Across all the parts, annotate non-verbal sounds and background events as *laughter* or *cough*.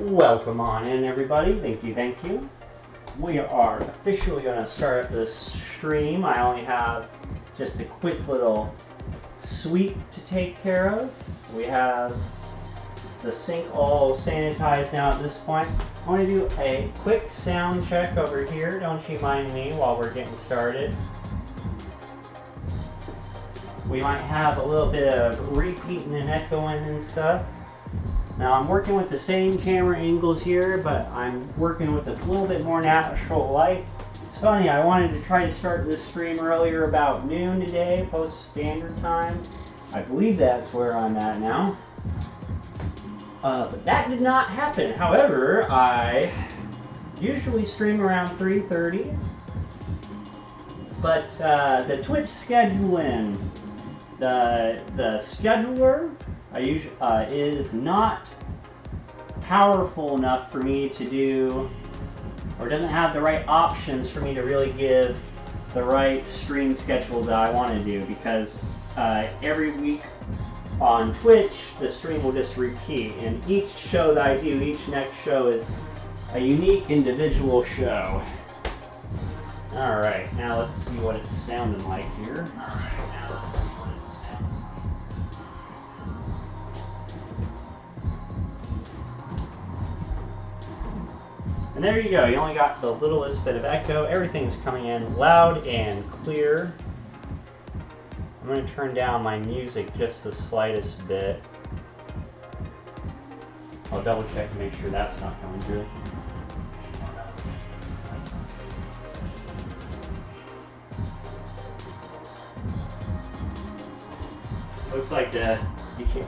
Welcome on in, everybody. Thank you, thank you. We are officially going to start this stream. I only have just a quick little sweep to take care of. We have the sink all sanitized now at this point. I want to do a quick sound check over here. Don't you mind me while we're getting started. We might have a little bit of repeating and echoing and stuff. Now I'm working with the same camera angles here, but I'm working with a little bit more natural light. It's funny, I wanted to try to start this stream earlier about noon today, post standard time. I believe that's where I'm at now. Uh, but that did not happen. However, I usually stream around 3.30. But uh, the Twitch scheduling, the, the scheduler usually, uh, is not powerful enough for me to do, or doesn't have the right options for me to really give the right stream schedule that I want to do because uh, every week on Twitch, the stream will just repeat, and each show that I do, each next show is a unique individual show. Alright, now let's see what it's sounding like here. Alright, now let's And there you go, you only got the littlest bit of echo. Everything's coming in loud and clear. I'm going to turn down my music just the slightest bit. I'll double check to make sure that's not coming through. Looks like the,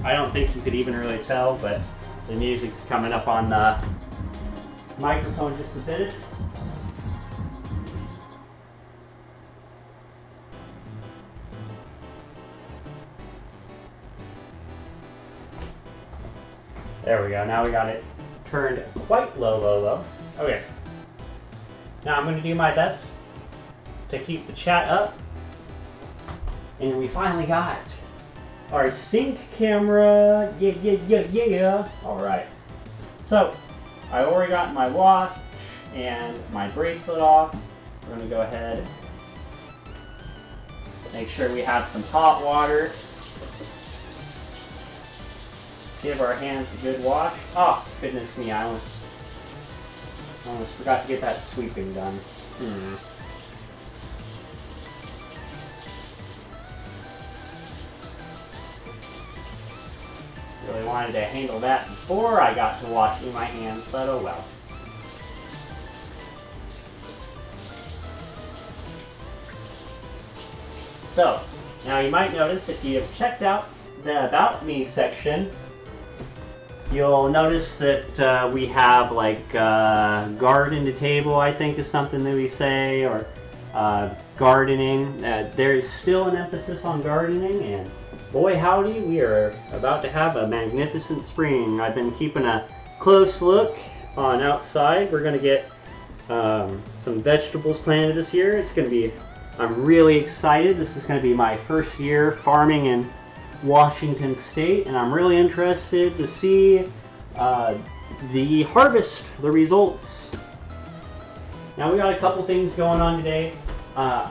I don't think you could even really tell, but the music's coming up on the microphone just a bit. There we go. Now we got it turned quite low, low, low. Okay. Now I'm going to do my best to keep the chat up. And we finally got our sink camera. Yeah, yeah, yeah, yeah. All right. So I already got my watch and my bracelet off. We're to go ahead make sure we have some hot water. Give our hands a good wash. Oh, goodness me, I almost, almost forgot to get that sweeping done. Hmm. Really wanted to handle that before I got to washing my hands, but oh well. So, now you might notice if you have checked out the About Me section, you'll notice that uh, we have like uh, garden to table, I think is something that we say, or uh, gardening. Uh, there is still an emphasis on gardening, and boy howdy, we are about to have a magnificent spring. I've been keeping a close look on outside. We're going to get um, some vegetables planted this year. It's going to be, I'm really excited. This is going to be my first year farming in Washington State, and I'm really interested to see uh, the harvest, the results. Now we got a couple things going on today. Uh,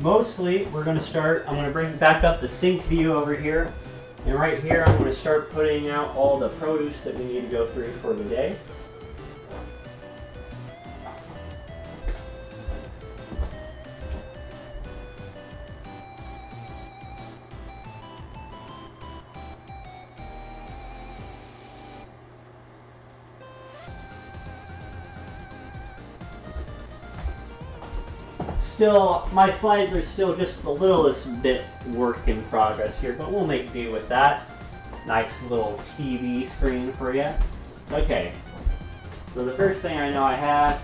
mostly, we're going to start, I'm going to bring back up the sink view over here. And right here, I'm going to start putting out all the produce that we need to go through for the day. Still, my slides are still just the littlest bit work in progress here, but we'll make do with that. Nice little TV screen for you. Okay, so the first thing I know I have,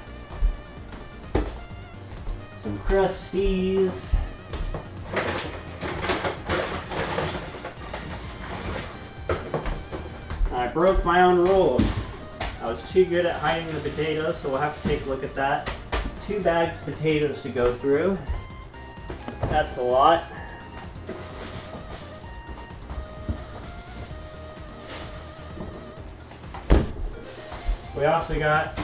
some Crusties. I broke my own rules. I was too good at hiding the potatoes, so we'll have to take a look at that two bags of potatoes to go through. That's a lot. We also got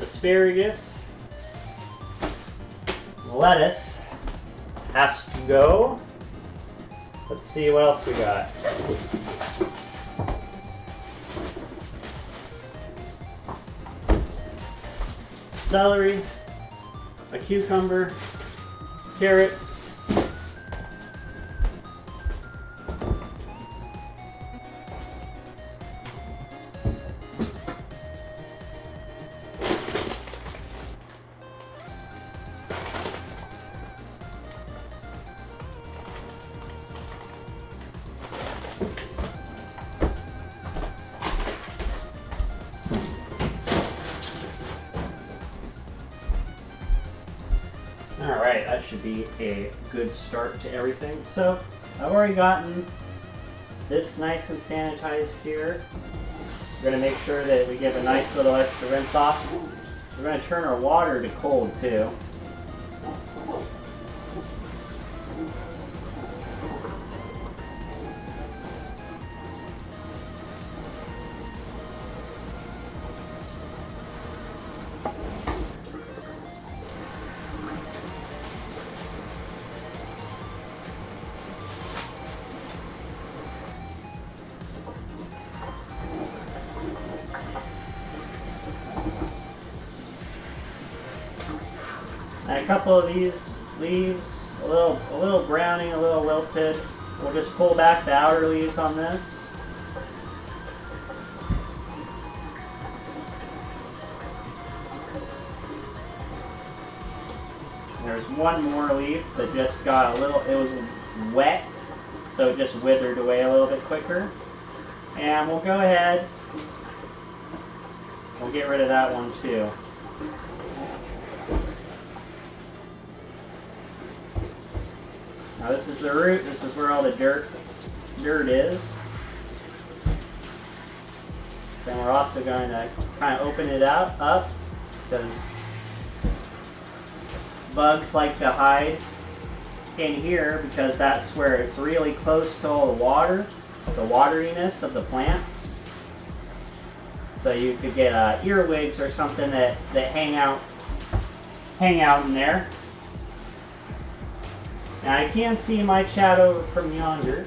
asparagus, lettuce has to go. Let's see what else we got. Celery, a cucumber, carrots, already gotten this nice and sanitized here. We're going to make sure that we give a nice little extra rinse off. We're going to turn our water to cold too. Couple of these leaves, a little, a little browning, a little wilted. We'll just pull back the outer leaves on this. There's one more leaf that just got a little, it was wet, so it just withered away a little bit quicker. And we'll go ahead, we'll get rid of that one too. Now this is the root, this is where all the dirt dirt is. Then we're also going to kind of open it out up because bugs like to hide in here because that's where it's really close to all the water, the wateriness of the plant. So you could get uh, earwigs or something that, that hang out hang out in there. Now I can see my chat over from yonder.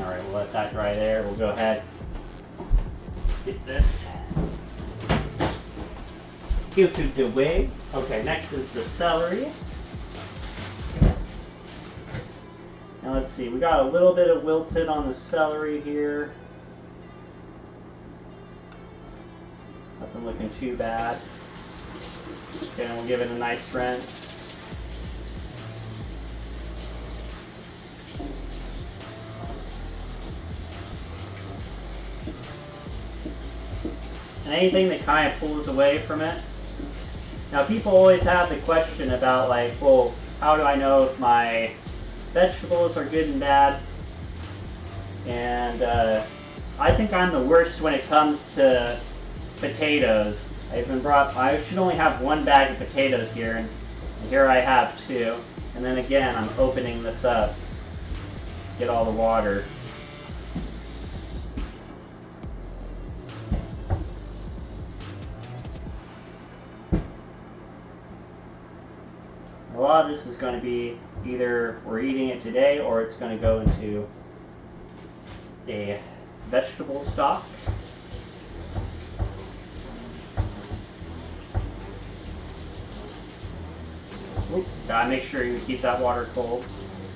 Alright, we'll let that dry there. We'll go ahead get this into the way. Okay, next is the celery. Now let's see, we got a little bit of wilted on the celery here. Nothing looking too bad. Okay, we'll give it a nice rinse. Anything that kind of pulls away from it. Now, people always have the question about, like, well, how do I know if my vegetables are good and bad? And uh, I think I'm the worst when it comes to potatoes. I've been brought, I should only have one bag of potatoes here, and here I have two. And then again, I'm opening this up, get all the water. Lot of this is going to be either we're eating it today or it's going to go into a vegetable stock. Gotta make sure you keep that water cold.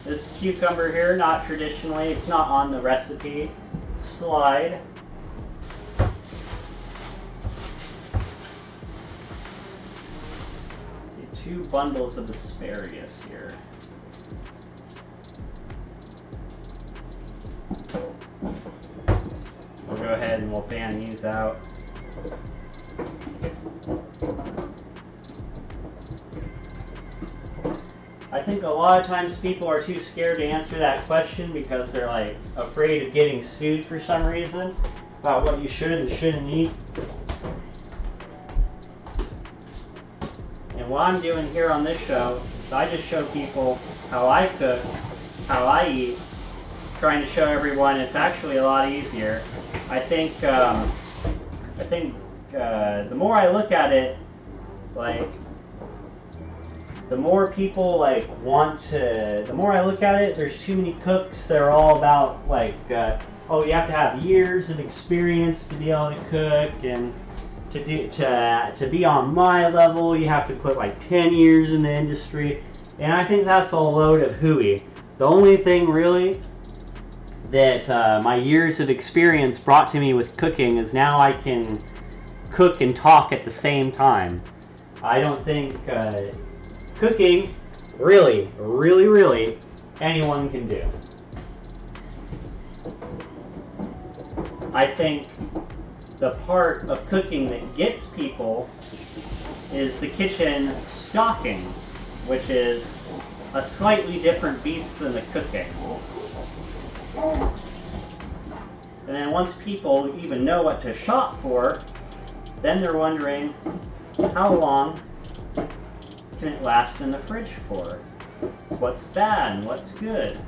This cucumber here, not traditionally, it's not on the recipe slide. Two bundles of asparagus here. We'll go ahead and we'll fan these out. I think a lot of times people are too scared to answer that question because they're like afraid of getting sued for some reason about what you should and shouldn't eat. And what I'm doing here on this show is I just show people how I cook, how I eat, trying to show everyone it's actually a lot easier. I think, um, I think uh, the more I look at it, like the more people like want to. The more I look at it, there's too many cooks. They're all about like, uh, oh, you have to have years of experience to be able to cook, and to do to to be on my level, you have to put like 10 years in the industry. And I think that's a load of hooey. The only thing really that uh, my years of experience brought to me with cooking is now I can cook and talk at the same time. I don't think uh, cooking, really, really, really, anyone can do. I think the part of cooking that gets people is the kitchen stocking, which is a slightly different beast than the cooking. And then once people even know what to shop for, then they're wondering how long can it last in the fridge for? What's bad and what's good?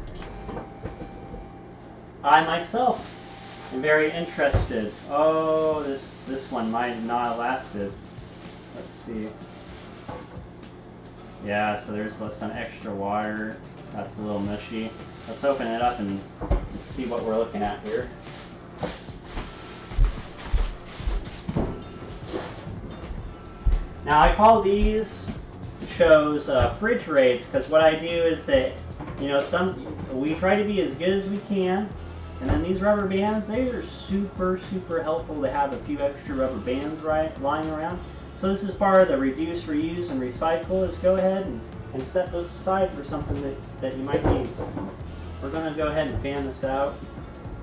I myself am very interested. Oh, this this one might not have lasted. Let's see. Yeah, so there's some extra water. That's a little mushy. Let's open it up and see what we're looking at here. Now I call these shows uh, fridge raids because what I do is that, you know, some we try to be as good as we can, and then these rubber bands, they are super, super helpful to have a few extra rubber bands right, lying around. So this is part of the reduce, reuse, and recycle is go ahead and, and set those aside for something that, that you might need. We're going to go ahead and fan this out.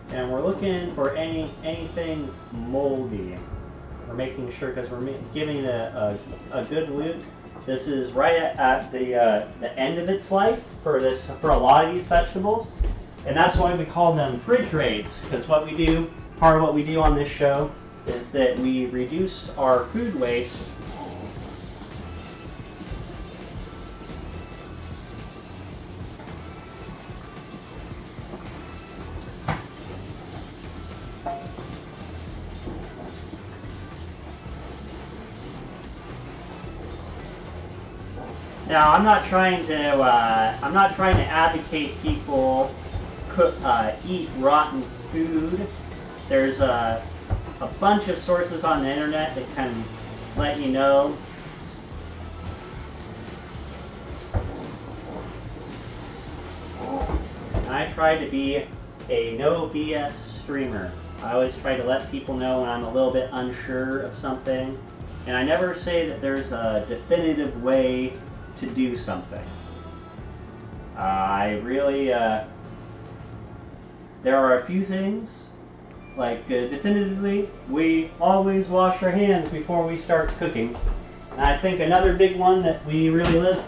And we're looking for any anything moldy. We're making sure because we're giving it a, a, a, good loop. This is right at, at the uh, the end of its life for this for a lot of these vegetables, and that's why we call them fridge raids. Because what we do, part of what we do on this show, is that we reduce our food waste Now, I'm not trying to, uh, I'm not trying to advocate people cook, uh, eat rotten food. There's a, a bunch of sources on the internet that can let you know. And I try to be a no BS streamer. I always try to let people know when I'm a little bit unsure of something. And I never say that there's a definitive way to do something. Uh, I really, uh, there are a few things, like uh, definitively, we always wash our hands before we start cooking. And I think another big one that we really live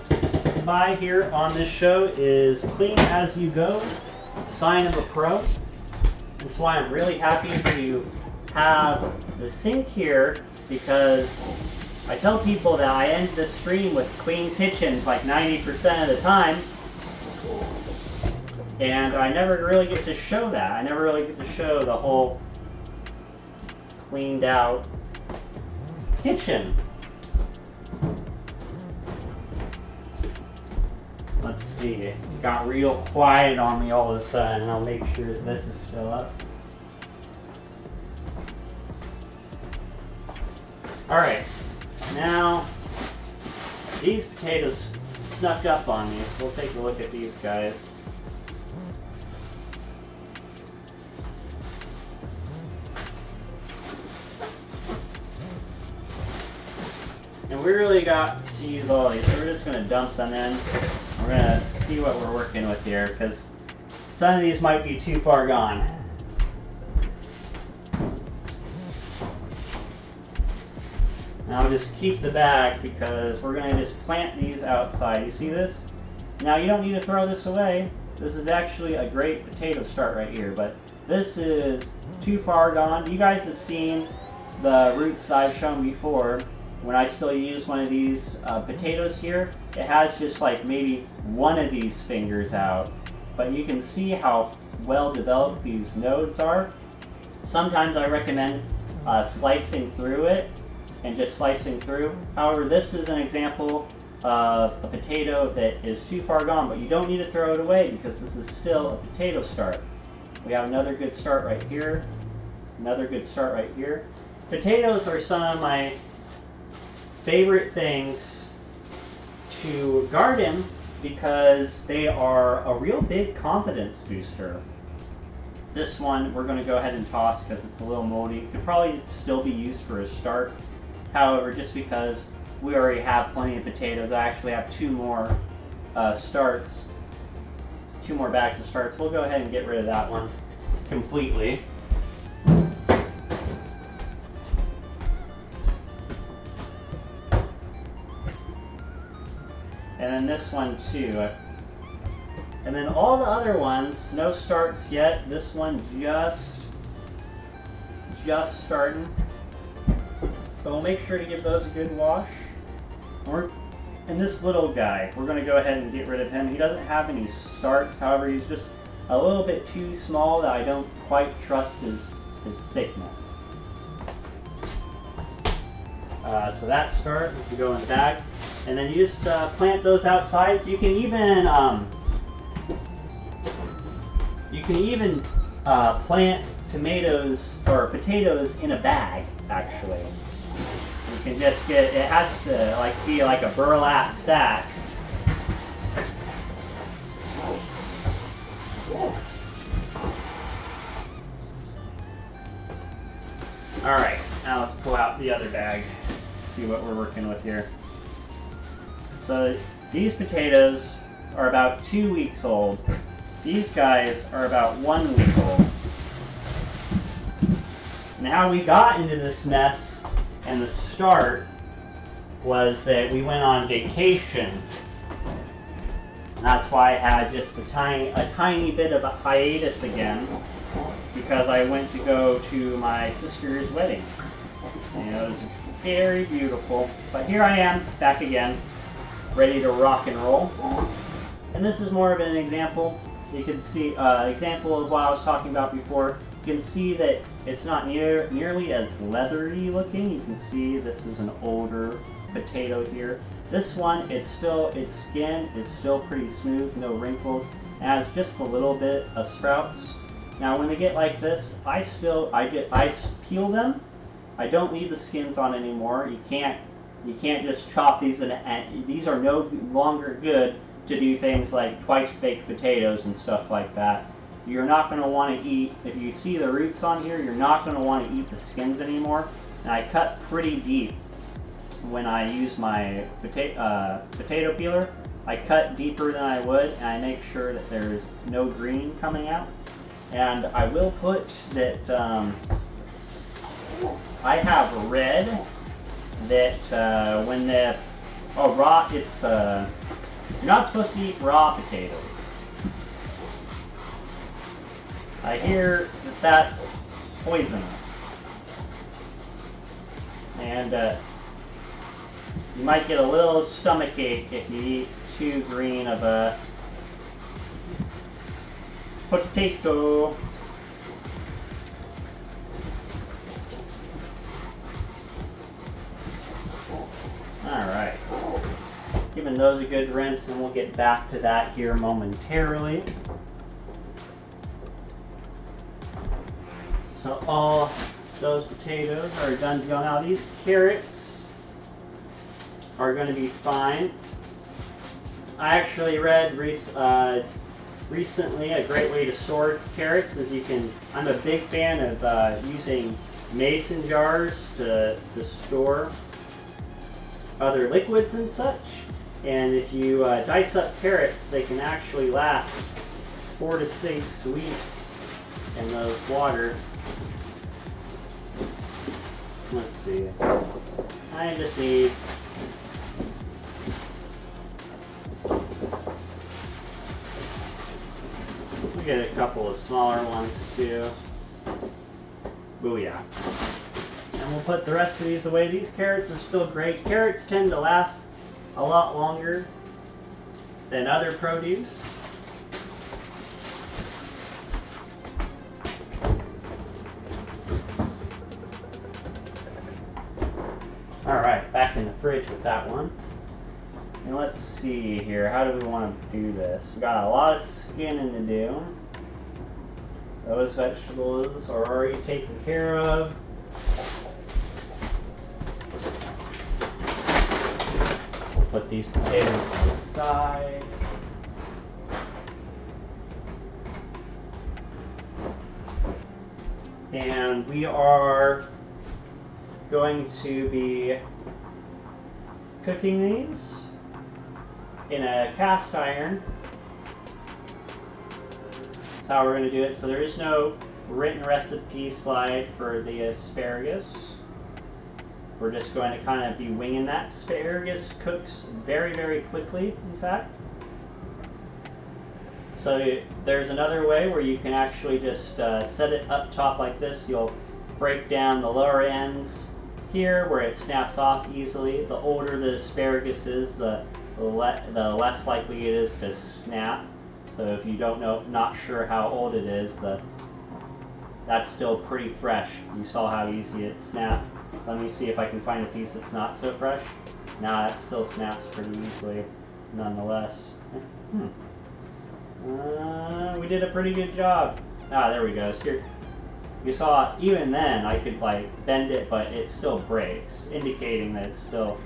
by here on this show is clean as you go, sign of a pro. That's why I'm really happy to have the sink here because I tell people that I end the stream with clean kitchens like 90% of the time. And I never really get to show that. I never really get to show the whole cleaned out kitchen. Let's see, it got real quiet on me all of a sudden, I'll make sure that this is still up. Alright, now, these potatoes snuck up on me, so we'll take a look at these guys. And we really got to use all these, so we're just going to dump them in. We're going to see what we're working with here, because some of these might be too far gone. Now just keep the bag because we're going to just plant these outside. You see this? Now you don't need to throw this away. This is actually a great potato start right here, but this is too far gone. You guys have seen the roots I've shown before. When I still use one of these uh, potatoes here, it has just like maybe one of these fingers out. But you can see how well developed these nodes are. Sometimes I recommend uh, slicing through it and just slicing through. However, this is an example of a potato that is too far gone, but you don't need to throw it away because this is still a potato start. We have another good start right here, another good start right here. Potatoes are some of my favorite things to garden because they are a real big confidence booster. This one we're going to go ahead and toss because it's a little moldy. It could probably still be used for a start. However, just because we already have plenty of potatoes, I actually have two more uh, starts, two more bags of starts. We'll go ahead and get rid of that one completely. And then this one too. And then all the other ones, no starts yet. This one just, just starting. So we'll make sure to give those a good wash. And this little guy, we're going to go ahead and get rid of him. He doesn't have any starts, however, he's just a little bit too small that I don't quite trust his, his thickness. Uh, so that start, we go in bag. And then you just uh, plant those outside. So you can even um, you can even uh, plant tomatoes or potatoes in a bag. Actually, you can just get it has to like be like a burlap sack. All right, now let's pull out the other bag. See what we're working with here. So these potatoes are about two weeks old. These guys are about one week old. And how we got into this mess and the start was that we went on vacation. And that's why I had just a tiny, a tiny bit of a hiatus again because I went to go to my sister's wedding. And it was very beautiful. But here I am, back again ready to rock and roll. And this is more of an example. You can see uh, example of what I was talking about before. You can see that it's not near nearly as leathery looking. You can see this is an older potato here. This one, it's still its skin is still pretty smooth, no wrinkles. It has just a little bit of sprouts. Now, when they get like this, I still I get I peel them. I don't leave the skins on anymore. You can't you can't just chop these and, and these are no longer good to do things like twice baked potatoes and stuff like that. You're not going to want to eat, if you see the roots on here, you're not going to want to eat the skins anymore. And I cut pretty deep when I use my potato, uh, potato peeler. I cut deeper than I would and I make sure that there's no green coming out. And I will put that um, I have red that uh, when the oh raw, it's uh, you're not supposed to eat raw potatoes. I hear that that's poisonous, and uh, you might get a little stomach ache if you eat too green of a potato. Alright. Giving those a good rinse and we'll get back to that here momentarily. So all those potatoes are done to go. Now these carrots are going to be fine. I actually read uh, recently a great way to store carrots is you can, I'm a big fan of uh, using mason jars to, to store other liquids and such. And if you uh, dice up carrots, they can actually last four to six weeks in those water. Let's see. I just need we get a couple of smaller ones too. Booyah and we'll put the rest of these away. These carrots are still great. Carrots tend to last a lot longer than other produce. Alright, back in the fridge with that one. And let's see here, how do we want to do this? We've got a lot of skinning to do. Those vegetables are already taken care of. We'll put these potatoes to the side. And we are going to be cooking these in a cast iron. That's how we're going to do it. So there is no written recipe slide for the asparagus. We're just going to kind of be winging that. Asparagus cooks very, very quickly, in fact. So there's another way where you can actually just uh, set it up top like this. You'll break down the lower ends here where it snaps off easily. The older the asparagus is, the, le the less likely it is to snap. So if you don't know, not sure how old it is, the that's still pretty fresh. You saw how easy it snapped. Let me see if I can find a piece that's not so fresh. Nah, that still snaps pretty easily, nonetheless. Hmm. Uh, we did a pretty good job. Ah, there we go. Here, you saw, even then, I could like bend it, but it still breaks, indicating that it's still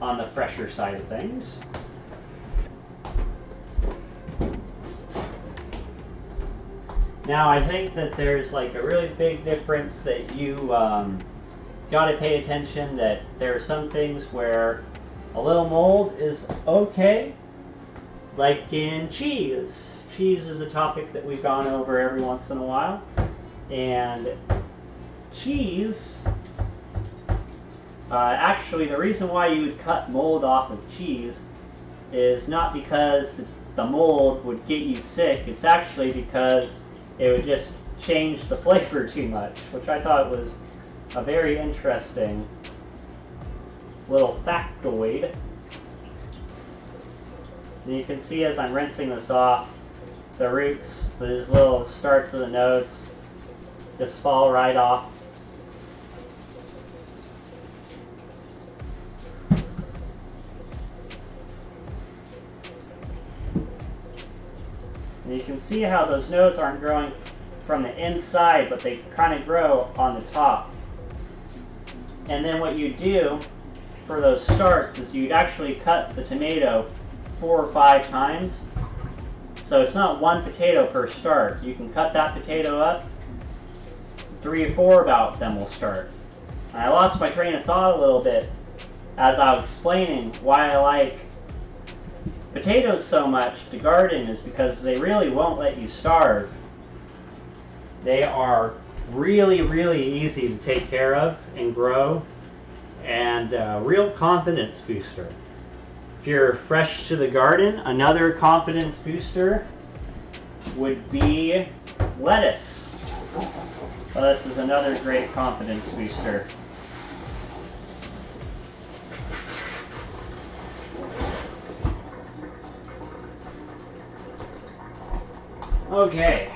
on the fresher side of things. Now, I think that there's like a really big difference that you um, got to pay attention that there are some things where a little mold is okay, like in cheese. Cheese is a topic that we've gone over every once in a while. And cheese, uh, actually the reason why you would cut mold off of cheese is not because the mold would get you sick, it's actually because it would just change the flavor too much, which I thought was a very interesting little factoid. And you can see as I'm rinsing this off, the roots, these little starts of the nodes, just fall right off. And you can see how those nodes aren't growing from the inside, but they kind of grow on the top. And then what you do for those starts is you'd actually cut the tomato four or five times. So it's not one potato per start. You can cut that potato up, three or four about them will start. And I lost my train of thought a little bit as I was explaining why I like potatoes so much to garden is because they really won't let you starve. They are really, really easy to take care of and grow and a real confidence booster. If you're fresh to the garden, another confidence booster would be lettuce. Lettuce is another great confidence booster. Okay.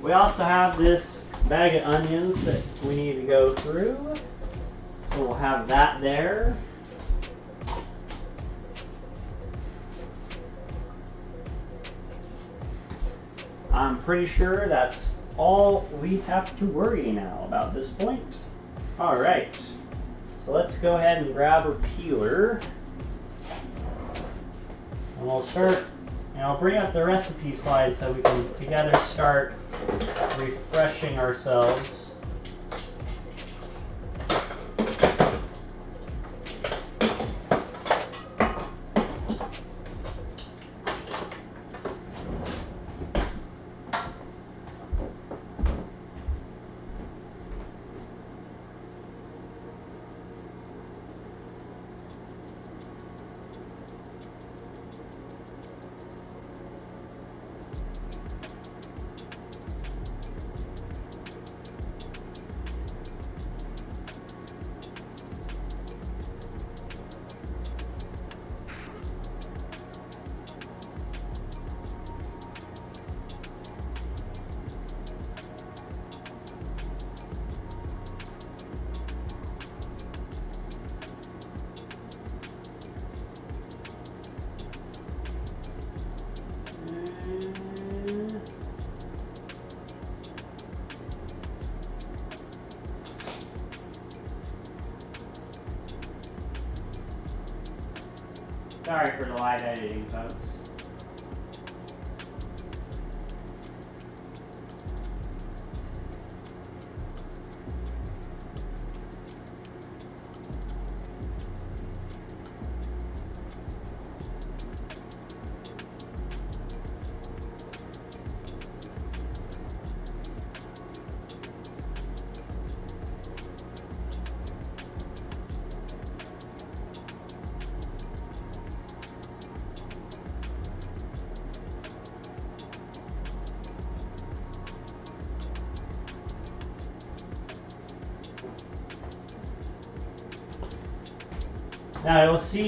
We also have this bag of onions that we need to go through. So we'll have that there. I'm pretty sure that's all we have to worry now about this point. All right, so let's go ahead and grab a peeler. And we'll start, and I'll bring up the recipe slide so we can together start refreshing ourselves. Sorry for the live editing, folks.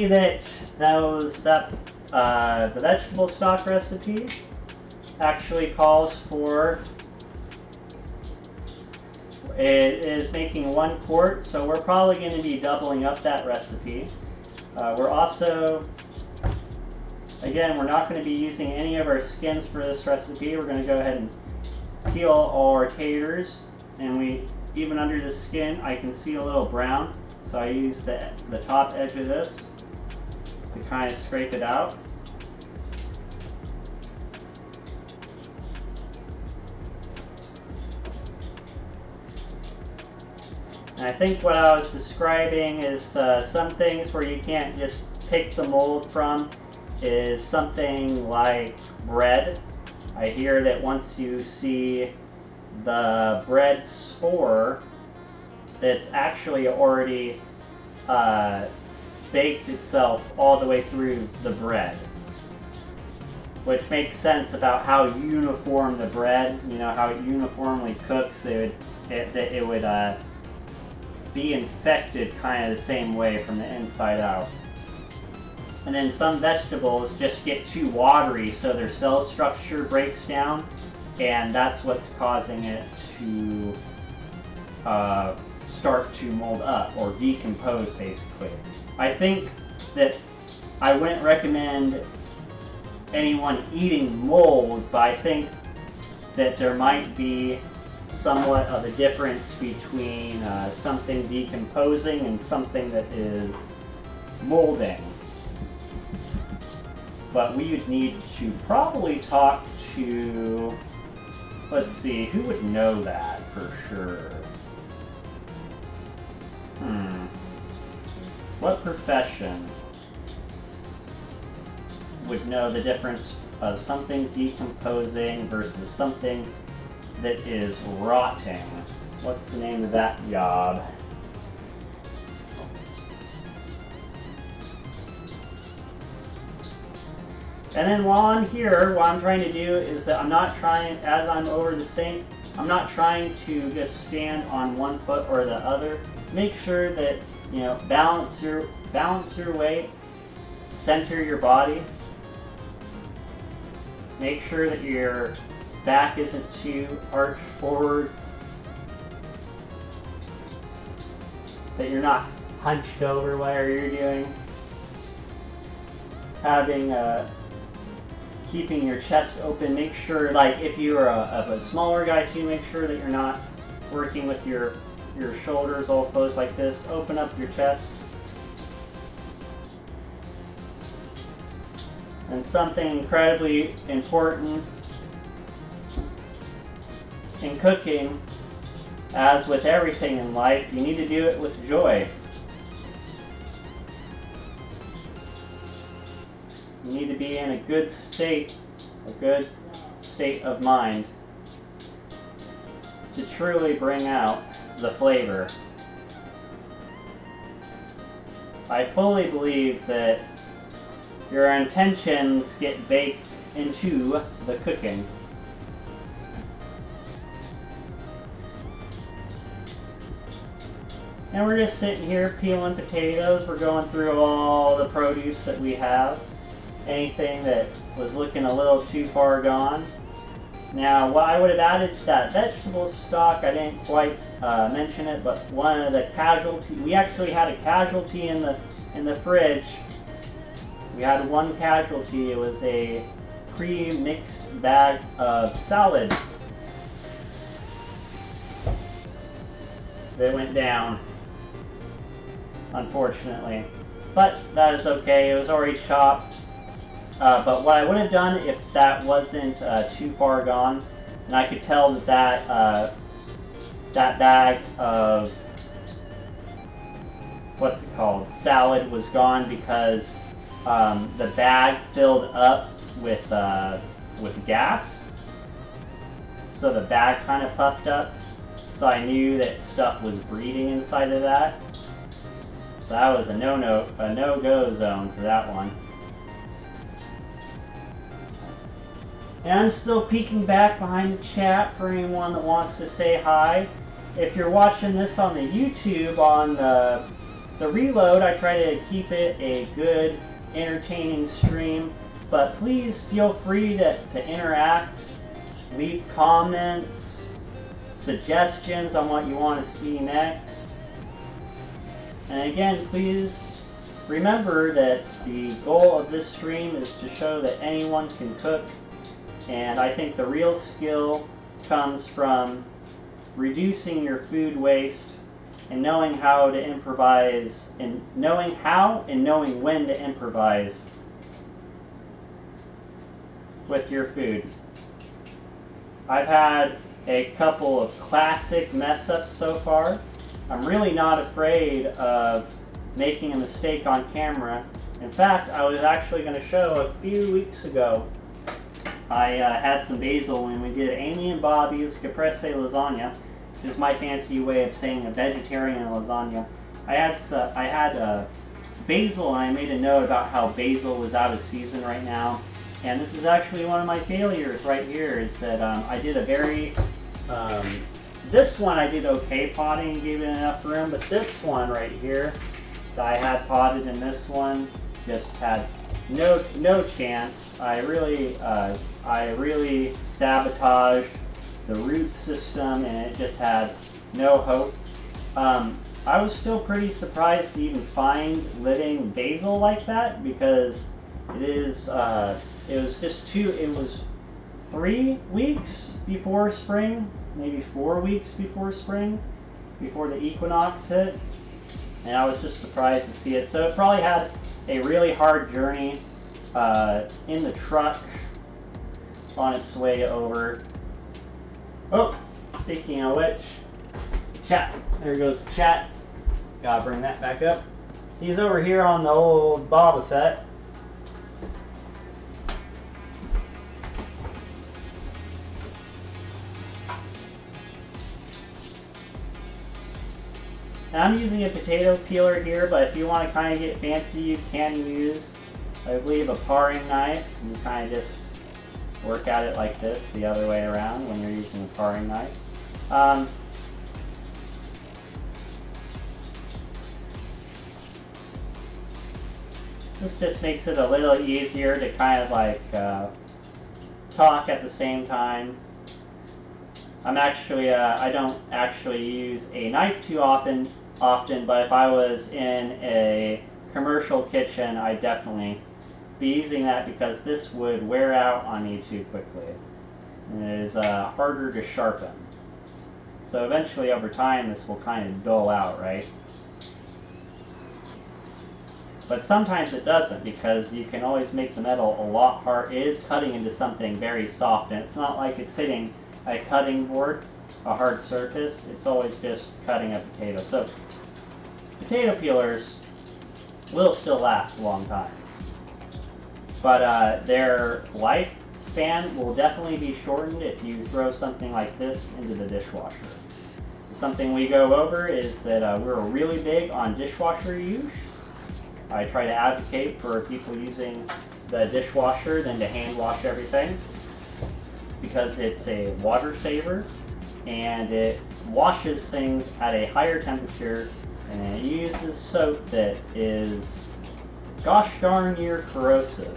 That those that uh, the vegetable stock recipe actually calls for it is making one quart, so we're probably going to be doubling up that recipe. Uh, we're also, again, we're not going to be using any of our skins for this recipe. We're going to go ahead and peel all our taters, and we even under the skin, I can see a little brown. So I use the, the top edge of this kind of scrape it out. And I think what I was describing is uh, some things where you can't just pick the mold from is something like bread. I hear that once you see the bread spore that's actually already uh, baked itself all the way through the bread. Which makes sense about how uniform the bread, you know, how it uniformly cooks, it would, it, it would uh, be infected kind of the same way from the inside out. And then some vegetables just get too watery, so their cell structure breaks down, and that's what's causing it to uh, start to mold up or decompose basically. I think that I wouldn't recommend anyone eating mold, but I think that there might be somewhat of a difference between uh, something decomposing and something that is molding. But we would need to probably talk to, let's see, who would know that for sure? Hmm. What profession would know the difference of something decomposing versus something that is rotting? What's the name of that job? And then while I'm here, what I'm trying to do is that I'm not trying, as I'm over the sink, I'm not trying to just stand on one foot or the other make sure that you know balance your balance your weight, center your body. Make sure that your back isn't too arched forward. That you're not hunched over while you're doing. Having a uh, keeping your chest open. Make sure, like, if you're a, a smaller guy too, make sure that you're not working with your your shoulders all closed like this. Open up your chest. And something incredibly important in cooking, as with everything in life, you need to do it with joy. You need to be in a good state, a good state of mind to truly bring out the flavor. I fully believe that your intentions get baked into the cooking. And we're just sitting here peeling potatoes. We're going through all the produce that we have. Anything that was looking a little too far gone. Now, what I would have added to that vegetable stock, I didn't quite uh, mention it, but one of the casualty, we actually had a casualty in the in the fridge. We had one casualty. It was a pre-mixed bag of salad that went down, unfortunately. but that is okay. It was already chopped. Uh, but what I would have done if that wasn't uh, too far gone, and I could tell that that, uh, that bag of what's it called salad was gone because um, the bag filled up with uh, with gas. So the bag kind of puffed up. So I knew that stuff was breeding inside of that. So that was a no-no, a no-go zone for that one. And I'm still peeking back behind the chat for anyone that wants to say hi. If you're watching this on the YouTube on the, the reload, I try to keep it a good, entertaining stream. But please feel free to, to interact, leave comments, suggestions on what you want to see next. And again, please remember that the goal of this stream is to show that anyone can cook and I think the real skill comes from reducing your food waste and knowing how to improvise and knowing how and knowing when to improvise with your food. I've had a couple of classic mess ups so far. I'm really not afraid of making a mistake on camera. In fact, I was actually going to show a few weeks ago I uh, had some basil when we did Amy and Bobby's caprese lasagna, which is my fancy way of saying a vegetarian lasagna. I had uh, I had uh, basil, and I made a note about how basil was out of season right now. And this is actually one of my failures right here. Is that um, I did a very um, this one I did okay potting and gave it enough room, but this one right here that I had potted in this one just had no no chance. I really uh, I really sabotaged the root system and it just had no hope. Um, I was still pretty surprised to even find living basil like that because it is, uh, it was just two, it was three weeks before spring, maybe four weeks before spring, before the equinox hit. And I was just surprised to see it. So it probably had a really hard journey uh, in the truck on its way over. Oh, speaking of which, chat. There goes chat. Gotta bring that back up. He's over here on the old Boba Fett. I'm using a potato peeler here, but if you want to kind of get fancy, you can use, I believe, a paring knife. And you kind of just work at it like this the other way around when you're using a paring knife. Um, this just makes it a little easier to kind of like uh, talk at the same time. I'm actually, uh, I don't actually use a knife too often, often, but if I was in a commercial kitchen, I definitely be using that because this would wear out on you too quickly. And it is uh, harder to sharpen. So eventually over time this will kind of dull out, right? But sometimes it doesn't because you can always make the metal a lot hard. It is cutting into something very soft and it's not like it's hitting a cutting board, a hard surface. It's always just cutting a potato. So potato peelers will still last a long time but uh, their lifespan will definitely be shortened if you throw something like this into the dishwasher. Something we go over is that uh, we're really big on dishwasher use. I try to advocate for people using the dishwasher than to hand wash everything because it's a water saver and it washes things at a higher temperature and it uses soap that is gosh darn near corrosive.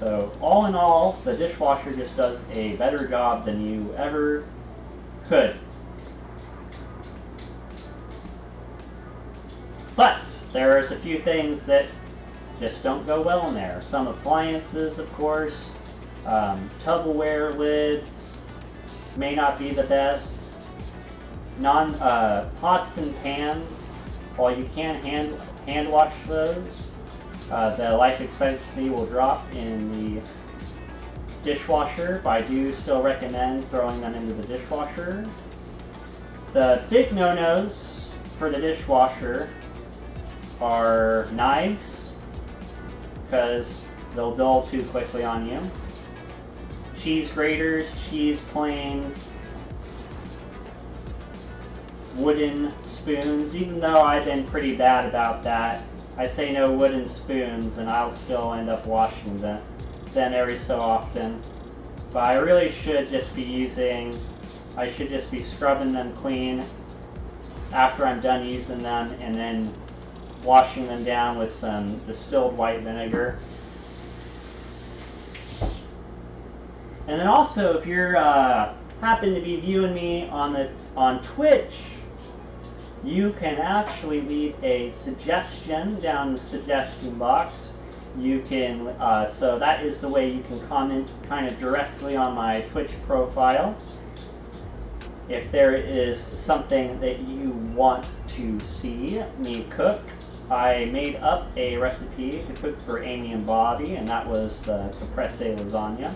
So all in all, the dishwasher just does a better job than you ever could. But there's a few things that just don't go well in there. Some appliances, of course, um, Tupperware lids may not be the best. Non uh, pots and pans, while you can handle hand wash those, uh, the life expectancy will drop in the dishwasher, but I do still recommend throwing them into the dishwasher. The big no-nos for the dishwasher are knives, because they'll dull too quickly on you. Cheese graters, cheese planes, wooden spoons, even though I've been pretty bad about that. I say no wooden spoons and I'll still end up washing them, them every so often. But I really should just be using, I should just be scrubbing them clean after I'm done using them and then washing them down with some distilled white vinegar. And then also, if you're uh, happen to be viewing me on the on Twitch, you can actually leave a suggestion down the suggestion box. You can, uh, so that is the way you can comment kind of directly on my Twitch profile. If there is something that you want to see me cook, I made up a recipe to cook for Amy and Bobby, and that was the caprese lasagna.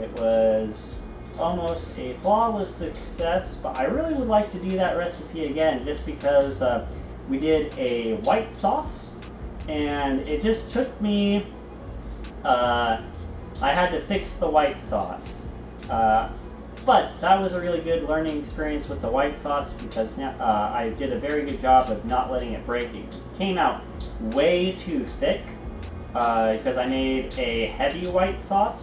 It was almost a flawless success, but I really would like to do that recipe again just because uh, we did a white sauce and it just took me, uh, I had to fix the white sauce. Uh, but that was a really good learning experience with the white sauce because uh, I did a very good job of not letting it break. It came out way too thick because uh, I made a heavy white sauce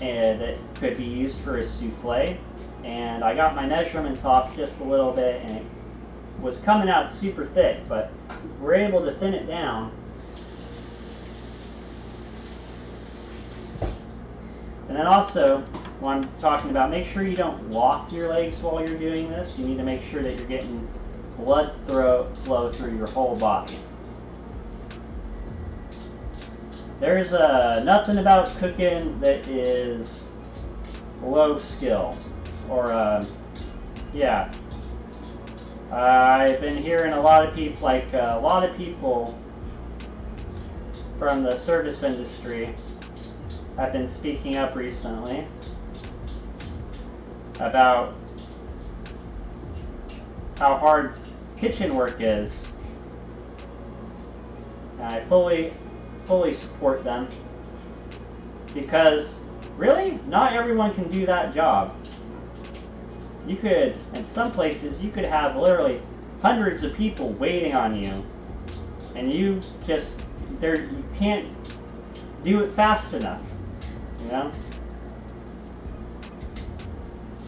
and that could be used for a souffle. And I got my measurements off just a little bit and it was coming out super thick, but we're able to thin it down. And then also, when I'm talking about, make sure you don't lock your legs while you're doing this. You need to make sure that you're getting blood flow through your whole body. There's uh, nothing about cooking that is low skill. Or, uh, yeah. I've been hearing a lot of people, like uh, a lot of people from the service industry have been speaking up recently about how hard kitchen work is. And I fully fully support them. Because really not everyone can do that job. You could in some places you could have literally hundreds of people waiting on you. And you just there you can't do it fast enough you know?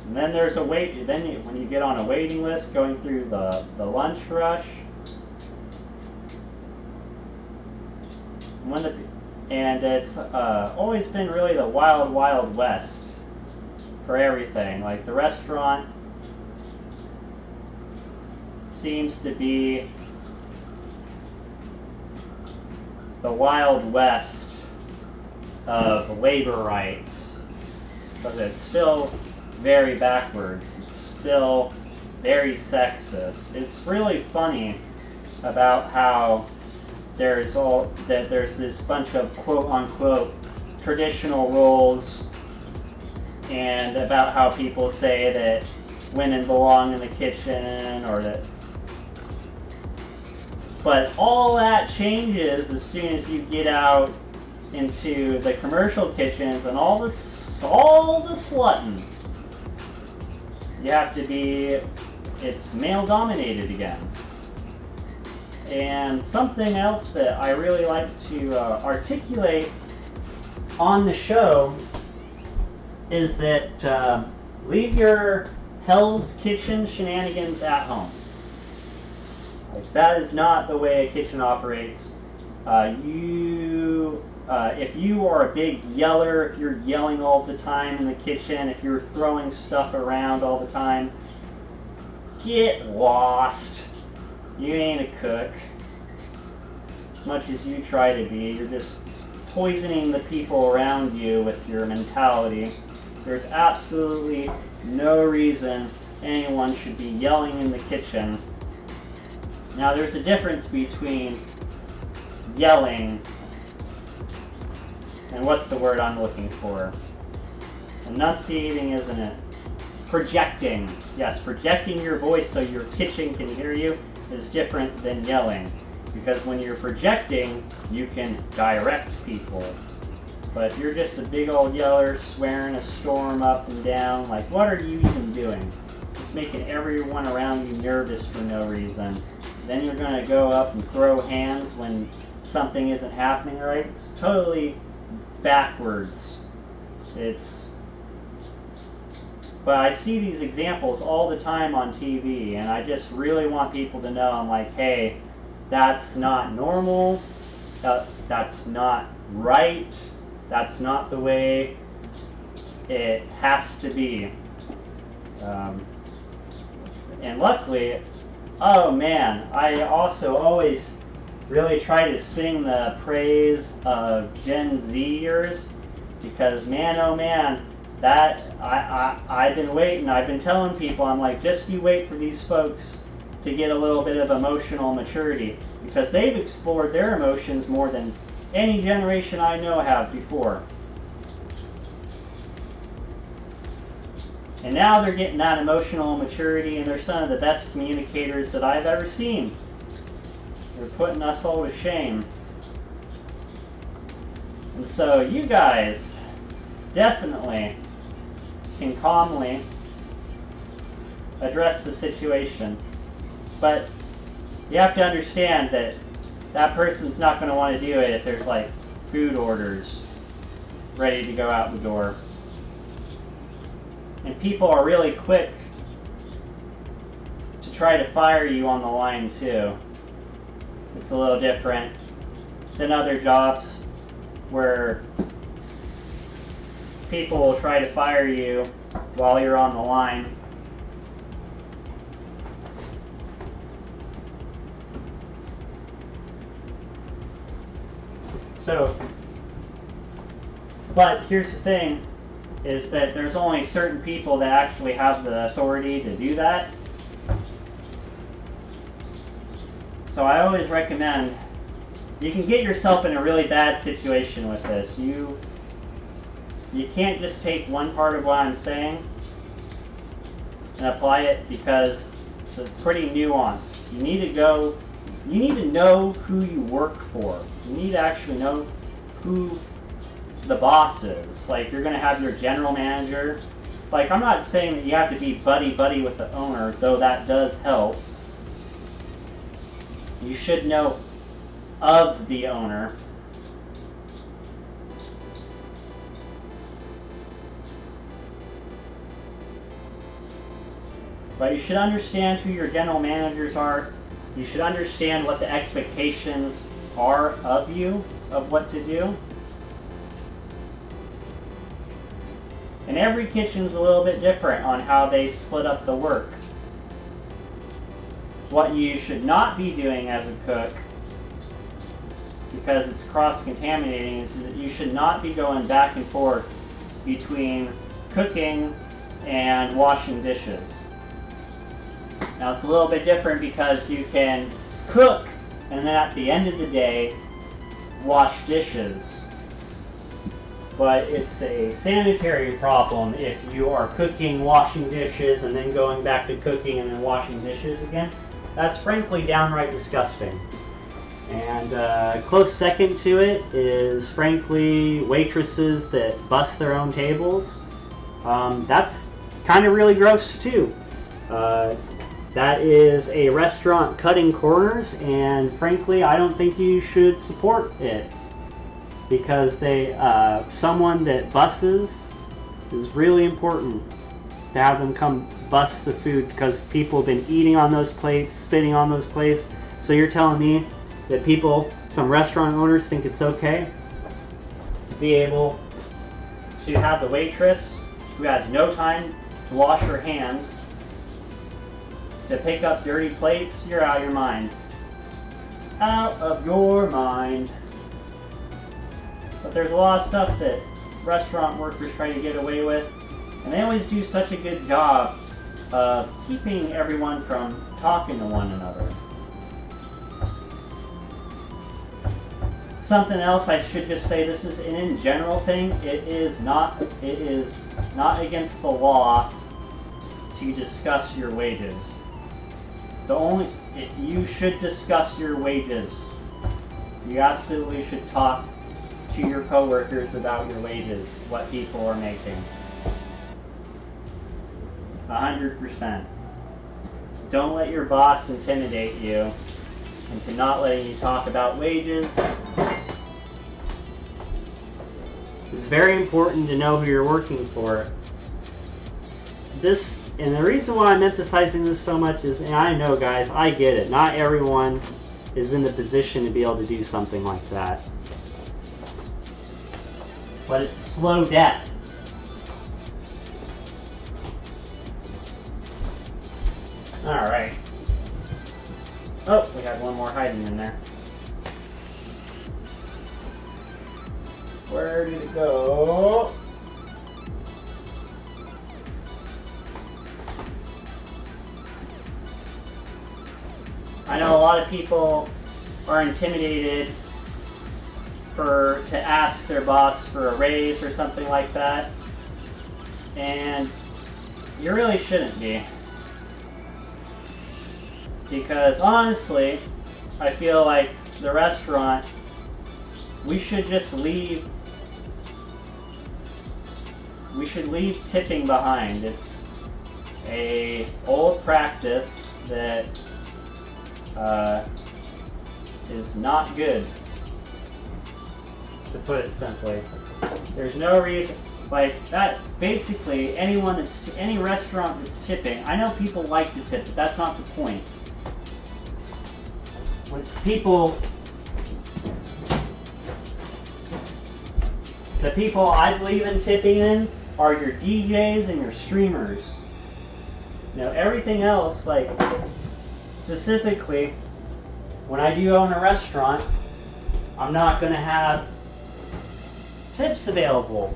And then there's a wait then you, when you get on a waiting list going through the the lunch rush the and it's uh, always been really the wild, wild west for everything. Like the restaurant seems to be the wild west of labor rights, but it's still very backwards. It's still very sexist. It's really funny about how there's all that there's this bunch of quote unquote traditional roles and about how people say that women belong in the kitchen or that but all that changes as soon as you get out into the commercial kitchens and all the all the slutting. You have to be it's male dominated again. And something else that I really like to uh, articulate on the show is that uh, leave your Hell's Kitchen shenanigans at home. Like, that is not the way a kitchen operates. Uh, you, uh, if you are a big yeller, if you're yelling all the time in the kitchen, if you're throwing stuff around all the time, get lost. You ain't a cook. As much as you try to be, you're just poisoning the people around you with your mentality. There's absolutely no reason anyone should be yelling in the kitchen Now there's a difference between yelling and what's the word I'm looking for? Enunciating, isn't it? Projecting. Yes, projecting your voice so your kitchen can hear you is different than yelling. Because when you're projecting, you can direct people. But if you're just a big old yeller swearing a storm up and down, like what are you even doing? Just making everyone around you nervous for no reason. Then you're going to go up and throw hands when something isn't happening right. It's totally backwards. It's but I see these examples all the time on TV, and I just really want people to know I'm like, hey, that's not normal, that's not right, that's not the way it has to be. Um, and luckily, oh man, I also always really try to sing the praise of Gen Zers because man, oh man, that I, I I've been waiting. I've been telling people I'm like, just you wait for these folks to get a little bit of emotional maturity because they've explored their emotions more than any generation I know have before. And now they're getting that emotional maturity, and they're some of the best communicators that I've ever seen. They're putting us all to shame. And so you guys definitely can calmly address the situation. But you have to understand that that person's not going to want to do it if there's like food orders ready to go out the door. And people are really quick to try to fire you on the line too. It's a little different than other jobs where people will try to fire you while you're on the line. So, but here's the thing, is that there's only certain people that actually have the authority to do that. So I always recommend, you can get yourself in a really bad situation with this. You you can't just take one part of what I'm saying and apply it because it's pretty nuanced. You need to go, you need to know who you work for. You need to actually know who the boss is. Like you're going to have your general manager. Like I'm not saying that you have to be buddy-buddy with the owner, though that does help. You should know of the owner But you should understand who your general managers are. You should understand what the expectations are of you, of what to do. And every kitchen's a little bit different on how they split up the work. What you should not be doing as a cook, because it's cross-contaminating, is that you should not be going back and forth between cooking and washing dishes. Now it's a little bit different because you can cook and then at the end of the day wash dishes. But it's a sanitary problem if you are cooking, washing dishes, and then going back to cooking and then washing dishes again. That's frankly downright disgusting. And uh, close second to it is frankly waitresses that bust their own tables. Um, that's kind of really gross too. Uh, that is a restaurant cutting corners, and frankly, I don't think you should support it because they uh, someone that busses is really important to have them come bust the food because people have been eating on those plates, spitting on those plates. So you're telling me that people, some restaurant owners, think it's okay to be able to have the waitress who has no time to wash her hands to pick up dirty plates, you're out of your mind. Out of your mind. But there's a lot of stuff that restaurant workers try to get away with, and they always do such a good job of keeping everyone from talking to one another. Something else I should just say, this is an in general thing, it is not it is not against the law to discuss your wages. The only it, you should discuss your wages. You absolutely should talk to your coworkers about your wages, what people are making. A hundred percent. Don't let your boss intimidate you into not letting you talk about wages. It's very important to know who you're working for. This, and the reason why I'm emphasizing this so much is, and I know guys, I get it. Not everyone is in the position to be able to do something like that. But it's slow death. Alright. Oh, we had one more hiding in there. Where did it go? I know a lot of people are intimidated for to ask their boss for a raise or something like that. And you really shouldn't be. Because honestly, I feel like the restaurant, we should just leave, we should leave tipping behind. It's a old practice that uh, is not good, to put it simply. There's no reason, like that. Basically, anyone that's any restaurant that's tipping, I know people like to tip, but that's not the point. When people, the people I believe in tipping in are your DJs and your streamers. You know, everything else, like specifically, when I do own a restaurant, I'm not going to have tips available.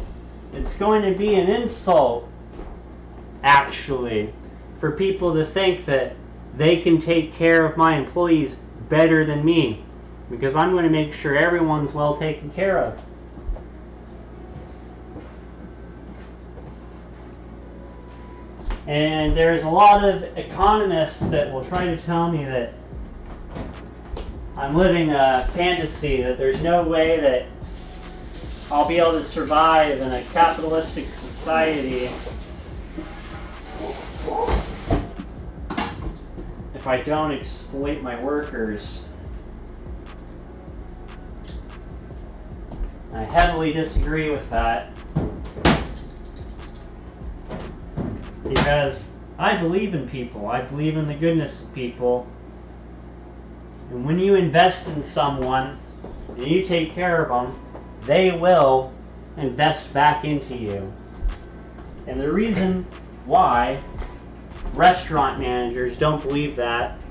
It's going to be an insult, actually, for people to think that they can take care of my employees better than me. Because I'm going to make sure everyone's well taken care of. And there's a lot of economists that will try to tell me that I'm living a fantasy, that there's no way that I'll be able to survive in a capitalistic society if I don't exploit my workers. I heavily disagree with that. Because I believe in people. I believe in the goodness of people. And when you invest in someone and you take care of them, they will invest back into you. And the reason why restaurant managers don't believe that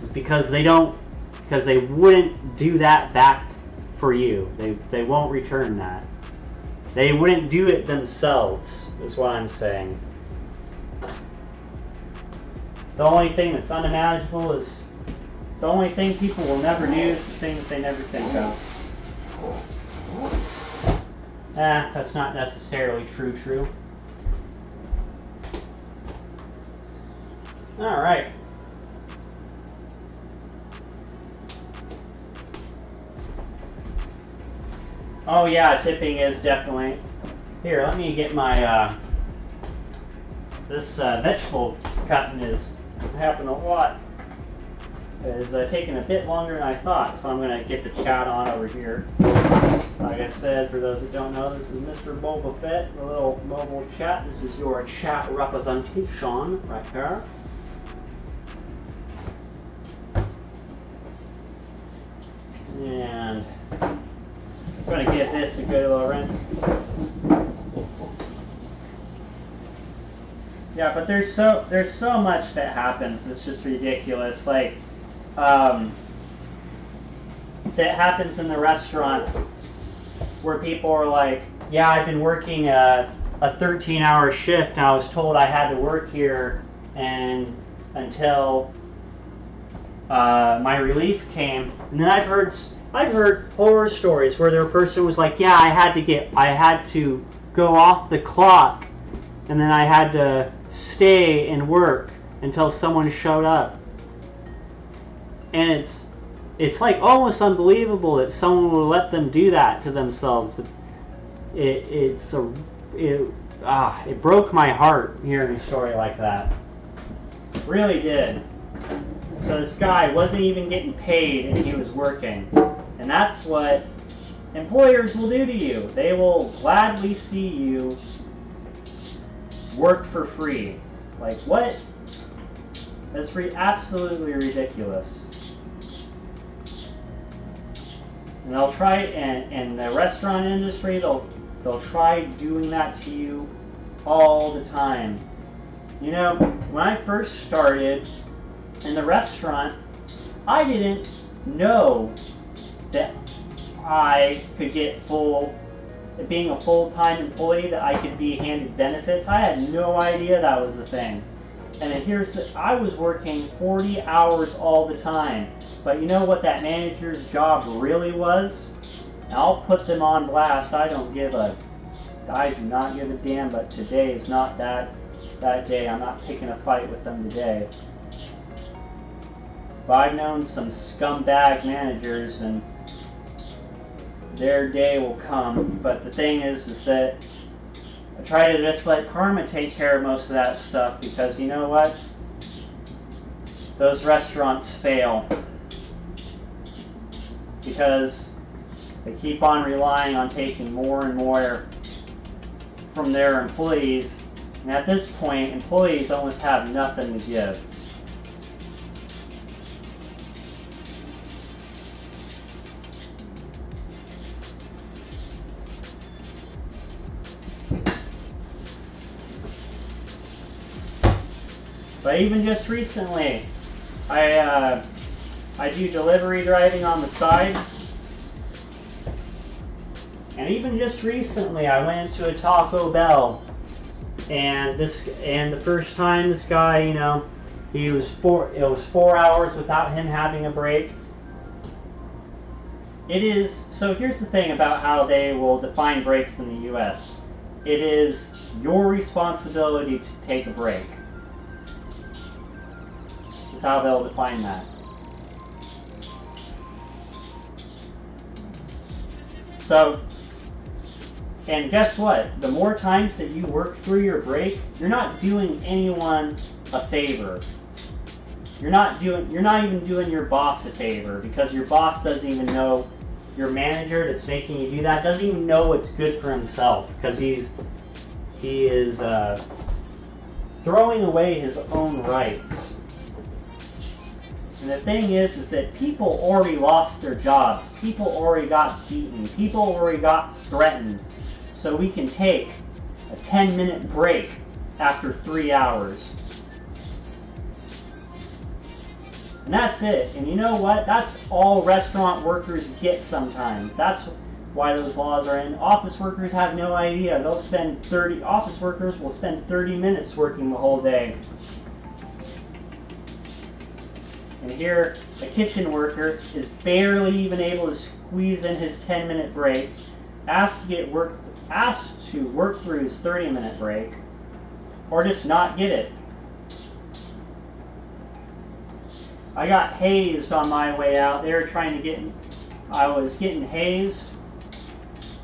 is because they don't because they wouldn't do that back for you. They they won't return that. They wouldn't do it themselves, is what I'm saying. The only thing that's unimaginable is the only thing people will never do is the things they never think of. Ah, that's not necessarily true true. Alright. Oh yeah, tipping is definitely... Here, let me get my, uh... This uh, vegetable cutting is happening a lot. It's uh, taking a bit longer than I thought, so I'm going to get the chat on over here. Like I said, for those that don't know, this is Mr. Boba Fett, the little mobile chat. This is your chat representation right here. And I'm going to give this a good little rinse. Yeah, but there's so there's so much that happens. It's just ridiculous. Like, um, that happens in the restaurant where people are like, "Yeah, I've been working a, a 13-hour shift, and I was told I had to work here, and until uh, my relief came." And then I've heard I've heard horror stories where their person was like, "Yeah, I had to get, I had to go off the clock, and then I had to stay and work until someone showed up." And it's, it's like almost unbelievable that someone would let them do that to themselves. But it, it's a, it, ah, it broke my heart hearing a story like that. Really did. So this guy wasn't even getting paid and he was working. And that's what employers will do to you. They will gladly see you work for free. Like, what? That's re- absolutely ridiculous. And they'll try, and in the restaurant industry, they'll they'll try doing that to you all the time. You know, when I first started in the restaurant, I didn't know that I could get full, being a full-time employee, that I could be handed benefits. I had no idea that was a thing. And here's, I was working 40 hours all the time. But you know what that manager's job really was? I'll put them on blast. I don't give a, I do not give a damn, but today is not that, that day. I'm not picking a fight with them today. But I've known some scumbag managers and their day will come. But the thing is, is that I try to just let karma take care of most of that stuff because you know what? Those restaurants fail because they keep on relying on taking more and more from their employees. And at this point, employees almost have nothing to give. Even just recently, I uh, I do delivery driving on the side. And even just recently, I went into a Taco Bell, and this and the first time this guy, you know, he was four. It was four hours without him having a break. It is so. Here's the thing about how they will define breaks in the U.S. It is your responsibility to take a break. Is how they'll define that. So, and guess what? The more times that you work through your break, you're not doing anyone a favor. You're not doing you're not even doing your boss a favor because your boss doesn't even know your manager that's making you do that doesn't even know what's good for himself because he's he is uh, throwing away his own rights. And the thing is, is that people already lost their jobs. People already got beaten. People already got threatened. So we can take a 10 minute break after three hours. And that's it. And you know what? That's all restaurant workers get sometimes. That's why those laws are in. Office workers have no idea. They'll spend 30, office workers will spend 30 minutes working the whole day. And here, a kitchen worker is barely even able to squeeze in his 10 minute break, asked to get work, asked to work through his 30 minute break, or just not get it. I got hazed on my way out. They were trying to get, I was getting hazed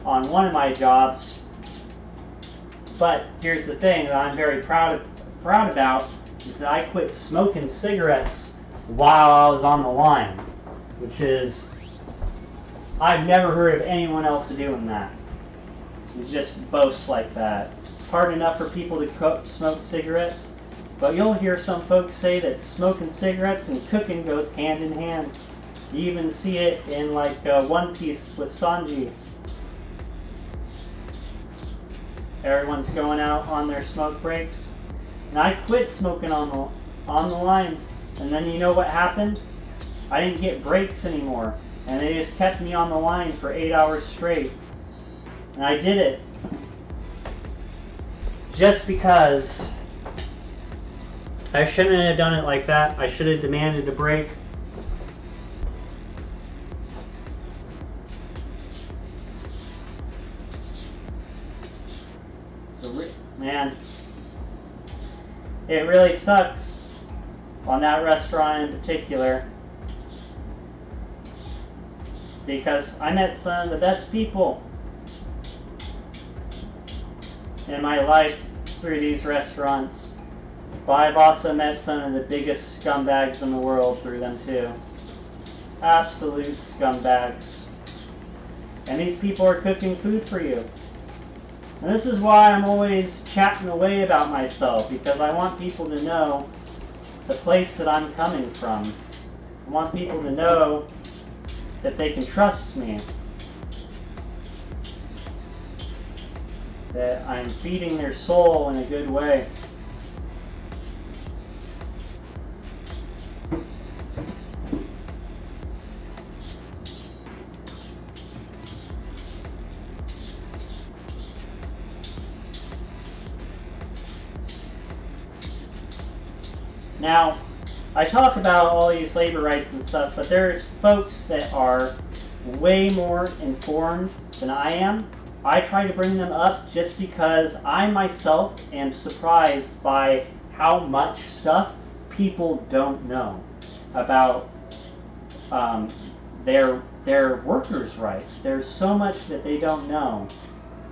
on one of my jobs. But here's the thing that I'm very proud of, proud about is that I quit smoking cigarettes while I was on the line, which is, I've never heard of anyone else doing that. You just boasts like that. It's hard enough for people to cook, smoke cigarettes, but you'll hear some folks say that smoking cigarettes and cooking goes hand in hand. You even see it in like uh, One Piece with Sanji. Everyone's going out on their smoke breaks. And I quit smoking on the, on the line and then you know what happened? I didn't get breaks anymore. And they just kept me on the line for eight hours straight. And I did it. Just because. I shouldn't have done it like that. I should have demanded a break. So, man, it really sucks on that restaurant in particular because I met some of the best people in my life through these restaurants. But I've also met some of the biggest scumbags in the world through them too. Absolute scumbags. And these people are cooking food for you. And this is why I'm always chatting away about myself, because I want people to know the place that I'm coming from. I want people to know that they can trust me. That I'm feeding their soul in a good way. Now, I talk about all these labor rights and stuff, but there's folks that are way more informed than I am. I try to bring them up just because I myself am surprised by how much stuff people don't know about um, their their workers' rights. There's so much that they don't know,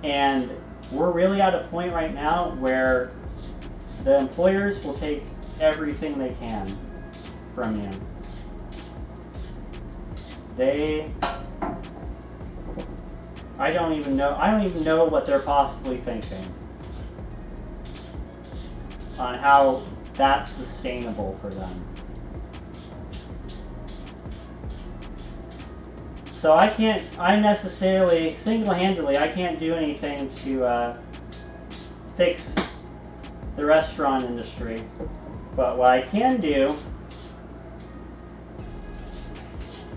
and we're really at a point right now where the employers will take everything they can from you. They I don't even know I don't even know what they're possibly thinking on how that's sustainable for them. So I can't, I necessarily, single-handedly, I can't do anything to uh, fix the restaurant industry. But what I can do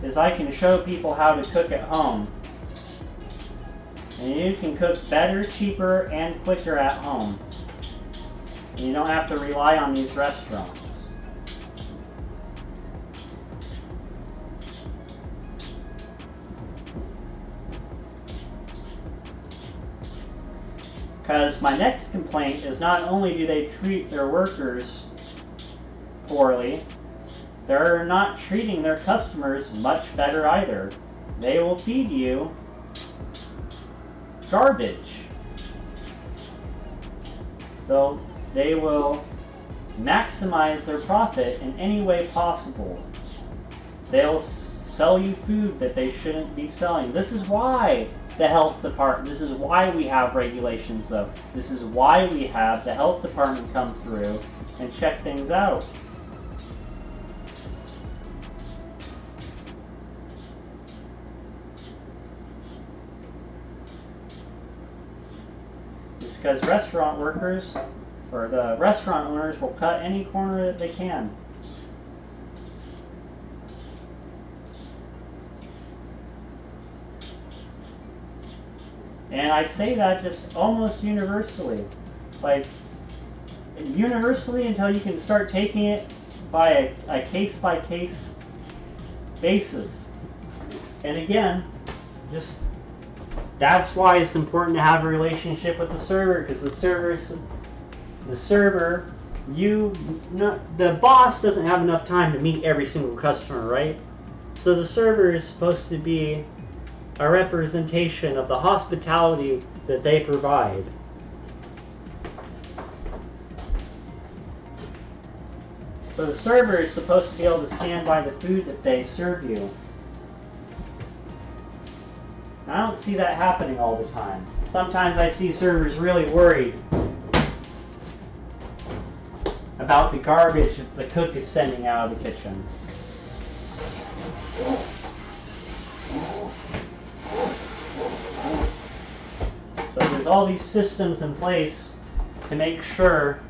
is I can show people how to cook at home. And you can cook better, cheaper, and quicker at home. And you don't have to rely on these restaurants. Because my next complaint is not only do they treat their workers poorly, they're not treating their customers much better either. They will feed you garbage. So they will maximize their profit in any way possible. They'll sell you food that they shouldn't be selling. This is why the health department, this is why we have regulations though. This is why we have the health department come through and check things out. Because restaurant workers or the restaurant owners will cut any corner that they can. And I say that just almost universally. Like, universally until you can start taking it by a, a case by case basis. And again, just that's why it's important to have a relationship with the server because the server's the server you the boss doesn't have enough time to meet every single customer right? So the server is supposed to be a representation of the hospitality that they provide. So the server is supposed to be able to stand by the food that they serve you I don't see that happening all the time. Sometimes I see servers really worried about the garbage the cook is sending out of the kitchen. So there's all these systems in place to make sure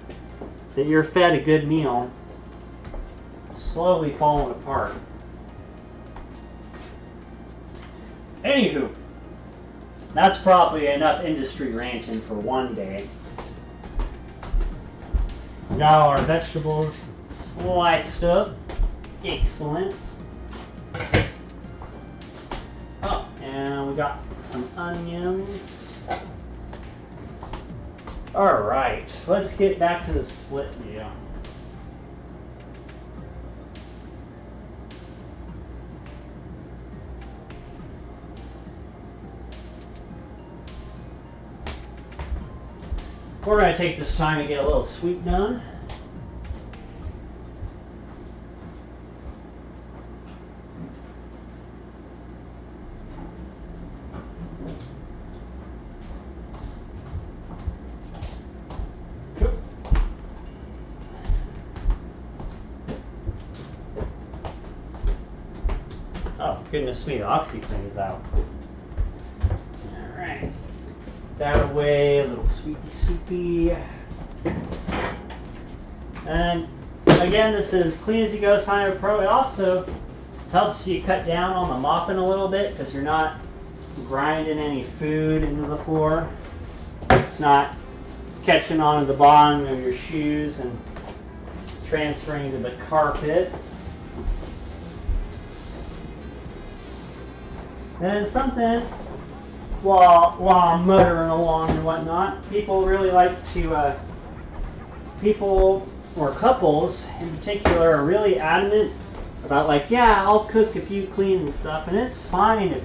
that you're fed a good meal slowly falling apart. Anywho, that's probably enough industry ranching for one day. Now our vegetables sliced up. Excellent. Oh, and we got some onions. Alright, let's get back to the split view. We're going to take this time to get a little sweep done. Oh, goodness me, the OxiClean is out. That away, a little sweepy sweepy. And again, this is clean as you go Cyno Pro. It also helps you cut down on the mopping a little bit because you're not grinding any food into the floor. It's not catching onto the bottom of your shoes and transferring to the carpet. And something while while I'm motoring along and whatnot, people really like to uh, people or couples in particular are really adamant about like, yeah, I'll cook if you clean and stuff, and it's fine if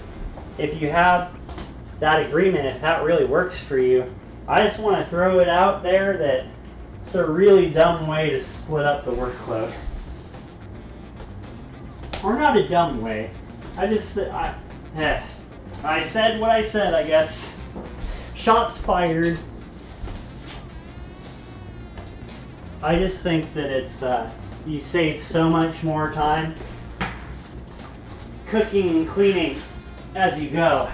if you have that agreement if that really works for you. I just want to throw it out there that it's a really dumb way to split up the workload. Or not a dumb way. I just I eh, I said what I said, I guess. Shots fired. I just think that it's uh, you save so much more time cooking and cleaning as you go.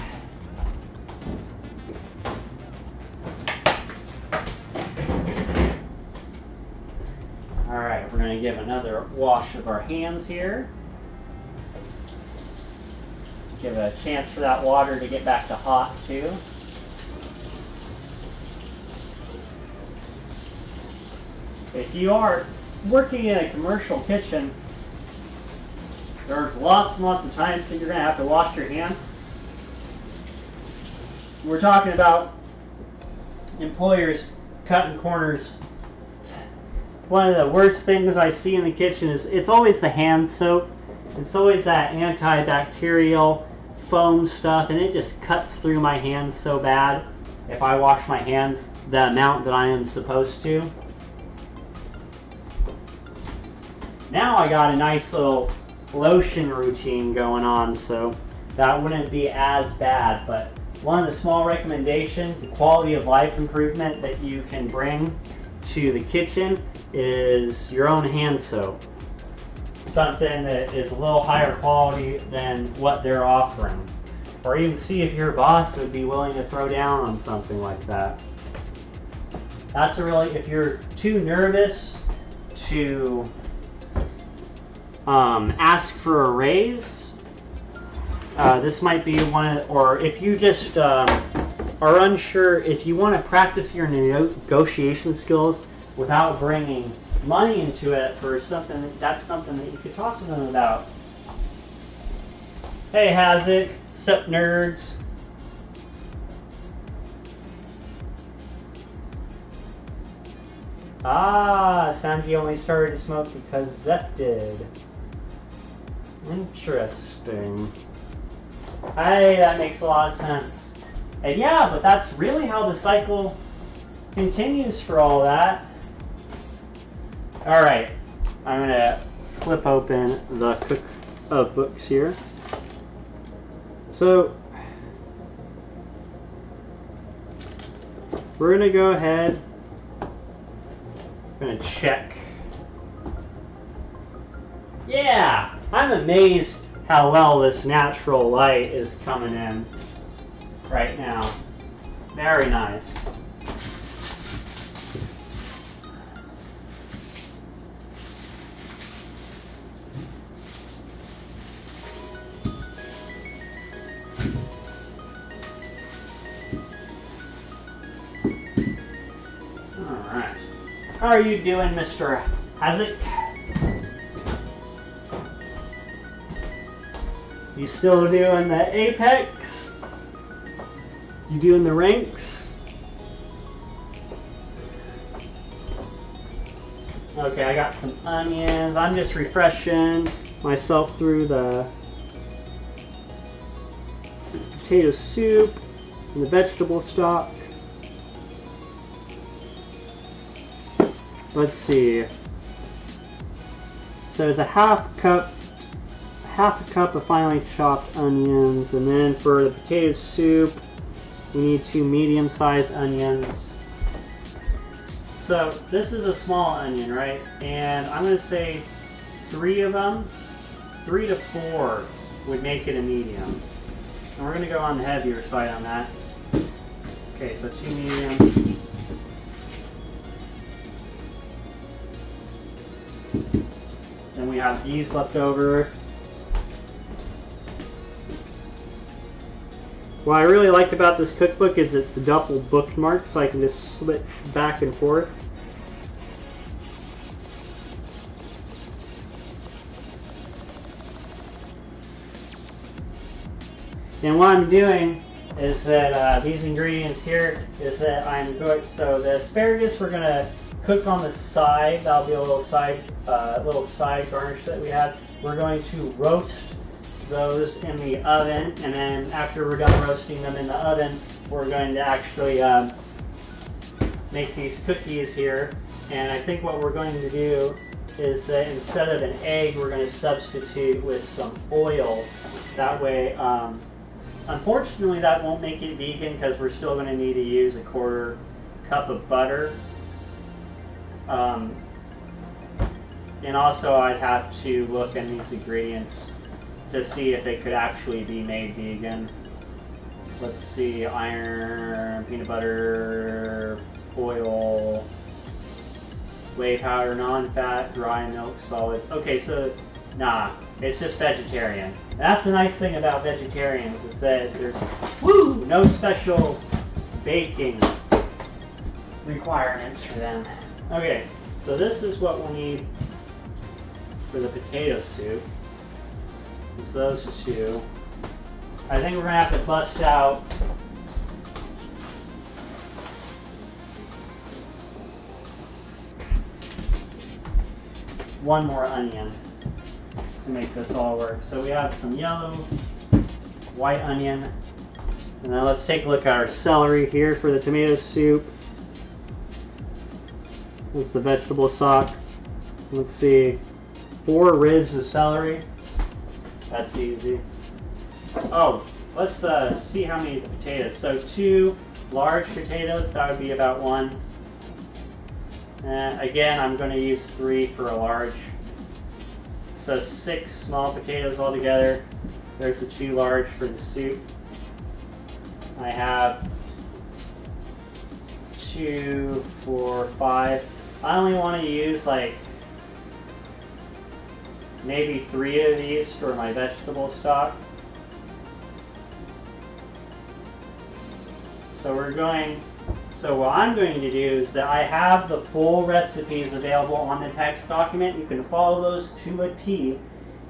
Alright, we're going to give another wash of our hands here. Give a chance for that water to get back to hot too. If you are working in a commercial kitchen, there's lots and lots of times that you're going to have to wash your hands. We're talking about employers cutting corners. One of the worst things I see in the kitchen is it's always the hand soap. It's always that antibacterial foam stuff, and it just cuts through my hands so bad if I wash my hands the amount that I am supposed to. Now I got a nice little lotion routine going on, so that wouldn't be as bad. But one of the small recommendations, the quality of life improvement that you can bring to the kitchen is your own hand soap. Something that is a little higher quality than what they're offering. Or even see if your boss would be willing to throw down on something like that. That's a really, if you're too nervous to um, ask for a raise. Uh, this might be one, or if you just um, are unsure, if you want to practice your negotiation skills without bringing money into it for something, that's something that you could talk to them about. Hey, Hazik, sup nerds? Ah, Sanji only started to smoke because Zeff did. Interesting. Hey, that makes a lot of sense. And yeah, but that's really how the cycle continues for all that. Alright, I'm gonna flip open the cook of books here. So, we're gonna go ahead, gonna check. Yeah, I'm amazed how well this natural light is coming in right now. Very nice. How are you doing, Mr. Isaac? You still doing the Apex? You doing the ranks? Okay, I got some onions. I'm just refreshing myself through the potato soup and the vegetable stock. Let's see. So there's a half cup half a cup of finely chopped onions and then for the potato soup we need two medium-sized onions. So this is a small onion, right? And I'm to say three of them, three to four would make it a medium. And we're going to go on the heavier side on that. Okay, so two medium. Then we have these left over. What I really like about this cookbook is it's a double bookmarked, so I can just switch back and forth. And what I'm doing is that uh, these ingredients here is that I'm going, so the asparagus we're going to cook on the side, that'll be a little side, uh, little side garnish that we have. We're going to roast those in the oven, and then after we're done roasting them in the oven, we're going to actually uh, make these cookies here. And I think what we're going to do is that instead of an egg, we're going to substitute with some oil. That way, um, unfortunately, that won't make it vegan because we're still going to need to use a quarter cup of butter. Um, and also, I'd have to look in these ingredients to see if they could actually be made vegan. Let's see, iron, peanut butter, oil, whey powder, non-fat, dry milk, solids. Okay, so, nah, it's just vegetarian. That's the nice thing about vegetarians is that there's, woo, no special baking requirements for them. Okay, so this is what we'll need for the potato soup is those two. I think we're to have to bust out one more onion to make this all work. So we have some yellow, white onion, and now let's take a look at our celery here for the tomato soup. Is the vegetable stock. Let's see, four ribs of celery. That's easy. Oh, let's uh, see how many potatoes. So two large potatoes, that would be about one. And again, I'm going to use three for a large. So six small potatoes altogether. There's the two large for the soup. I have two, four, five. I only want to use like maybe three of these for my vegetable stock. So we're going, so what I'm going to do is that I have the full recipes available on the text document. You can follow those to a T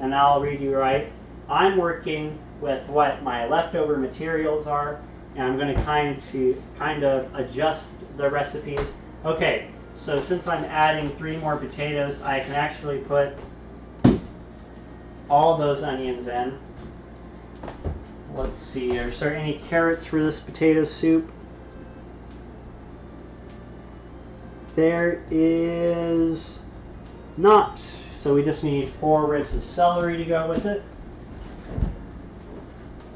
and I'll read you right. I'm working with what my leftover materials are and I'm going to kind to kind of adjust the recipes. Okay, so since I'm adding three more potatoes, I can actually put all those onions in. Let's see, is there any carrots for this potato soup? There is not. So we just need four ribs of celery to go with it.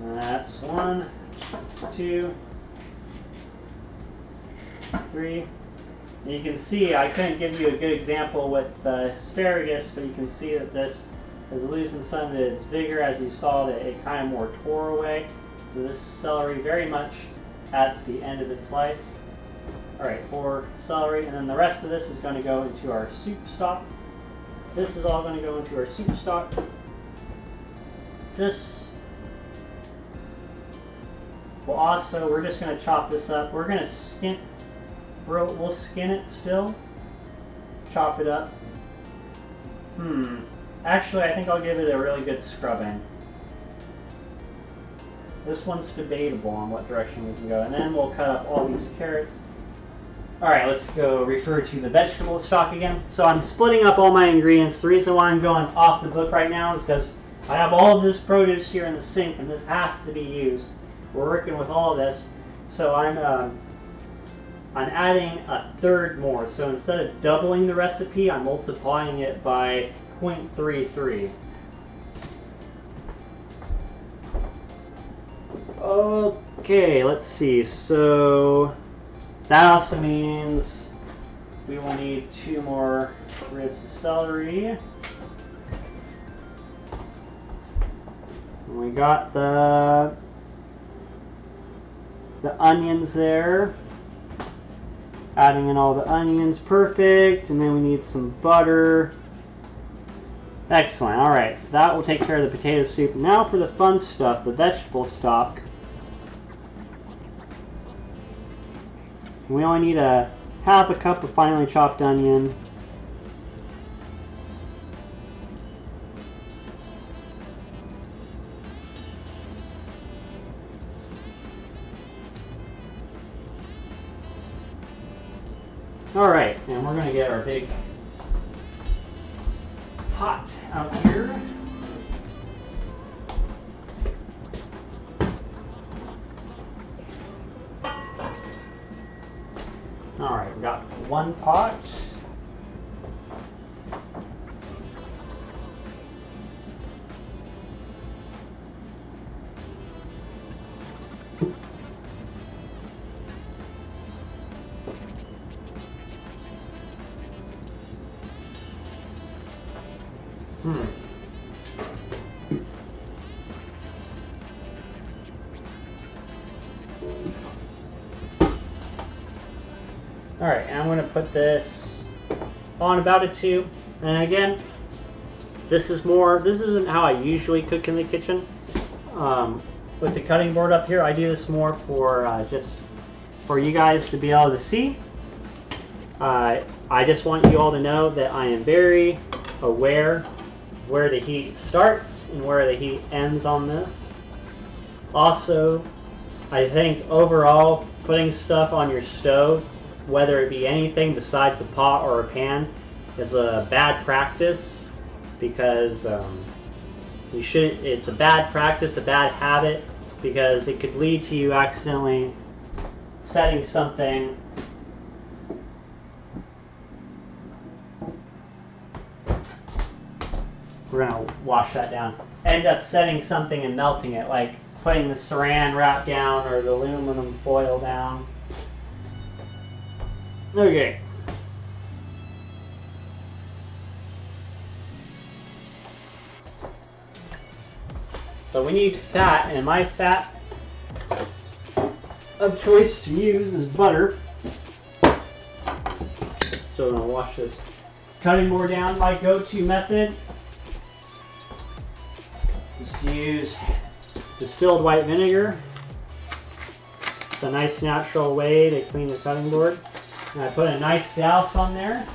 That's one, two, three. You can see, I couldn't give you a good example with the asparagus, but you can see that this is losing some of its vigor as you saw that it kind of more tore away. So this celery very much at the end of its life. Alright, for celery, and then the rest of this is going to go into our soup stock. This is all going to go into our soup stock. This will also, we're just going to chop this up. We're going to skin, we'll skin it still, chop it up. Hmm, Actually, I think I'll give it a really good scrubbing. This one's debatable on what direction we can go. And then we'll cut up all these carrots. All right, let's go refer to the vegetable stock again. So I'm splitting up all my ingredients. The reason why I'm going off the book right now is because I have all of this produce here in the sink, and this has to be used. We're working with all of this, so I'm uh, I'm adding a third more. So instead of doubling the recipe, I'm multiplying it by 0.33. Okay, let's see. So that also means we will need two more ribs of celery. We got the the onions there. Adding in all the onions, perfect. And then we need some butter. Excellent. All right, so that will take care of the potato soup. Now for the fun stuff, the vegetable stock. We only need a half a cup of finely chopped onion. All right, and we're gonna get our big pot out here. All right, we got one pot. Hmm. All right, I'm going to put this on about a two. And again, this is more, this isn't how I usually cook in the kitchen. Um, with the cutting board up here, I do this more for uh, just for you guys to be able to see. Uh, I just want you all to know that I am very aware where the heat starts and where the heat ends on this. Also, I think overall, putting stuff on your stove whether it be anything besides a pot or a pan, is a bad practice because um, you should. It's a bad practice, a bad habit because it could lead to you accidentally setting something. We're gonna wash that down. End up setting something and melting it, like putting the saran wrap down or the aluminum foil down. Okay. So we need fat, and my fat of choice to use is butter. So I'm gonna wash this cutting board down. My go-to method to use distilled white vinegar. It's a nice natural way to clean the cutting board. And I put a nice douse on there.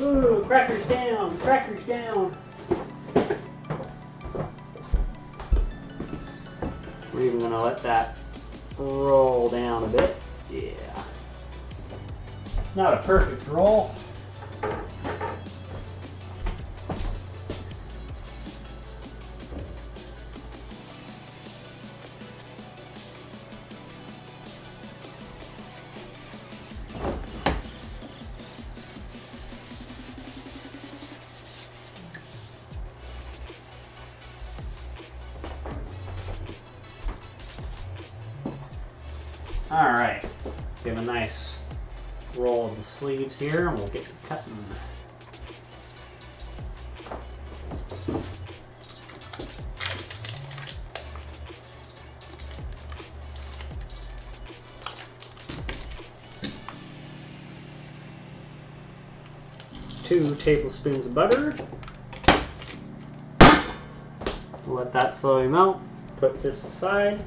Ooh, crackers down, crackers down. We're even gonna let that roll down a bit. Yeah. Not a perfect roll. Here, and we'll get cutting. Two tablespoons of butter. Let that slowly melt. Put this aside.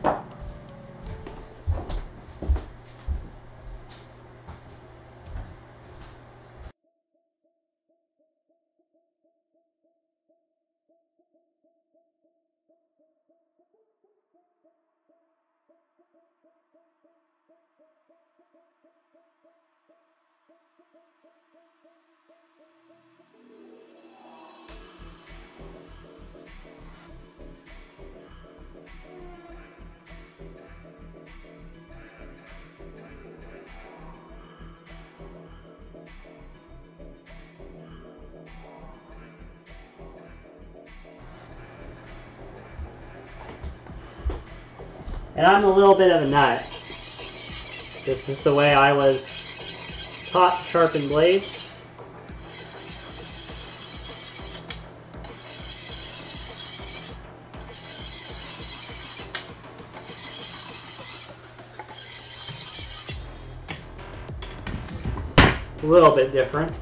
Little bit of a nut. This is the way I was taught sharpen blades. A little bit different.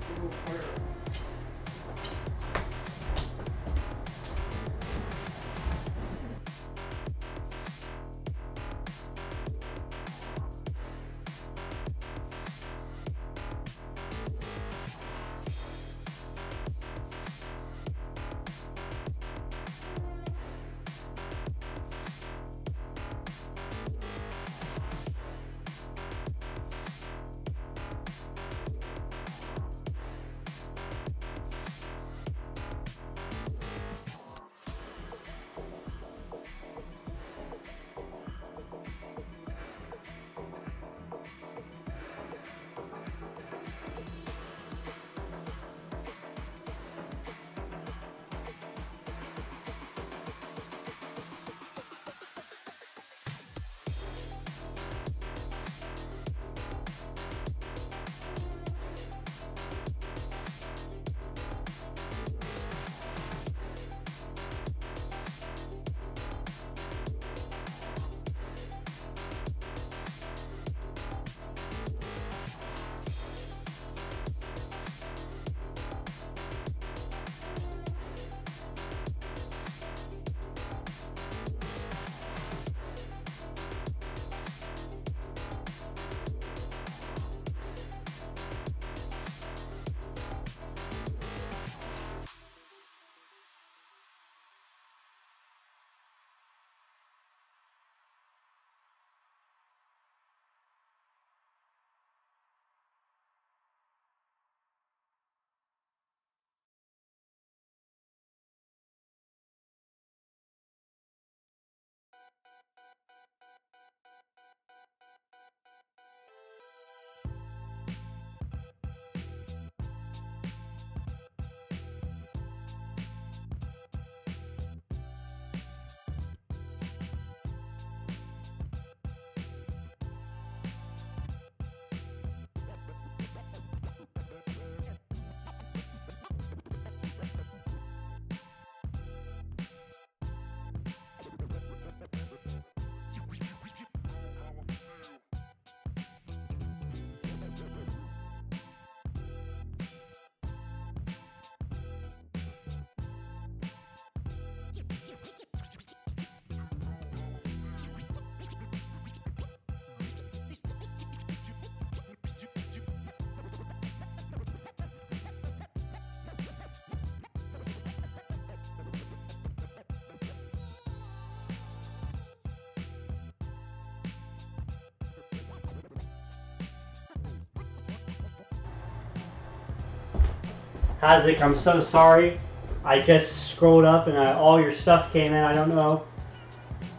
Hazik, I'm so sorry. I just scrolled up and I, all your stuff came in. I don't know.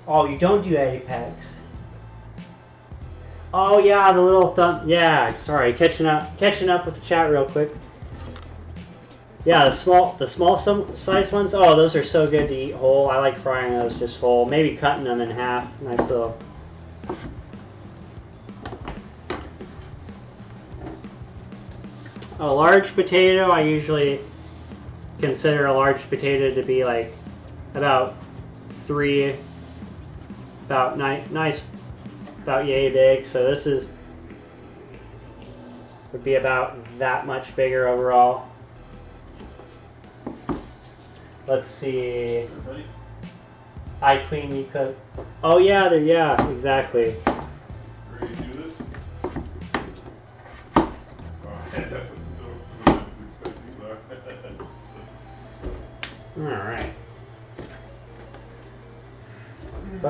Oh, you don't do Apex. Oh yeah, the little thumb. Yeah, sorry, catching up, catching up with the chat real quick. Yeah, the small, the small size ones. Oh, those are so good to eat whole. I like frying those just whole. Maybe cutting them in half. Nice little. A large potato, I usually consider a large potato to be like about three, about ni nice, about yay big. So this is would be about that much bigger overall. Let's see. I clean, you cook. Oh yeah, there. Yeah, exactly.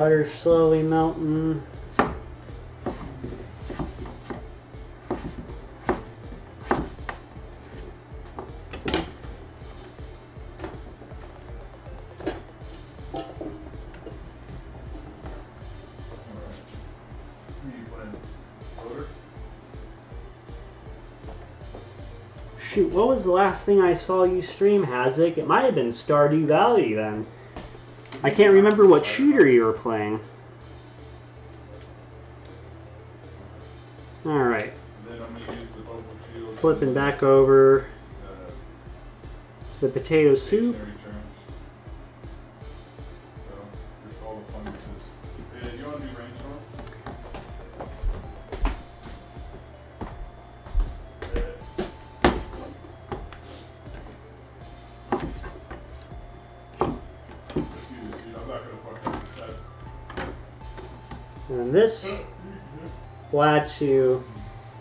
Slowly melting. Shoot, what was the last thing I saw you stream, Hazik? It might have been Stardew Valley then. I can't remember what shooter you were playing. Alright, flipping back over the potato soup.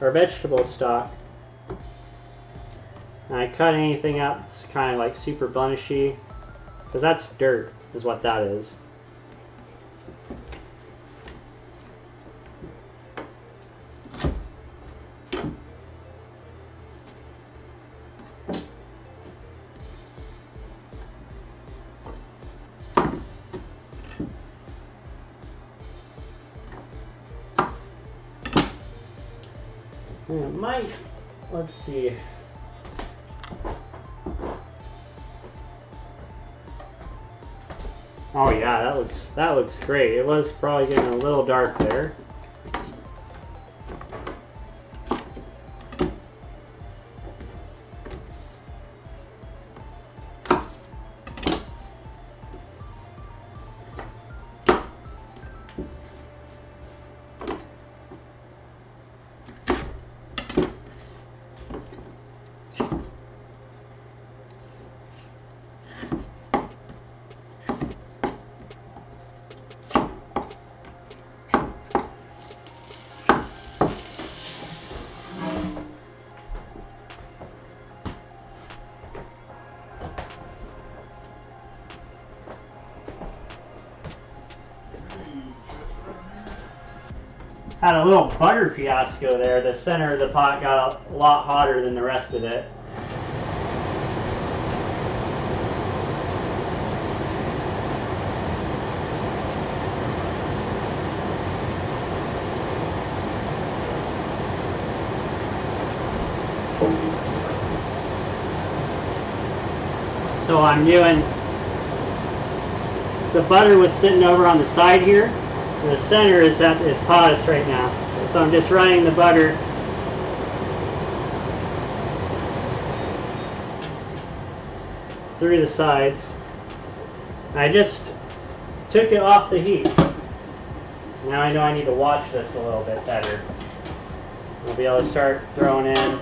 Our vegetable stock. And I cut anything out that's kind of like super blemishy, because that's dirt, is what that is. Looks great. It was probably getting a little dark there. Little butter fiasco there. The center of the pot got a lot hotter than the rest of it. So I'm doing, the butter was sitting over on the side here. The center is at its hottest right now. So I'm just running the butter through the sides. I just took it off the heat. Now I know I need to watch this a little bit better. I'll be able to start throwing in,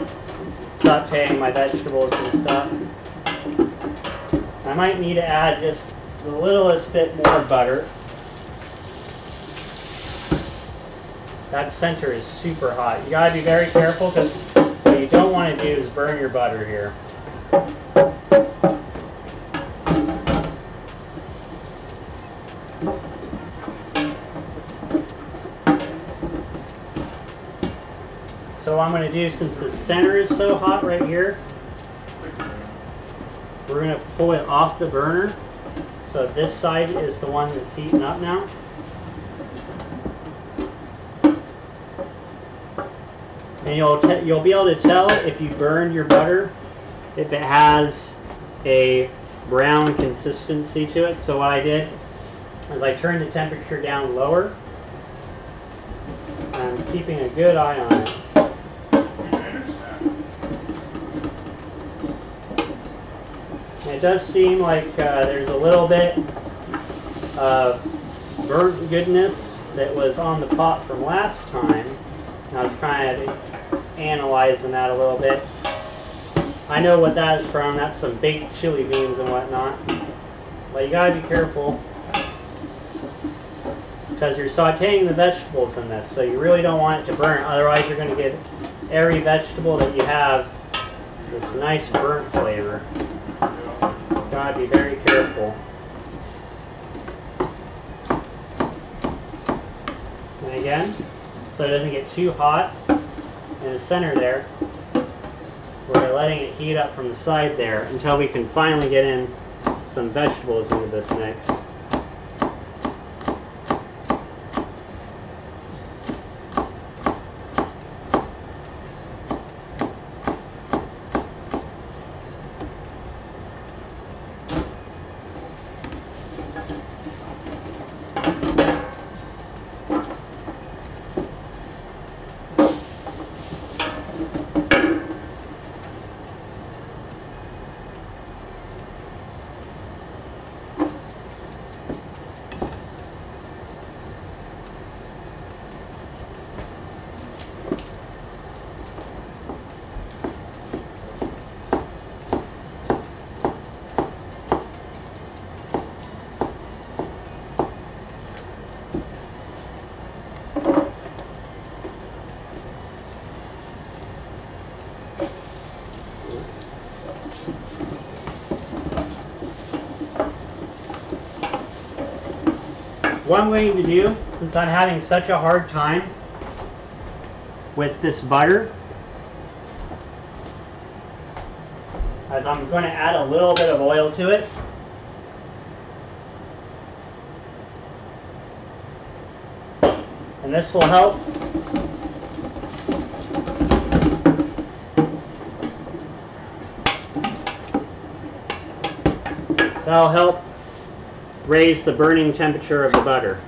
sauteing my vegetables and stuff. I might need to add just the littlest bit more butter. That center is super hot. You gotta be very careful because what you don't want to do is burn your butter here. So what I'm going to do, since the center is so hot right here, we're going to pull it off the burner. So this side is the one that's heating up now. And you'll you'll be able to tell if you burned your butter if it has a brown consistency to it. So what I did is I turned the temperature down lower. I'm keeping a good eye on it. It does seem like uh, there's a little bit of burnt goodness that was on the pot from last time. I was kind of analyzing that a little bit. I know what that is from. That's some baked chili beans and whatnot. But you gotta be careful because you're sauteing the vegetables in this, so you really don't want it to burn. Otherwise, you're to get every vegetable that you have this nice burnt flavor. You Gotta be very careful. And again, so it doesn't get too hot in the center there. We're letting it heat up from the side there until we can finally get in some vegetables into this mix. What I'm going to do, since I'm having such a hard time with this butter, as I'm going to add a little bit of oil to it. And this will help That'll help raise the burning temperature of the butter.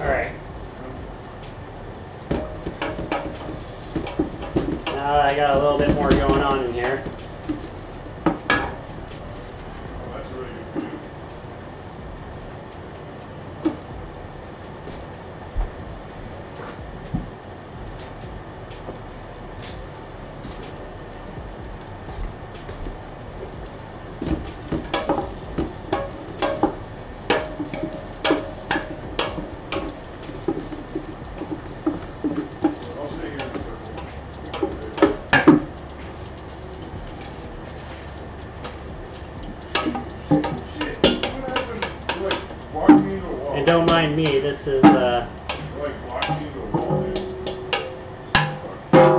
Alright. Now that I got a little bit more going on in here. Oh, that's really good food. I'll stay here in the circle. Shit, what happened? You like walked me into a wall. And don't mind me, this is, uh, You like walked me into a wall, dude.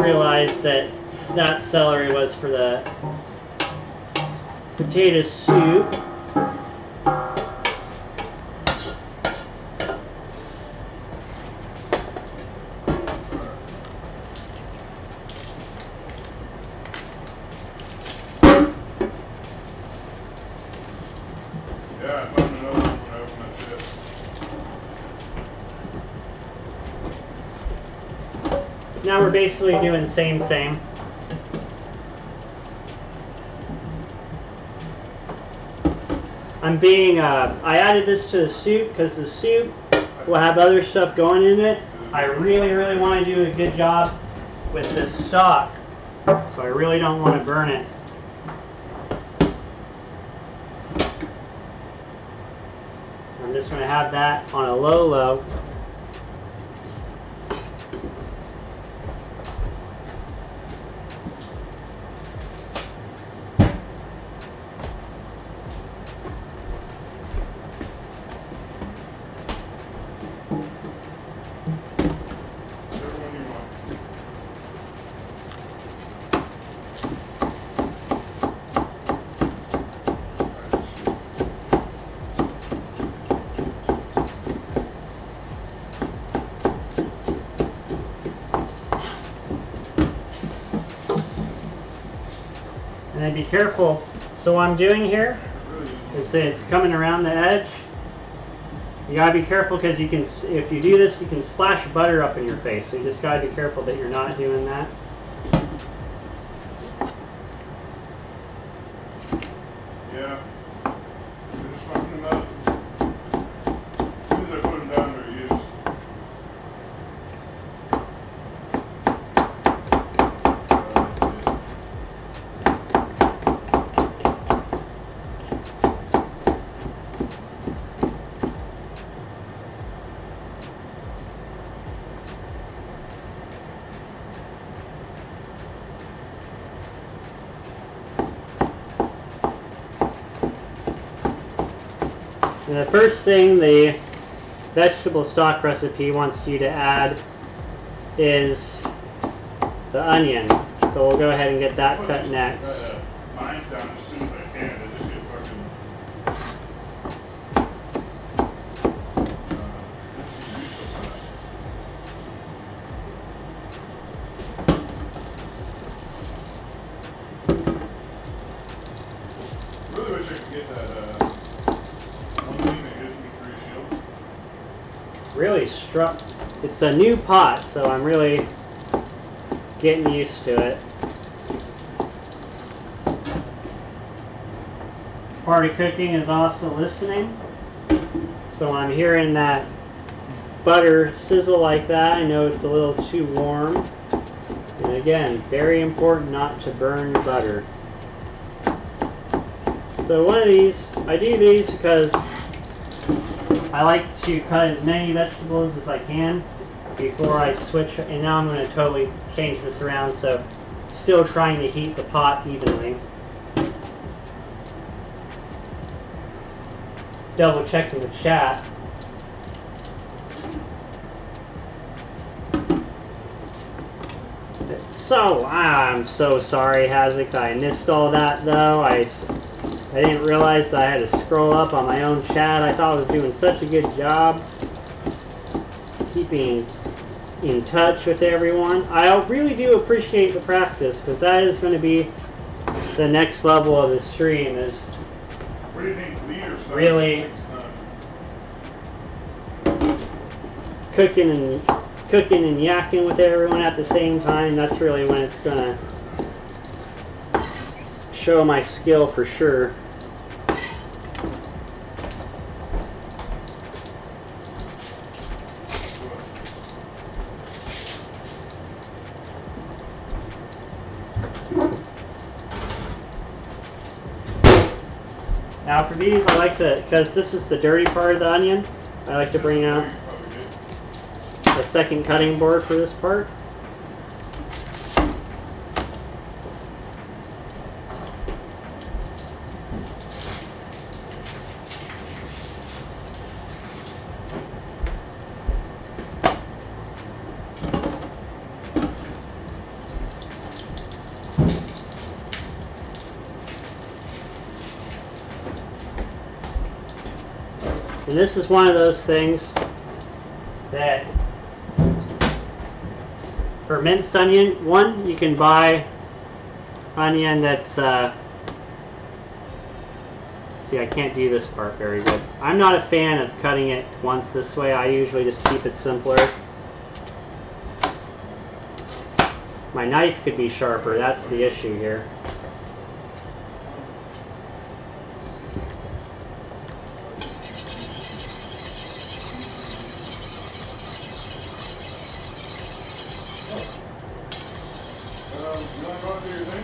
realize that that celery was for the potato doing same, same. I'm being, uh, I added this to the soup because the soup will have other stuff going in it. I really, really want to do a good job with this stock, so I really don't want to burn it. I'm just going to have that on a low low. Careful. So what I'm doing here is it's coming around the edge. You gotta be careful because you can, if you do this, you can splash butter up in your face. So you just gotta be careful that you're not doing that. First thing the vegetable stock recipe wants you to add is the onion. So we'll go ahead and get that cut next. It's a new pot, so I'm really getting used to it. Party cooking is also listening. So I'm hearing that butter sizzle like that, I know it's a little too warm. And again, very important not to burn butter. So one of these, I do these because I like to cut as many vegetables as I can before I switch, and now I'm going to totally change this around, so still trying to heat the pot evenly. Double checking the chat. So, I'm so sorry, Hazik. I missed all that, though. I, I didn't realize that I had to scroll up on my own chat. I thought I was doing such a good job keeping in touch with everyone. I really do appreciate the practice because that is going to be the next level of the stream is What do you think, lead or side? Really? cooking and cooking and yakking with everyone at the same time. That's really when it's going to show my skill for sure. Now for these, I like to, because this is the dirty part of the onion, I like to bring out a second cutting board for this part. This is one of those things that for minced onion, one, you can buy onion that's, uh, see, I can't do this part very good. I'm not a fan of cutting it once this way. I usually just keep it simpler. My knife could be sharper. That's the issue here. Um, you want to go through your thing?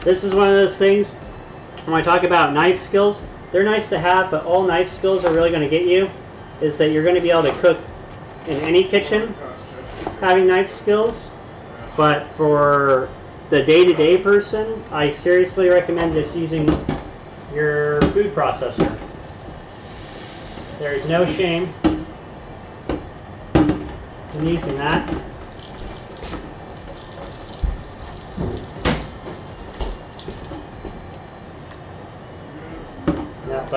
What? This is one of those things when I talk about knife skills, they're nice to have, but all knife skills are really going to get you is that you're going to be able to cook in any kitchen having knife skills. But for the day-to-day person, I seriously recommend just using your food processor. There is no shame in using that.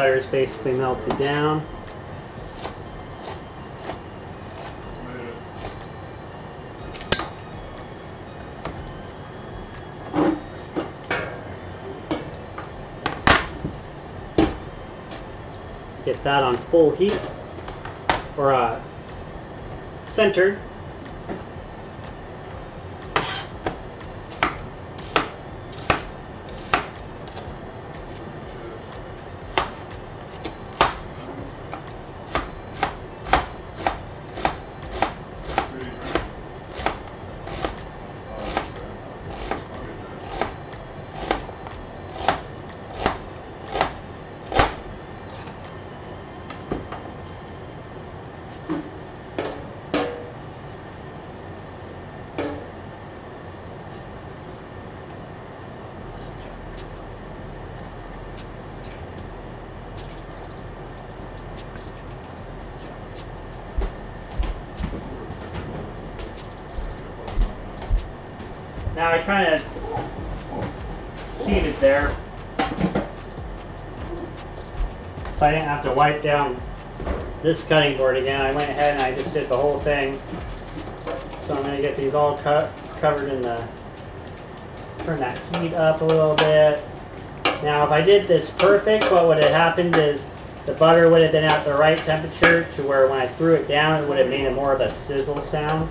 Butter is basically melted down. Get that on full heat or uh, centered. I to keep it there so I didn't have to wipe down this cutting board again. I went ahead and I just did the whole thing So I'm going to get these all cut, covered in the, turn that heat up a little bit. Now if I did this perfect, what would have happened is the butter would have been at the right temperature to where when I threw it down, it would have made a more of a sizzle sound.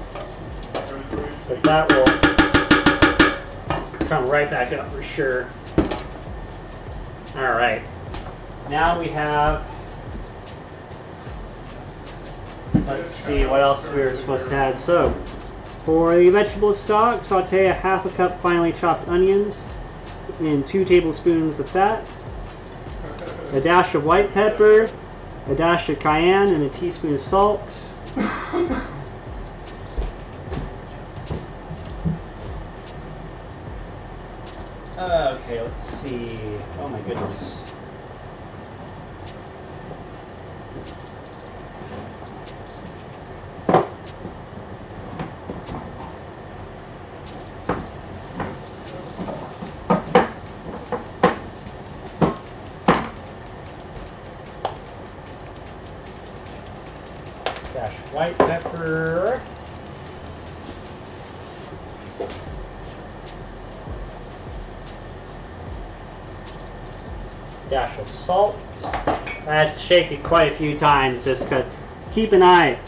But that will come right back up for sure. All right. Now we have, let's see what else we were supposed to add. So, for the vegetable stock, saute a half a cup finely chopped onions in two tablespoons of fat, a dash of white pepper, a dash of cayenne, and a teaspoon of salt. *laughs* see. Oh my goodness. Shake it quite a few times just to keep an eye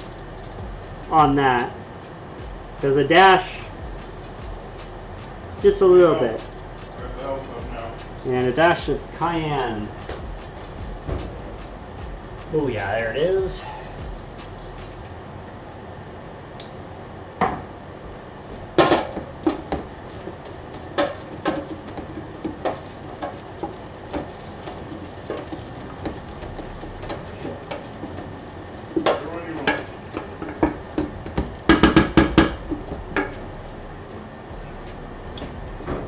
on that. Because a dash, just a little bit. And a dash of cayenne. Oh yeah, there it is. Which one you want?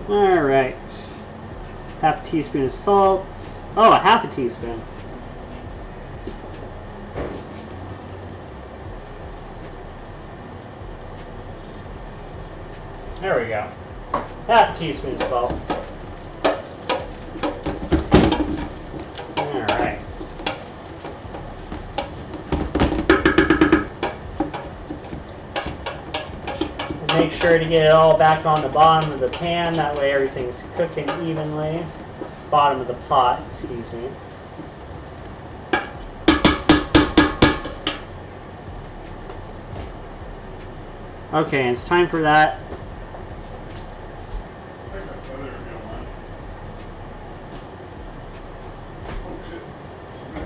Alright. Half a teaspoon of salt. Oh, a half a teaspoon. There we go. Half a teaspoon of salt. Alright. Make sure to get it all back on the bottom of the pan, that way everything's cooking evenly. Bottom of the pot, excuse me. Okay, it's time for that.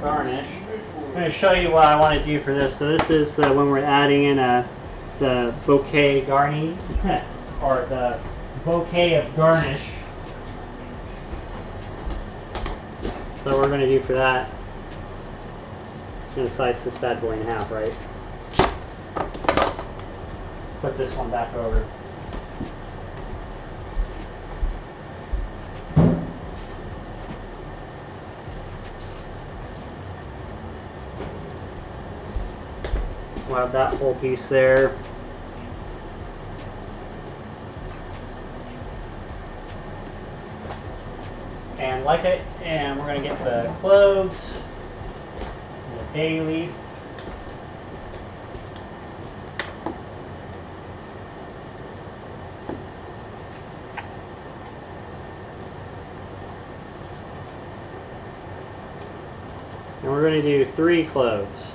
Garnish. I'm going to show you what I want to do for this. So this is uh, when we're adding in a, the bouquet garni, *laughs* or the bouquet of garnish. So what we're going to do for that, just going to slice this bad boy in half, right? Put this one back over. We'll have that whole piece there. And like it, and we're gonna get the cloves, and the bay leaf. And we're gonna do three cloves.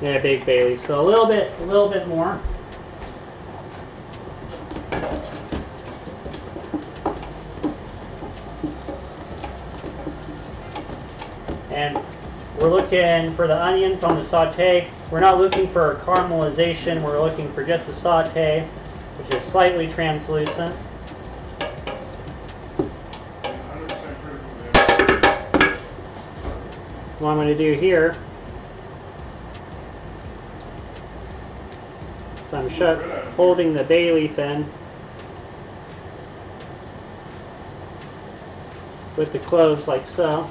Yeah, big bay leaf, So a little bit, a little bit more. And we're looking for the onions on the saute. We're not looking for a caramelization. We're looking for just a saute, which is slightly translucent. 100% critical there. What I'm going to do here. So I'm shut, holding the bay leaf in with the cloves like so.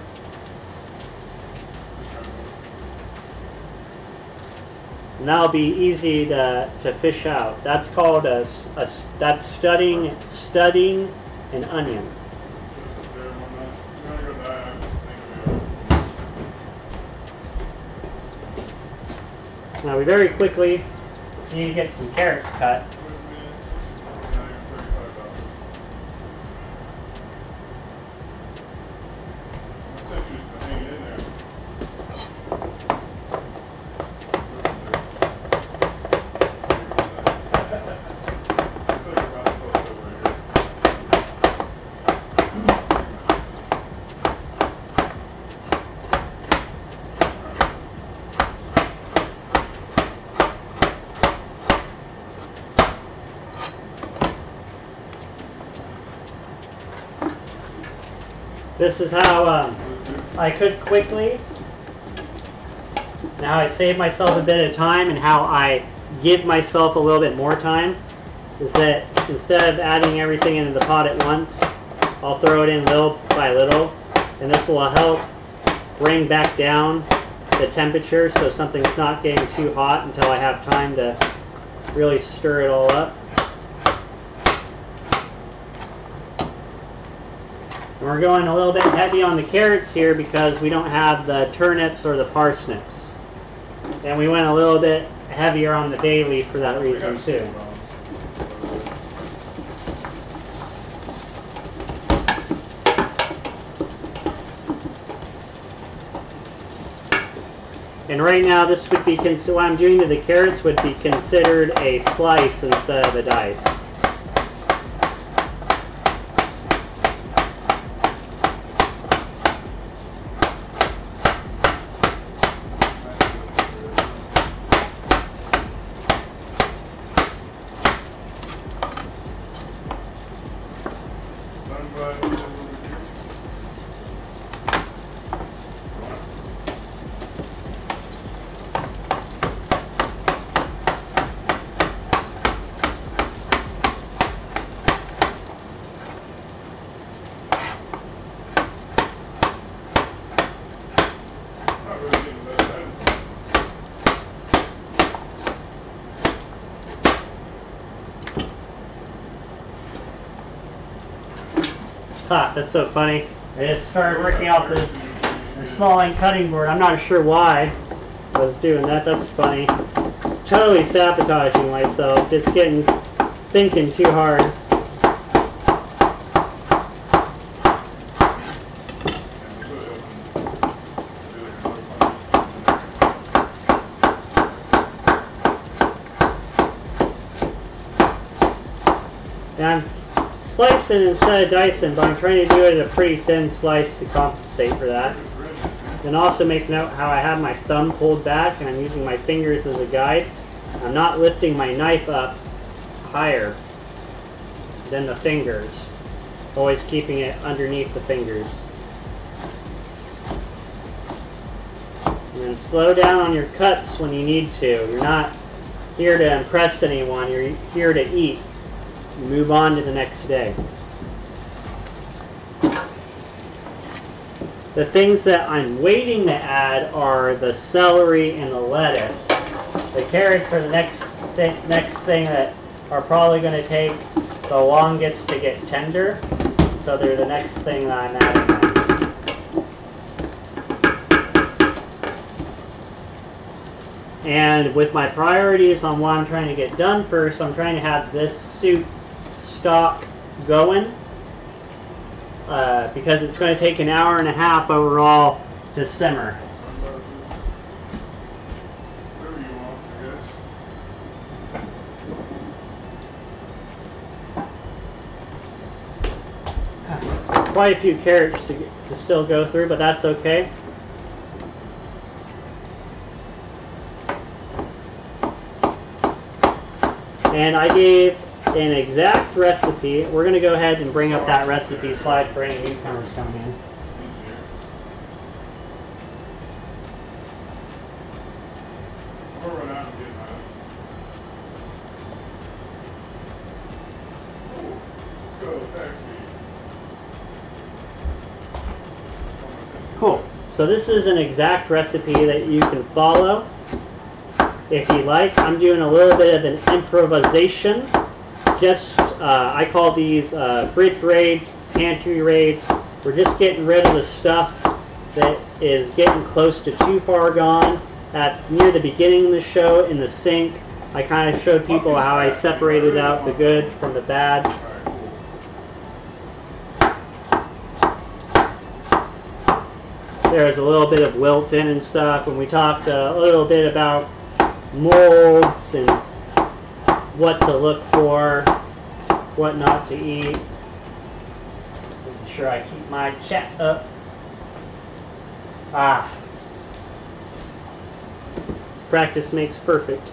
And that'll be easy to, to fish out. That's called a, a that's studding studding an onion. Now we very quickly need to get some carrots cut. This is how um, I cook quickly. Now I save myself a bit of time and how I give myself a little bit more time is that instead of adding everything into the pot at once, I'll throw it in little by little and this will help bring back down the temperature so something's not getting too hot until I have time to really stir it all up. We're going a little bit heavy on the carrots here because we don't have the turnips or the parsnips. And we went a little bit heavier on the bay leaf for that reason too. And right now this would be, what I'm doing to the carrots would be considered a slice instead of a dice. That's so funny. I just started working out the, the smalling cutting board. I'm not sure why I was doing that. That's funny. Totally sabotaging myself. Just getting, thinking too hard. And I'm slicing instead of dicing, but I'm trying to do it in a pretty thin slice to compensate for that. And also make note how I have my thumb pulled back and I'm using my fingers as a guide. I'm not lifting my knife up higher than the fingers. Always keeping it underneath the fingers. And then slow down on your cuts when you need to. You're not here to impress anyone, you're here to eat. Move on to the next day. The things that I'm waiting to add are the celery and the lettuce. The carrots are the next thing, next thing that are probably going to take the longest to get tender. So they're the next thing that I'm adding. And with my priorities on what I'm trying to get done first, I'm trying to have this soup stock going uh, because it's going to take an hour and a half overall to simmer. Quite a few carrots to, to still go through, but that's okay. And I gave an exact recipe. We're going to go ahead and bring up that recipe slide for any newcomers coming in. Cool. So this is an exact recipe that you can follow if you like. I'm doing a little bit of an improvisation just, uh, I call these uh, fridge raids, pantry raids. We're just getting rid of the stuff that is getting close to too far gone at near the beginning of the show in the sink, I kind of showed people how I separated out the good from the bad. There's a little bit of wilting and stuff, and we talked a little bit about molds and what to look for, what not to eat. Making sure I keep my chat up. Ah. Practice makes perfect.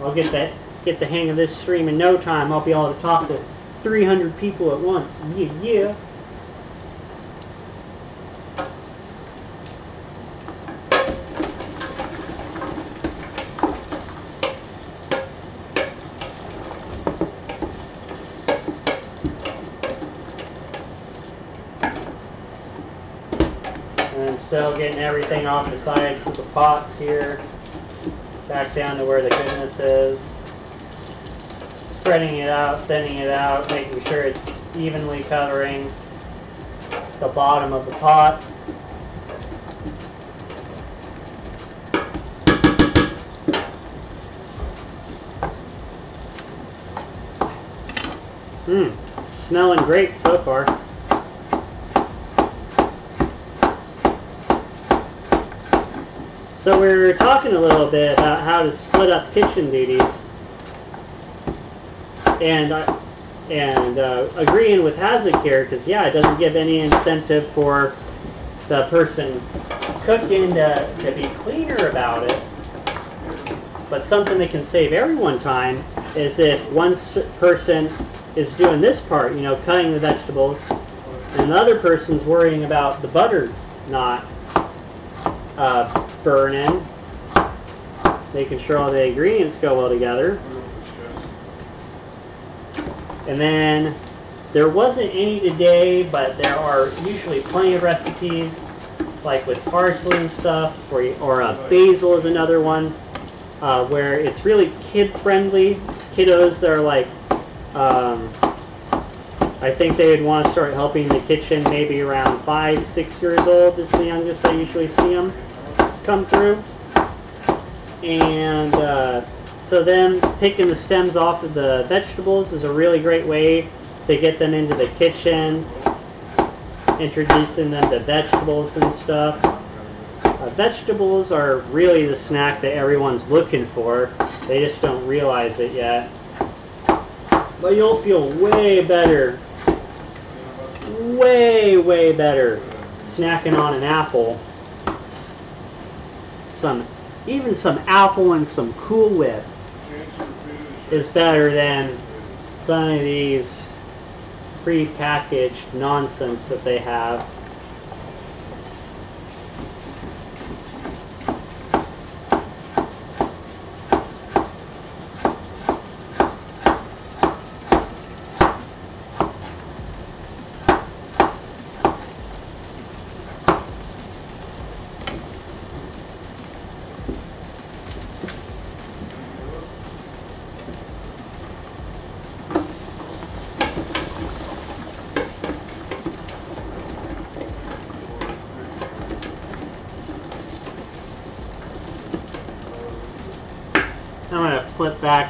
I'll get that get the hang of this stream in no time. I'll be able to talk to 300 people at once. Yeah, yeah. And still getting everything off the sides of the pots here. Back down to where the goodness is. Spreading it out, thinning it out, making sure it's evenly covering the bottom of the pot. Hmm, smelling great so far. So we were talking a little bit about how to split up kitchen duties, and I, and uh, agreeing with Hazlitt here because yeah, it doesn't give any incentive for the person cooking to, to be cleaner about it. But something that can save everyone time is if one person is doing this part, you know, cutting the vegetables, and the other person's worrying about the butter not uh, burning, making sure all the ingredients go well together. And then there wasn't any today, but there are usually plenty of recipes, like with parsley and stuff, or, or uh, basil is another one, uh, where it's really kid friendly. Kiddos that are like, um, I think they would want to start helping the kitchen maybe around five, six years old. Is the youngest I usually see them come through. And uh, so then picking the stems off of the vegetables is a really great way to get them into the kitchen, introducing them to vegetables and stuff. Uh, vegetables are really the snack that everyone's looking for. They just don't realize it yet. But you'll feel way better, way, way better snacking on an apple. Some, even some apple and some Cool Whip is better than some of these pre-packaged nonsense that they have.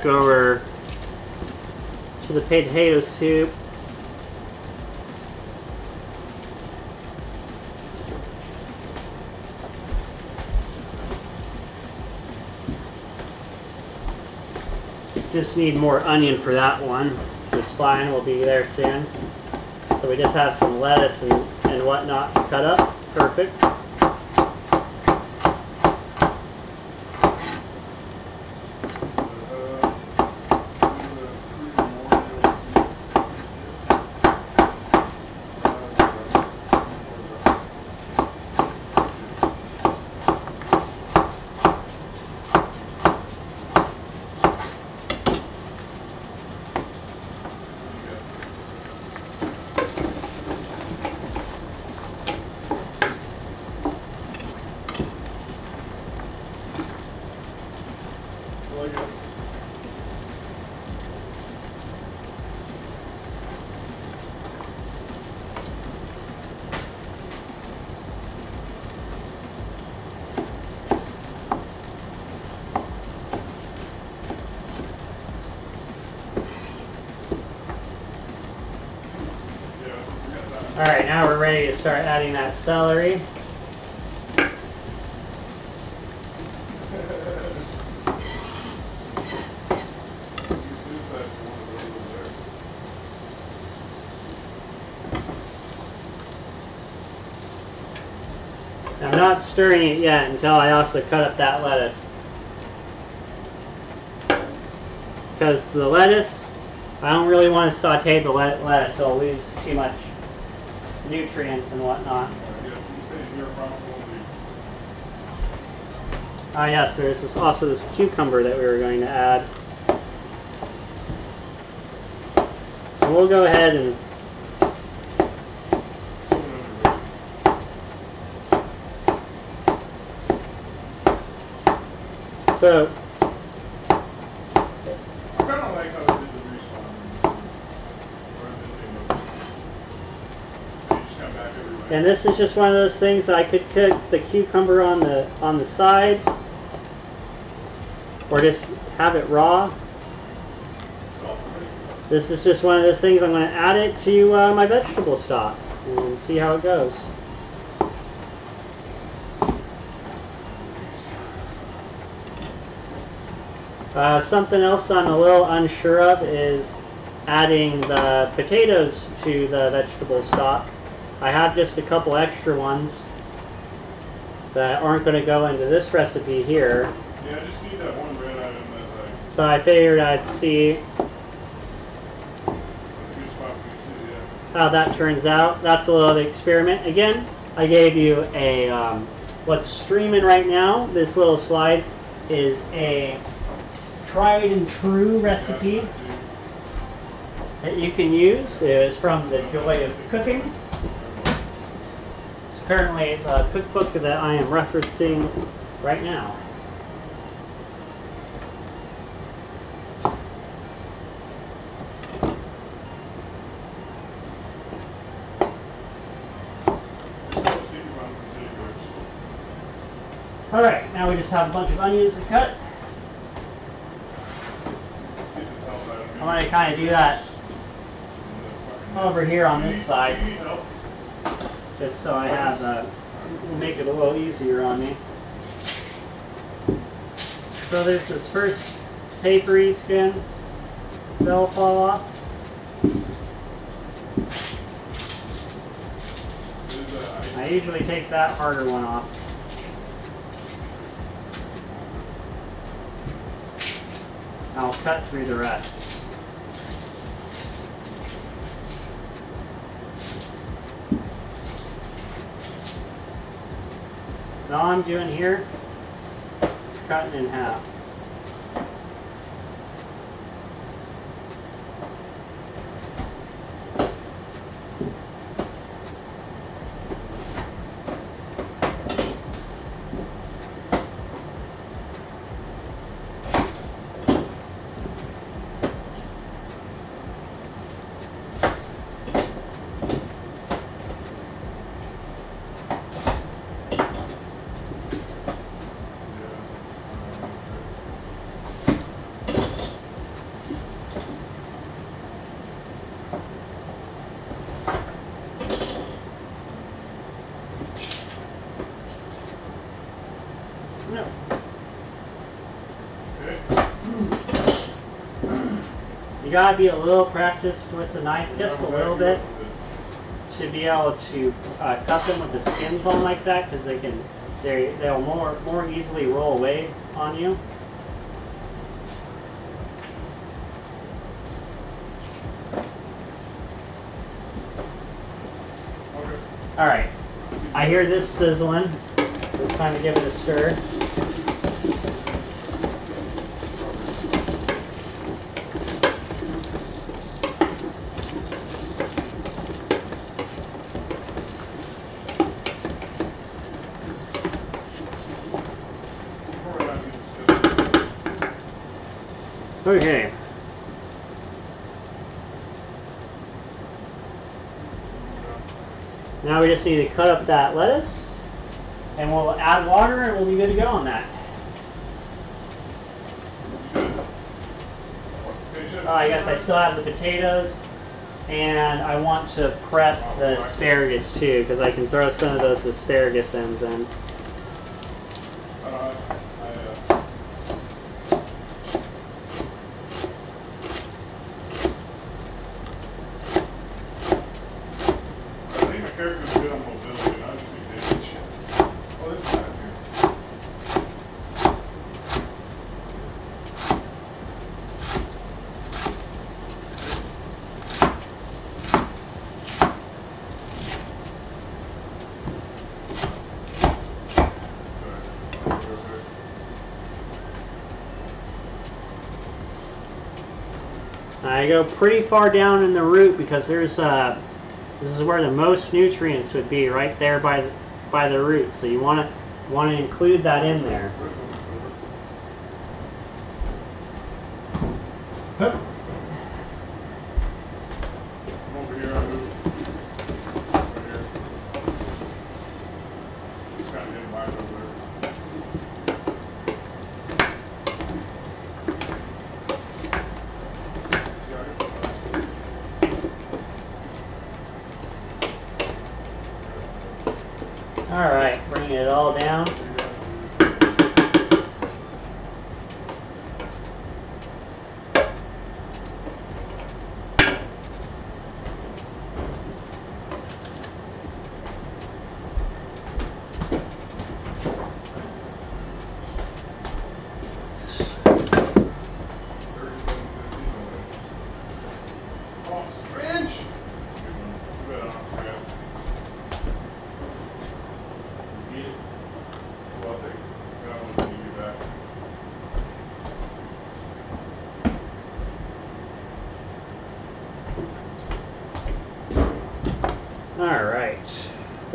Over to the potato soup. Just need more onion for that one. The spine will be there soon. So we just have some lettuce and, and whatnot cut up. Perfect. Now we're ready to start adding that celery. I'm not stirring it yet until I also cut up that lettuce. Because the lettuce, I don't really want to saute the let lettuce, it'll lose too much nutrients and whatnot. Ah yes, there's also this cucumber that we were going to add. So we'll go ahead and so I kind of like how they did the respawn. Or did they They just come back every round. And this is just one of those things I could cook the cucumber on the on the side, or just have it raw. This is just one of those things I'm going to add it to uh, my vegetable stock and see how it goes. Uh, something else I'm a little unsure of is adding the potatoes to the vegetable stock. I have just a couple extra ones that aren't going to go into this recipe here. Yeah, I just need that one red item that So I figured I'd see I, that's a good spot for me too, yeah. how that turns out. That's a little experiment. Again, I gave you a um, what's streaming right now. This little slide is a tried and true recipe that you can use. It is from the Joy of Cooking. Currently the cookbook that I am referencing right now. too. Little secret one from City Works. All right, now we just have a bunch of onions to cut. I'm going to kind of do that uh, over here on this side. Just so I have uh, will make it a little easier on me. So there's this first papery skin that'll fall off. A- I usually take that harder one off. I'll cut through the rest. All I'm doing here is cutting in half. You gotta be a little practiced with the knife, just a little bit, to be able to uh, cut them with the skins on like that, because they can, they they'll more more easily roll away on you. All right, I hear this sizzling. It's time to give it a stir. Okay. Now we just need to cut up that lettuce, and we'll add water, and we'll be good to go on that. Oh, I guess I still have the potatoes. And I want to prep the asparagus too, because I can throw some of those asparagus ends in. Uh, I, uh, I think my character's good on mobility, and I just need to hit shit. Oh, this is not here. Sorry. I go pretty far down in the root because there's uh, this is where the most nutrients would be, right there by the, by the root. So you want to want to include that in there.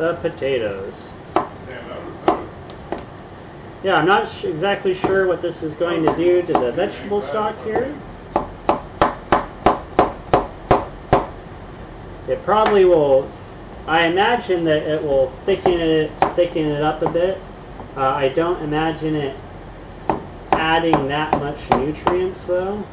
The potatoes. Yeah, I'm not exactly sure what this is going to do to the vegetable stock here. It probably will. I imagine that it will thicken it thicken it up a bit. Uh, I don't imagine it adding that much nutrients though.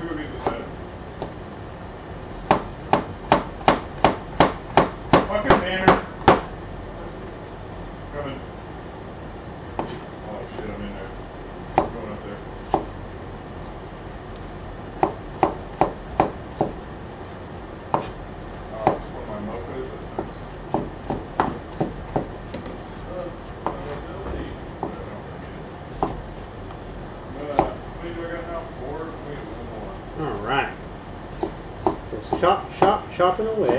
We go get this item. Fucking Tanner. Coming. Oh shit, I'm in there. Going up there. Oh, it's one of my mofos. That's nice. Uh, mobility. Uh, how many do I got now? Four? We need one more. All right. Just chop, chop, chopping away.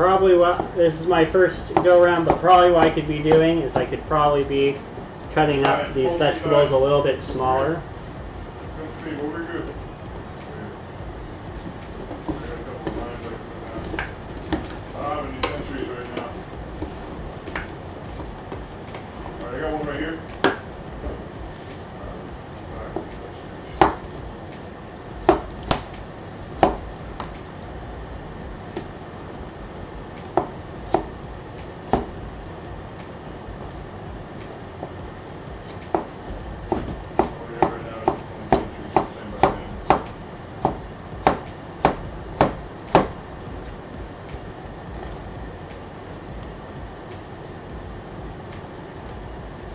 Probably what this is my first go around, but probably what I could be doing is I could probably be cutting up these vegetables a little bit smaller. Come see, what we good? I got a couple lines I can put down. I don't have any centuries right now. Alright, I got one right here.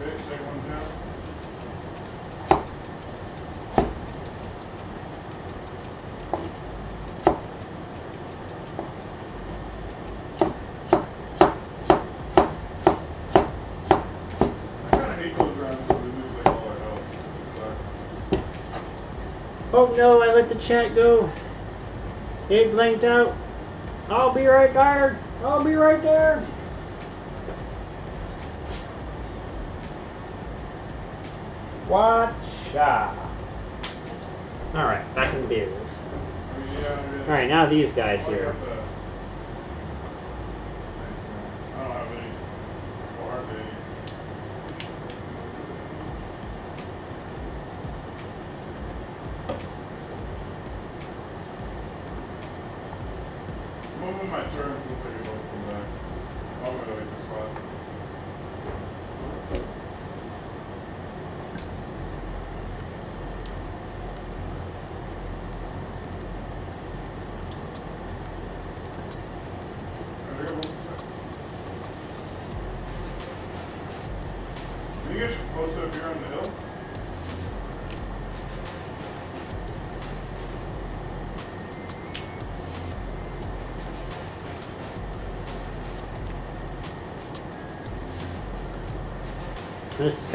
Alright, now? I kinda hate those rounds where they lose like all our health. It sucks. Oh no, I let the chat go. It blanked out. I'll be right there. I'll be right there. Watch out. Alright, back in business. I mean, yeah, I mean, Alright, now these guys here.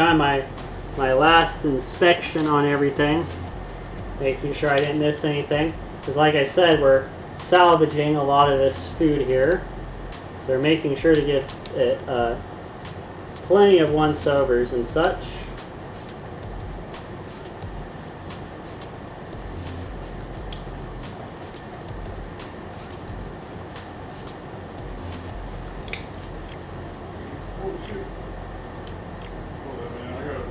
Kind of my my last inspection on everything, making sure I didn't miss anything. Because like I said, we're salvaging a lot of this food here, so we're making sure to get uh, uh, plenty of once overs and such. Oh shit. Hold on, man. I gotta.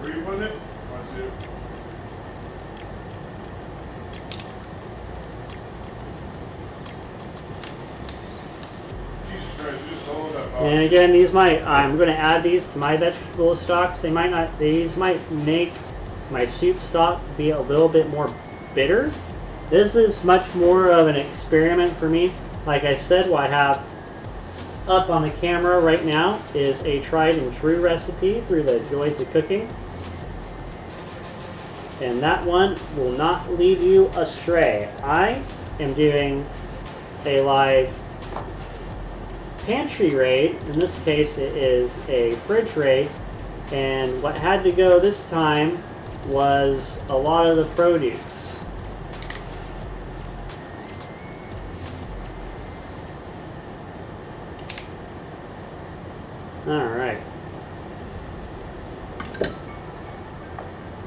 Where you putting it? I see it. Jesus Christ, you just swallowed that pop. And again, these might I'm going to add these to my vegetable stocks. They might not. These might make my soup stock be a little bit more bitter. This is much more of an experiment for me. Like I said, what I have up on the camera right now is a tried and true recipe through the Joys of Cooking. And that one will not lead you astray. I am doing a live pantry raid. In this case, it is a fridge raid. And what had to go this time was a lot of the produce. Alright.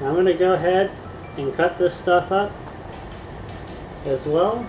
I'm going to go ahead and cut this stuff up as well.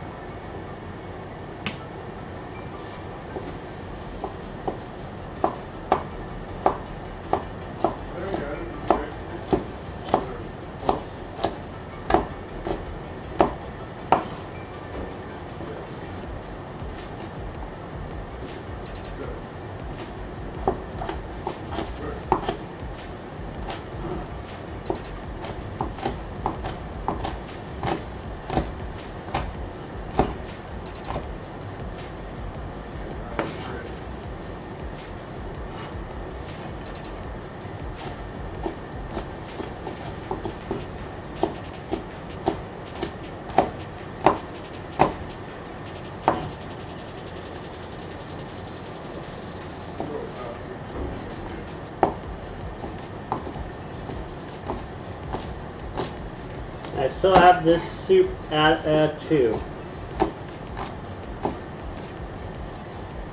Still have this soup at a 2.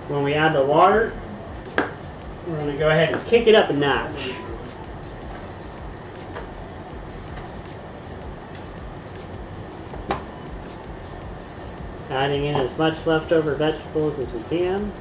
When we add the water, we're going to go ahead and kick it up a notch. Adding in as much leftover vegetables as we can.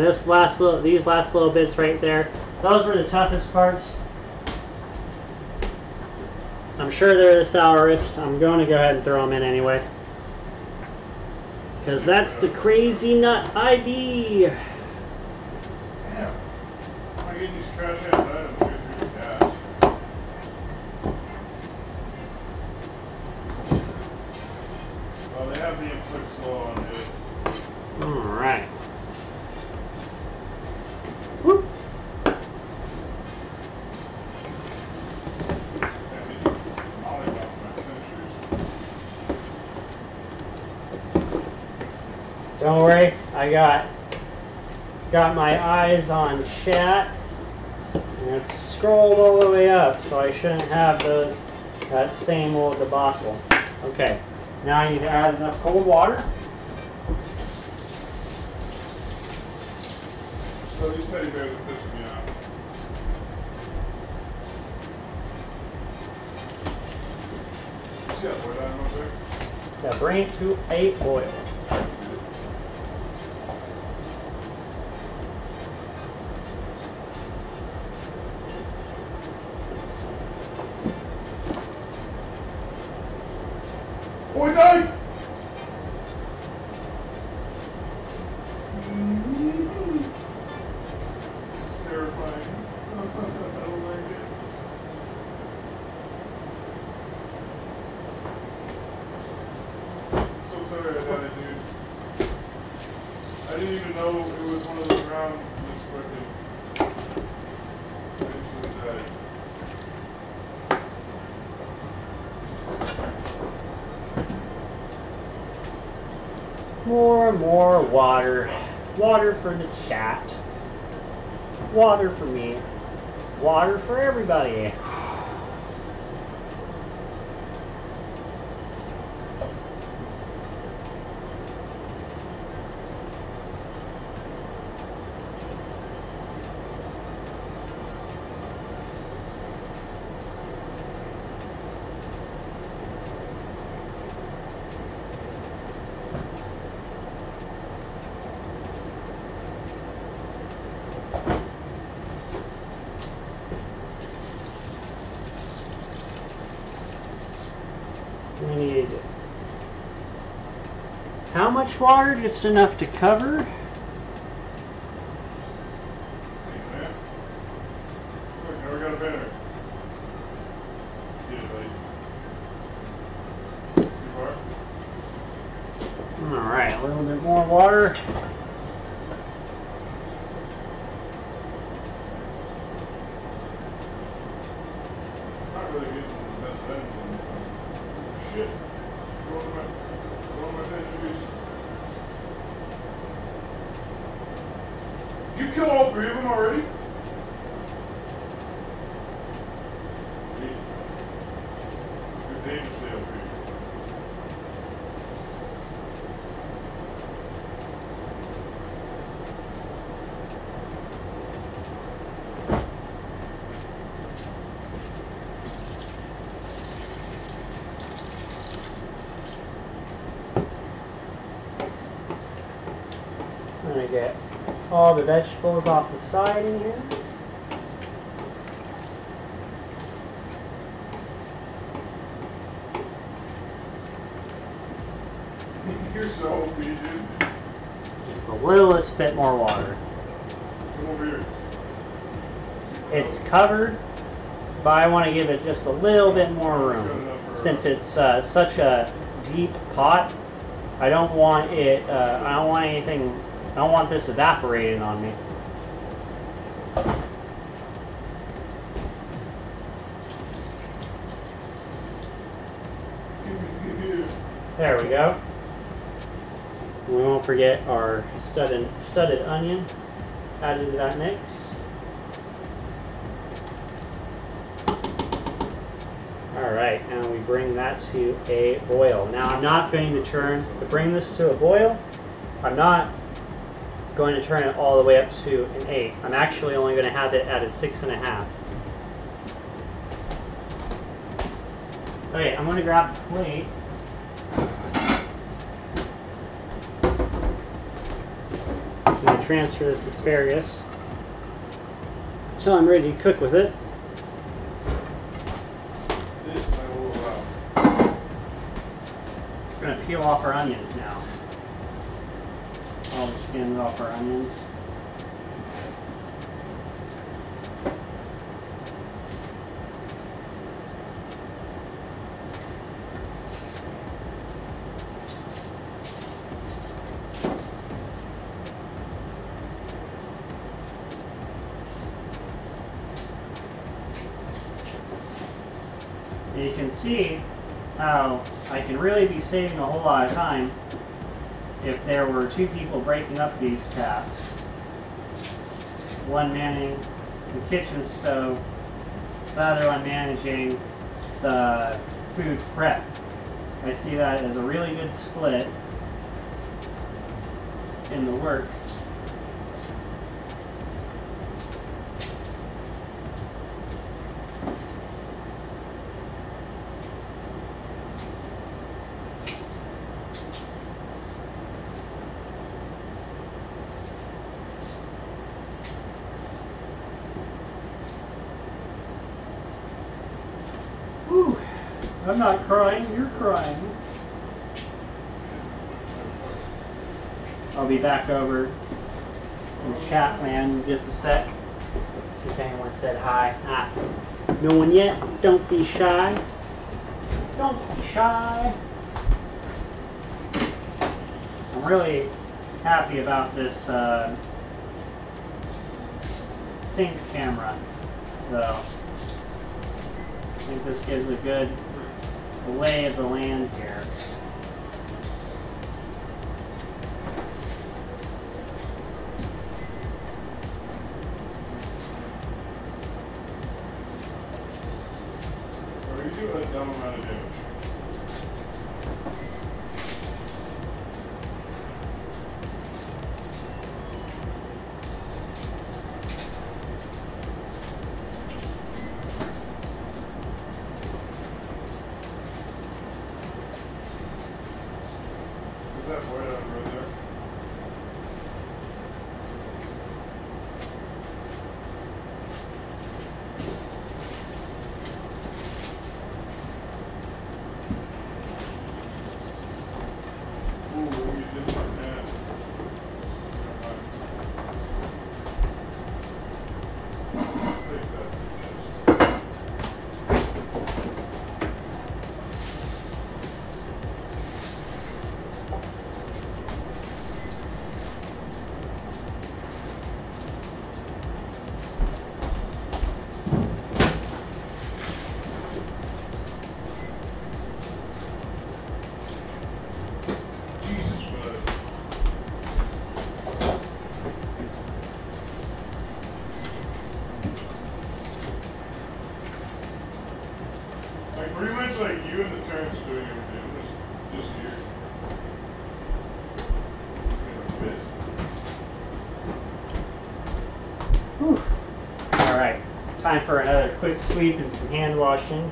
And this last little, these last little bits right there, those were the toughest parts. I'm sure they're the sourest. I'm going to go ahead and throw them in anyway. Because that's the crazy nut ID. Got my eyes on chat. And it's scrolled all the way up, so I shouldn't have those that same old debacle. Okay, now I need to add enough cold water. So these teddy bears are pissing me off. You see that boy down up there? Yeah, bring it to a boil. Water for the chat. Water for me. Water for everybody. We need how much Just enough to cover. Thanks, man. Look, now we got a banner. Get it, buddy. Too far? All right, a little bit more water. Not really getting the best end of this one. Shit. Going to my, going to my centuries. You killed all three of them already? You're dangerously up here. I'm gonna get all the vegetables off the side in here. You're so weird. Just the littlest bit more water. Come over here. It's covered, but I want to give it just a little bit more room. Since it's uh, such a deep pot, I don't want it, uh, I don't want anything, I don't want this evaporating on me. There we go. We won't forget our studded, studded onion added to that mix. Alright, and we bring that to a boil. Now I'm not going to turn, to bring this to a boil, I'm not going to turn it all the way up to an 8. I'm actually only going to have it at a 6.5. Okay, I'm going to grab a plate. I'm going to transfer this asparagus until I'm ready to cook with it. This I will allow. We're going to peel off our onions now. Skins off our onions. And you can see how I can really be saving a whole lot of time if there were two people breaking up these tasks. One manning the kitchen stove, the other one managing the food prep. I see that as a really good split in the work. Whew. I'm not crying, you're crying. I'll be back over in chat land in just a sec. See if anyone said hi. Ah, no one yet. Don't be shy. Don't be shy. I'm really happy about this uh, sink camera, though. I think this gives a good lay of the land here. Time for another quick sweep and some hand washing.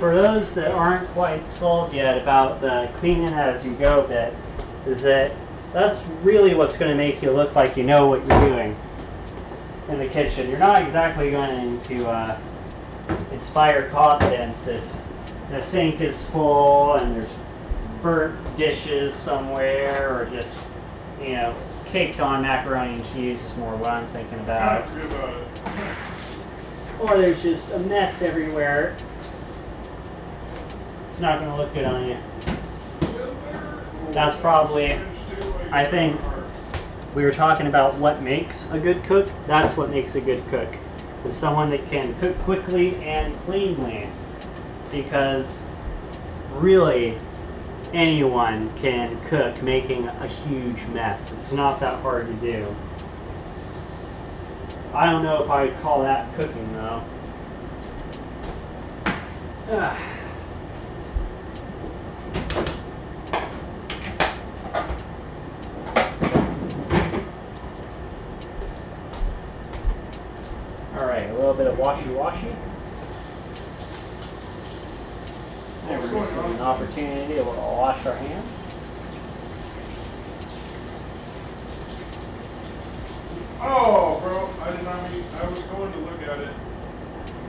For those that aren't quite sold yet about the cleaning as you go bit, is that that's really what's going to make you look like you know what you're doing in the kitchen. You're not exactly going to uh, inspire confidence if the sink is full and there's burnt dishes somewhere or just, you know, caked on macaroni and cheese is more what I'm thinking about. about or there's just a mess everywhere, it's not going to look good on you. That's probably- I think- We were talking about what makes a good cook. That's what makes a good cook. Is someone that can cook quickly and cleanly. Because really, anyone can cook making a huge mess. It's not that hard to do. I don't know if I'd call that cooking though. *sighs* Ah. All right, a little bit of washy-washy. There we're What's going missing an on? opportunity to wash our hands. Oh, bro, I did not mean. I was going to look at it.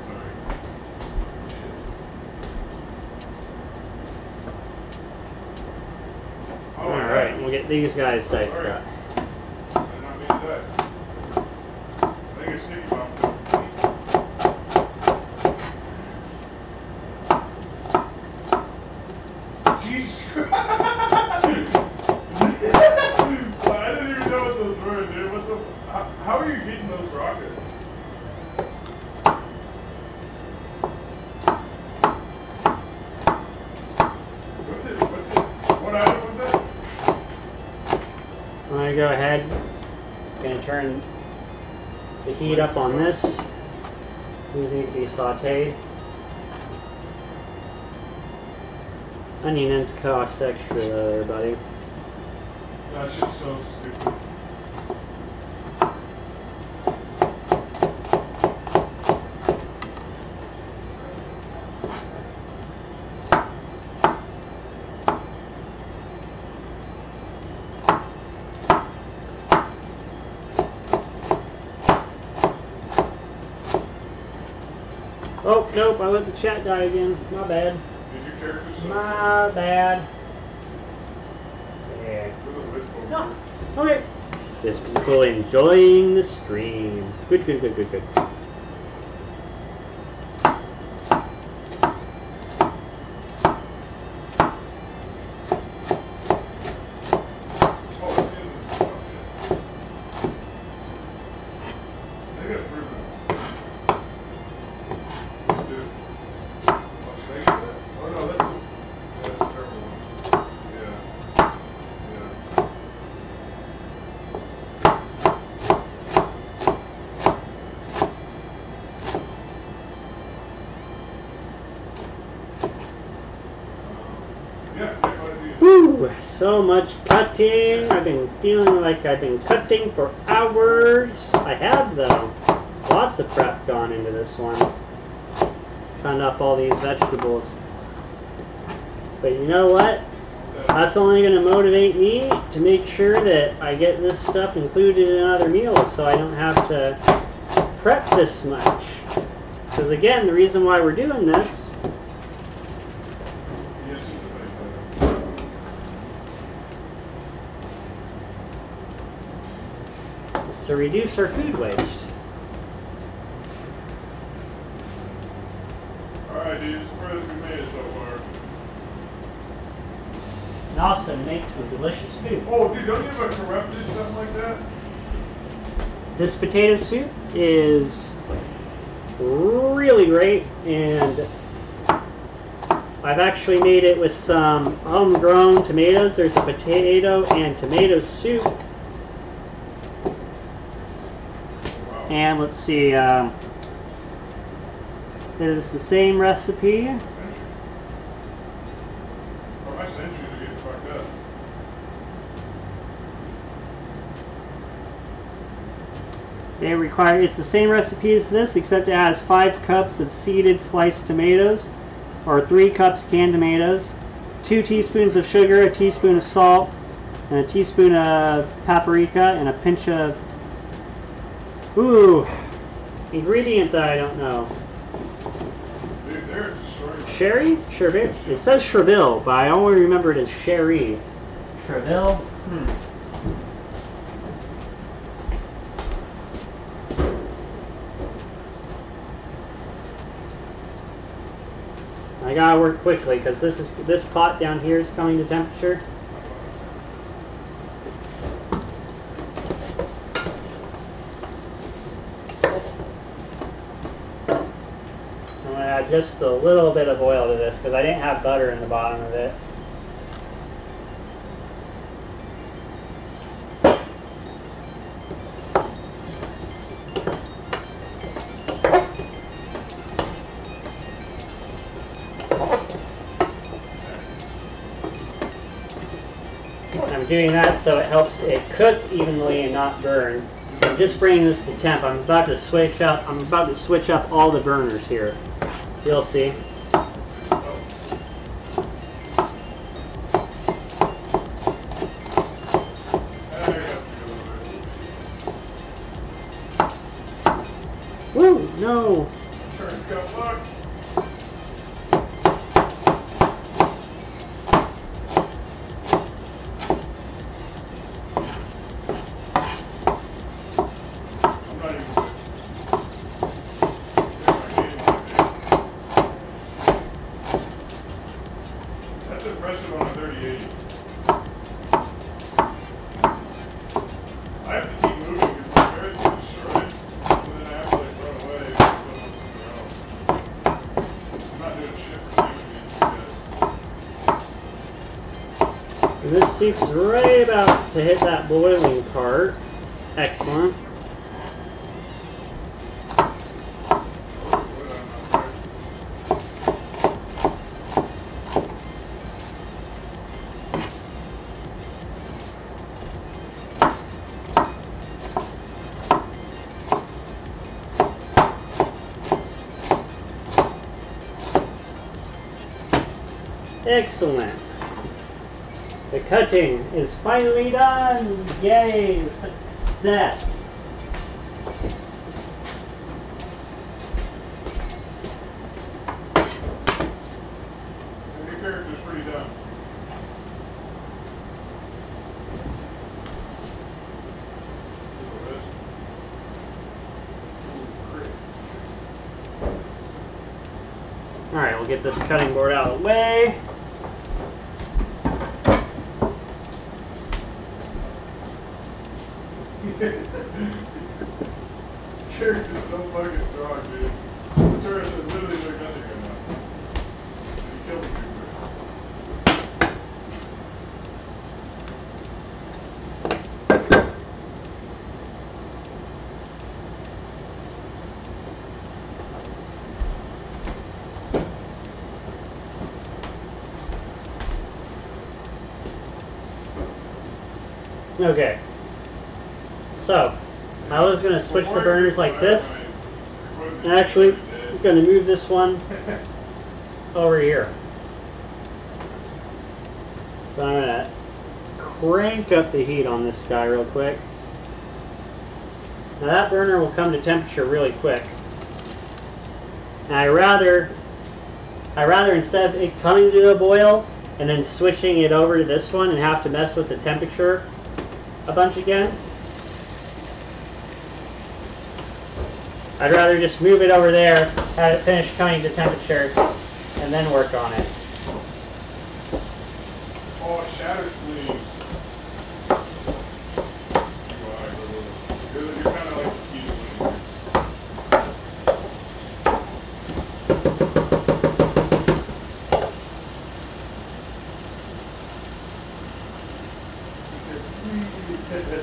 Sorry. Shit. Oh, All I right, got we'll get these guys right. up. Heat up on this. These need to be sauteed. Onions cost extra buddy. That's just so stupid. Oh, nope, I let the chat die again. My bad. Did your character My bad. Sick. Was it wistful? No. Okay. There's people enjoying the stream. Good, good, good, good, good. Woo! So much cutting. I've been feeling like I've been cutting for hours. I have though. Lots of prep gone into this one. Cutting up all these vegetables. But you know what? That's only going to motivate me to make sure that I get this stuff included in other meals so I don't have to prep this much. Because again, the reason why we're doing this Yes, it was like is to reduce our food waste. Alright, dude, as we made it so far. And also make some delicious food. Oh, dude, don't you have a corrupted something like that? This potato soup is really great, and I've actually made it with some homegrown tomatoes. There's a potato and tomato soup, and let's see, um, it is the same recipe. They require it's the same recipe as this, except it has five cups of seeded sliced tomatoes, or three cups canned tomatoes, two teaspoons of sugar, a teaspoon of salt, and a teaspoon of paprika, and a pinch of Ooh. Ingredient that I don't know. Sherry, sherry? It says Chervil, but I only remember it as Sherry. Chervil? Hmm. I gotta work quickly because this is this pot down here is coming to temperature. Just a little bit of oil to this because I didn't have butter in the bottom of it. I'm doing that so it helps it cook evenly and not burn. I'm just bringing this to temp. I'm about to switch up. I'm about to switch up all the burners here. You'll finally done! Yay! Success! And your character's pretty dumb. Alright, we'll get this cutting Okay. So, I was going to switch the burners like this. And actually, I'm going to move this one over here. So I'm going to crank up the heat on this guy real quick. Now that burner will come to temperature really quick. And I rather, I rather instead of it coming to a boil and then switching it over to this one and have to mess with the temperature a bunch again. I'd rather just move it over there, have it finish coming to temperature, and then work on it. Oh, it shatters, please. You're, you're kind of like the key to winning. I mean, it would be better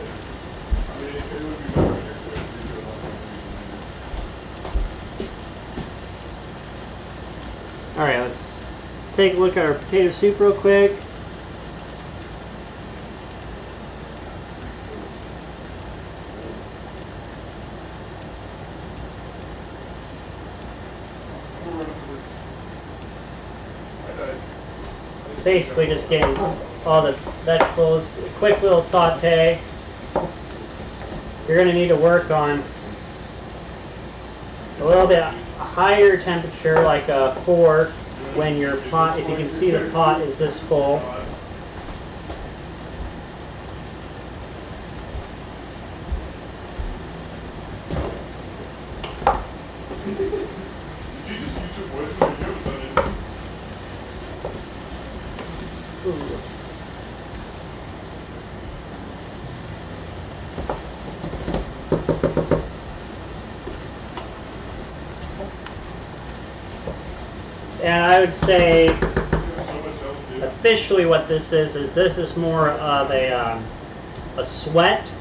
if it was a lot more Alright, let's take a look at our potato soup real quick. Basically just getting all the vegetables, a quick little saute. You're going to need to work on a little bit higher temperature, like a 4, when your pot, if you can see the pot is this full. Did you just use your voice when you done it? Ooh. And I would say So much else to do. officially what this is is this is more of a um, a sweat.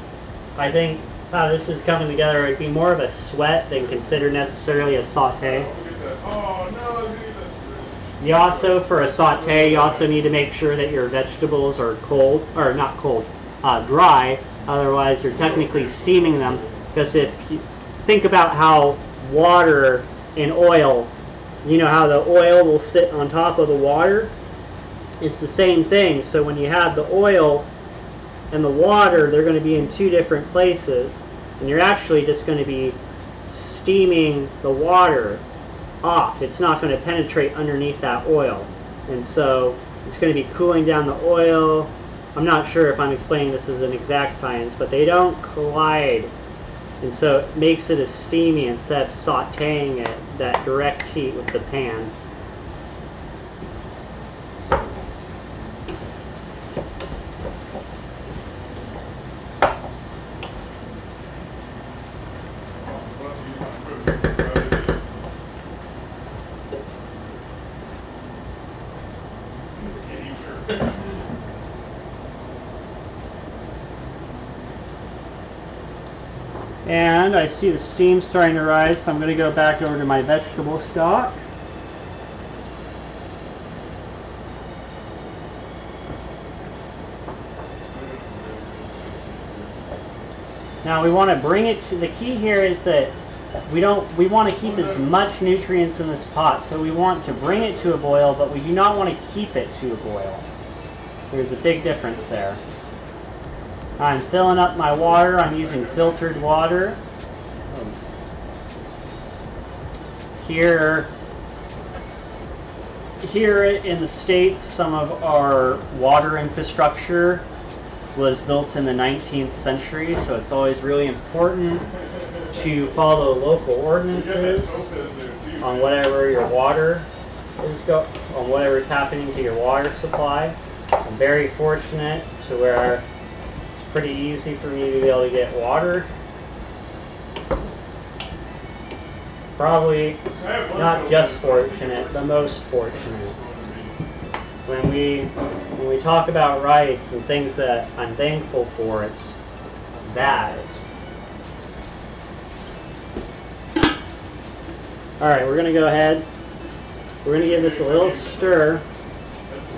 I think how this is coming together would be more of a sweat than considered necessarily a saute. Look at that. Oh, no, look at that. You also, for a saute, you also need to make sure that your vegetables are cold, or not cold, uh, dry. Otherwise, you're technically steaming them. Because if you think about how water and oil, you know how the oil will sit on top of the water? It's the same thing. So when you have the oil and the water, they're going to be in two different places. And you're actually just going to be steaming the water off. It's not going to penetrate underneath that oil. And so it's going to be cooling down the oil. I'm not sure if I'm explaining this as an exact science, but they don't collide. And so it makes it a steamy instead of sauteing it, that direct heat with the pan. Well, you put it right in. Any sure. And I see the steam starting to rise, so I'm going to go back over to my vegetable stock. Now we want to bring it to the key here is that we don't we want to keep as much nutrients in this pot, so we want to bring it to a boil, but we do not want to keep it to a boil. There's a big difference there. I'm filling up my water. I'm using filtered water. Here, here in the States, some of our water infrastructure was built in the 19th century, so it's always really important to follow local ordinances on whatever your water is go on whatever is happening to your water supply. I'm very fortunate to where it's pretty easy for me to be able to get water. Probably not just fortunate, the most fortunate. When we when we talk about rights and things that I'm thankful for, it's that. All right, we're gonna go ahead. We're gonna give this a little stir.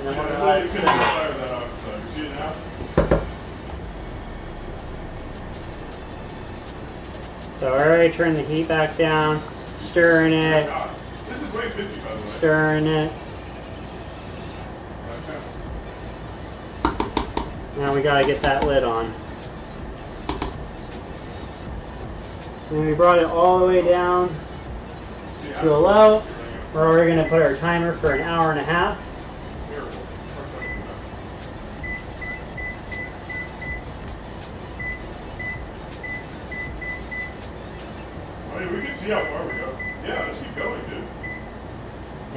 And gonna let it. So I already turned the heat back down, stirring it, This is way 50, by the way. stirring it. Now we gotta get that lid on. And we brought it all the way down to a low, where we're gonna put our timer for an hour and a half. Yeah, let's keep going, dude.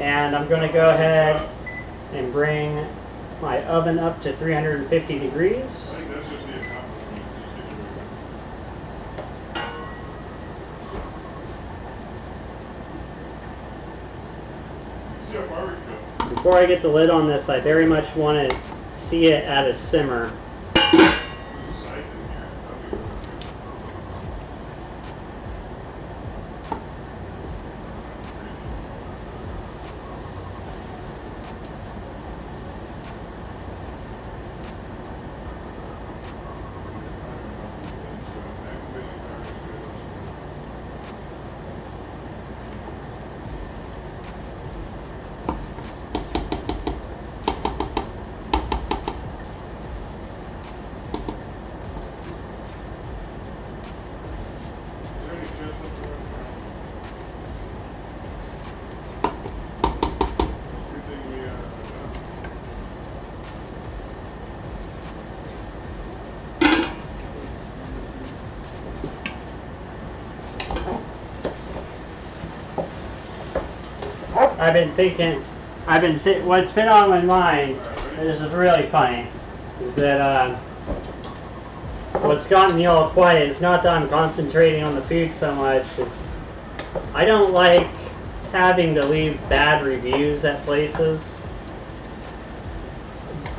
And I'm gonna go ahead and bring my oven up to 350 degrees. I think that's just the accomplishment. Just get it moving. See how far we can go. Before I get the lid on this, I very much want to see it at a simmer. I've been thinking I've been what's been on my mind. This is really funny. Is that uh, what's gotten me all quiet is not that I'm concentrating on the food so much. Is I don't like having to leave bad reviews at places.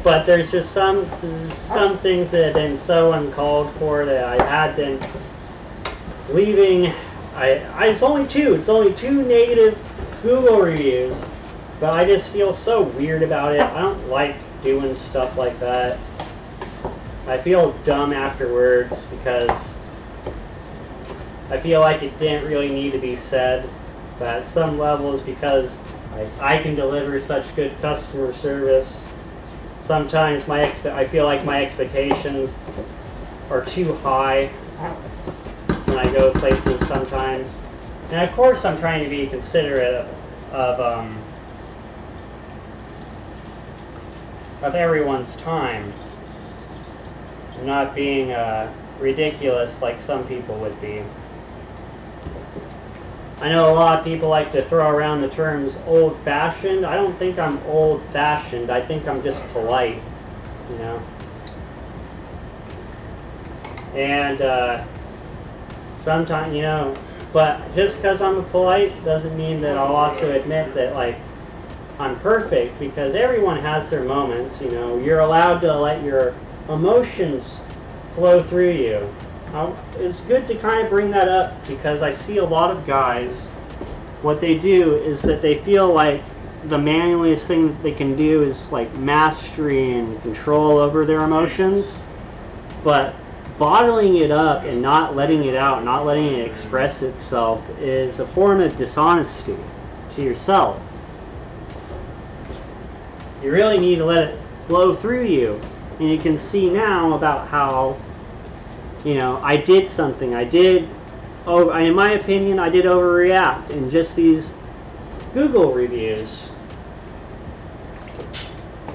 But there's just some some things that have been so uncalled for that I had been leaving. I, I it's only two. It's only two negative Google reviews, but I just feel so weird about it. I don't like doing stuff like that. I feel dumb afterwards because I feel like it didn't really need to be said. But at some levels, because I, I can deliver such good customer service, sometimes my I feel like my expectations are too high when I go places sometimes. And of course, I'm trying to be considerate of, of um, of everyone's time, and not being uh, ridiculous like some people would be. I know a lot of people like to throw around the terms old-fashioned. I don't think I'm old-fashioned. I think I'm just polite, you know. And uh, sometimes, you know, but just because I'm polite doesn't mean that I'll also admit that like I'm perfect because everyone has their moments. You know, you're allowed to let your emotions flow through you. It's good to kind of bring that up because I see a lot of guys. What they do is that they feel like the manliest thing that they can do is like mastery and control over their emotions, but bottling it up and not letting it out, not letting it express itself, is a form of dishonesty to yourself. You really need to let it flow through you. And you can see now about how, you know, I did something. I did, oh, in my opinion, I did overreact in just these Google reviews.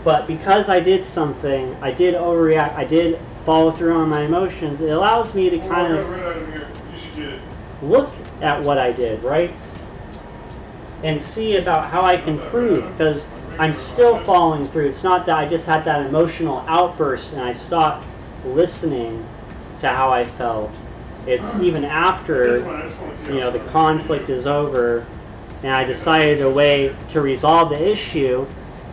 But because I did something, I did overreact, I did follow through on my emotions, it allows me to kind of look at what I did, right? And see about how I can prove because I'm still following through. It's not that I just had that emotional outburst and I stopped listening to how I felt. It's even after you know the conflict is over and I decided a way to resolve the issue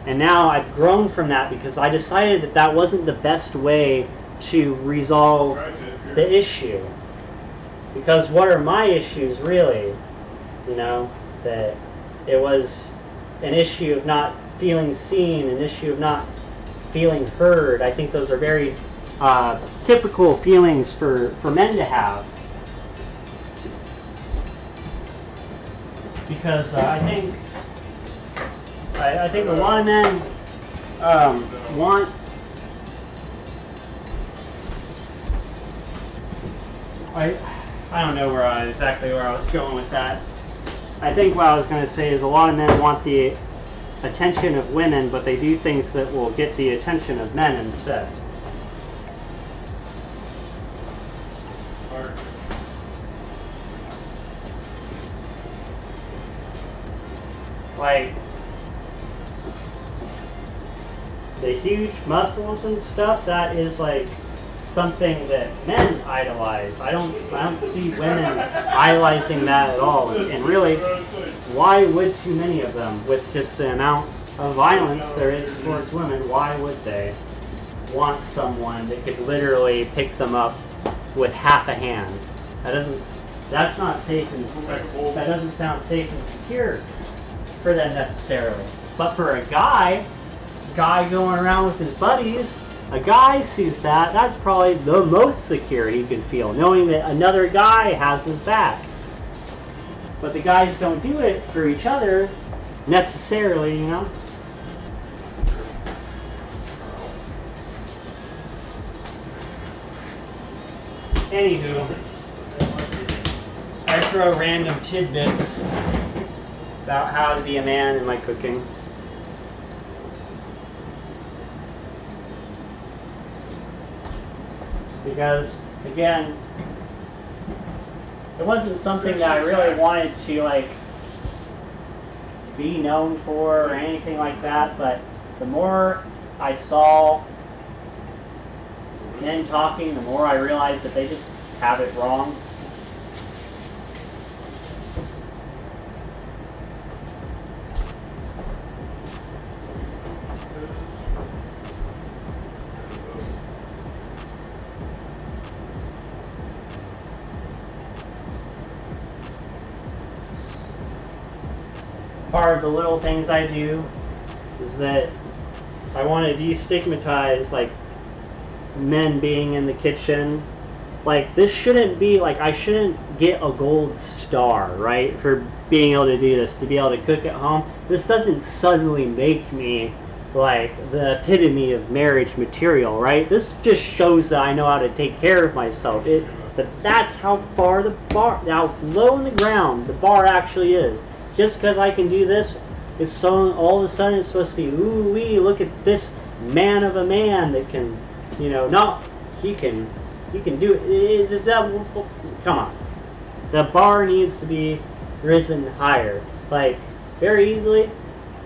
and now I've grown from that because I decided that that wasn't the best way to resolve the issue. Because what are my issues really? You know, that it was an issue of not feeling seen, an issue of not feeling heard. I think those are very uh, typical feelings for, for men to have. Because uh, I think I, I think a lot of men um, want I I don't know where I exactly where I was going with that. I think what I was going to say is a lot of men want the attention of women, but they do things that will get the attention of men instead. Like the huge muscles and stuff. That is like something that men idolize. I don't I don't see women idolizing that at all. And really, why would too many of them, with just the amount of violence there is towards women, why would they want someone that could literally pick them up with half a hand? That doesn't. That's not safe and that doesn't sound safe and secure for them necessarily. But for a guy, guy going around with his buddies, a guy sees that. That's probably the most secure he can feel, knowing that another guy has his back. But the guys don't do it for each other necessarily, you know? Anywho, I throw random tidbits about how to be a man in my cooking. Because, again, it wasn't something that I really wanted to, like, be known for or anything like that, but the more I saw men talking, the more I realized that they just have it wrong. The little things I do is that I want to destigmatize like men being in the kitchen. Like this shouldn't be like I shouldn't get a gold star, right, for being able to do this, to be able to cook at home. This doesn't suddenly make me like the epitome of marriage material, right? This just shows that I know how to take care of myself. It, but that's how far the bar, how low in the ground the bar actually is. Just because I can do this, is so all of a sudden it's supposed to be ooh wee, look at this man of a man that can, you know, not he can, he can do it. it that, come on, the bar needs to be risen higher, like very easily.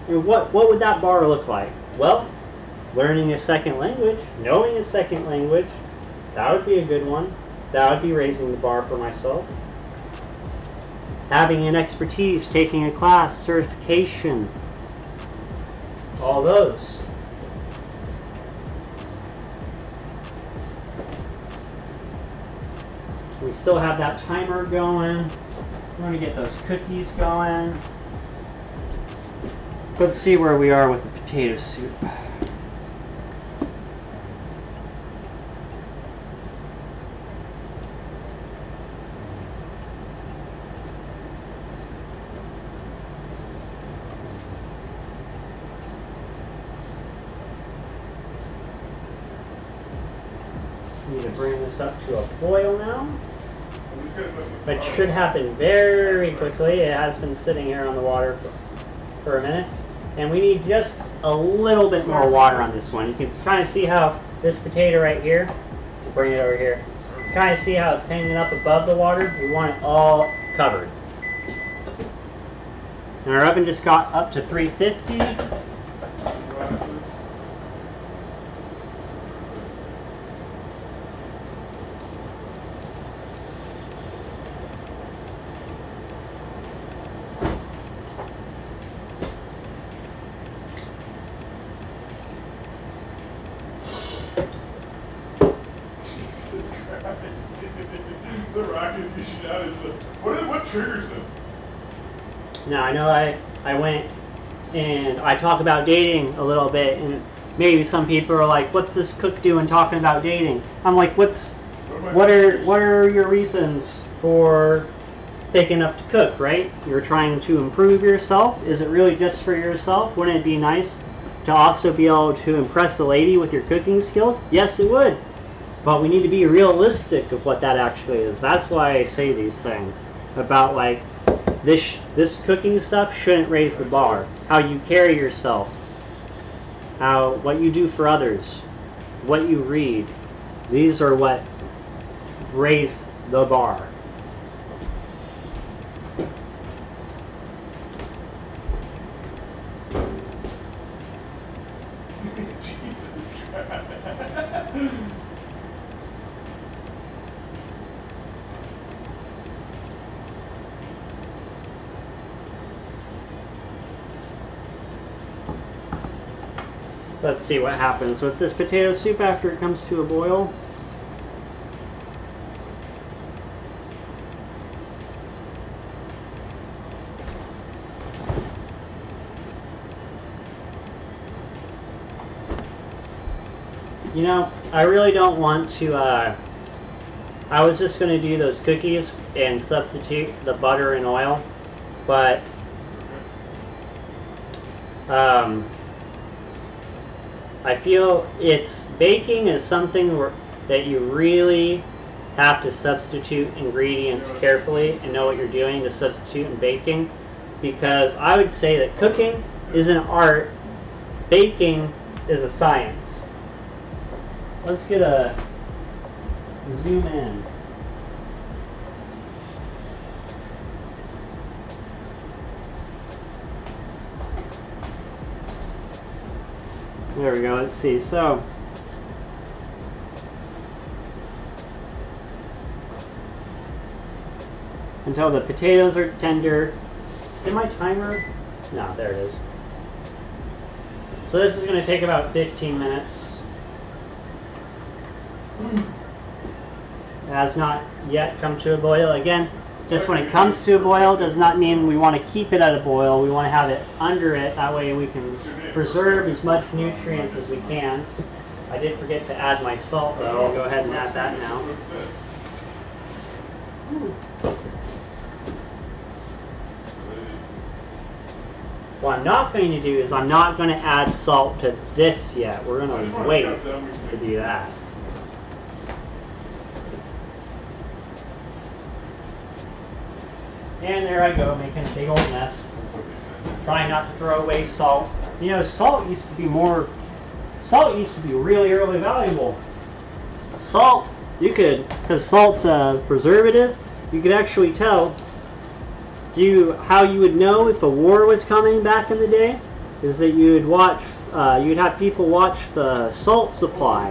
I what what would that bar look like? Well, learning a second language, knowing a second language, that would be a good one. That would be raising the bar for myself. Having an expertise, taking a class, certification, all those. We still have that timer going. We're going to get those cookies going. Let's see where we are with the potato soup. Boil now. It should happen very quickly. It has been sitting here on the water for, for a minute. And we need just a little bit more water on this one. You can kind of see how this potato right here, bring it over here, kind of see how it's hanging up above the water. We want it all covered. And our oven just got up to 350. Know I I went and I talk about dating a little bit, and maybe some people are like, "What's this cook doing talking about dating?" I'm like, "What's What, are what are your reasons for picking up to cook? Right? You're trying to improve yourself. Is it really just for yourself? Wouldn't it be nice to also be able to impress the lady with your cooking skills? Yes, it would. But we need to be realistic of what that actually is. That's why I say these things about like this this cooking stuff shouldn't raise the bar. How you carry yourself, how what you do for others, what you read. These are what raise the bar. See what happens with this potato soup after it comes to a boil. You know, I really don't want to, uh, I was just going to do those cookies and substitute the butter and oil, but, um, I feel it's baking is something that you really have to substitute ingredients carefully and know what you're doing to substitute in baking because I would say that cooking is an art, baking is a science. Let's get a zoom in. There we go. Let's see. So. Until the potatoes are tender. Did my timer? No, there it is. So this is going to take about 15 minutes. It has not yet come to a boil. Again, just when it comes to a boil does not mean we want to keep it at a boil. We want to have it under it. That way we can preserve as much nutrients as we can. I did forget to add my salt though. I'll go ahead and add that now. What I'm not going to do is I'm not going to add salt to this yet. We're going to wait to do that. And there I go, making a big old mess. Trying not to throw away salt. You know, salt used to be more, salt used to be really, really valuable. Salt, you could, because salt's a preservative, you could actually tell you how you would know if a war was coming back in the day is that you would watch, uh, you'd have people watch the salt supply.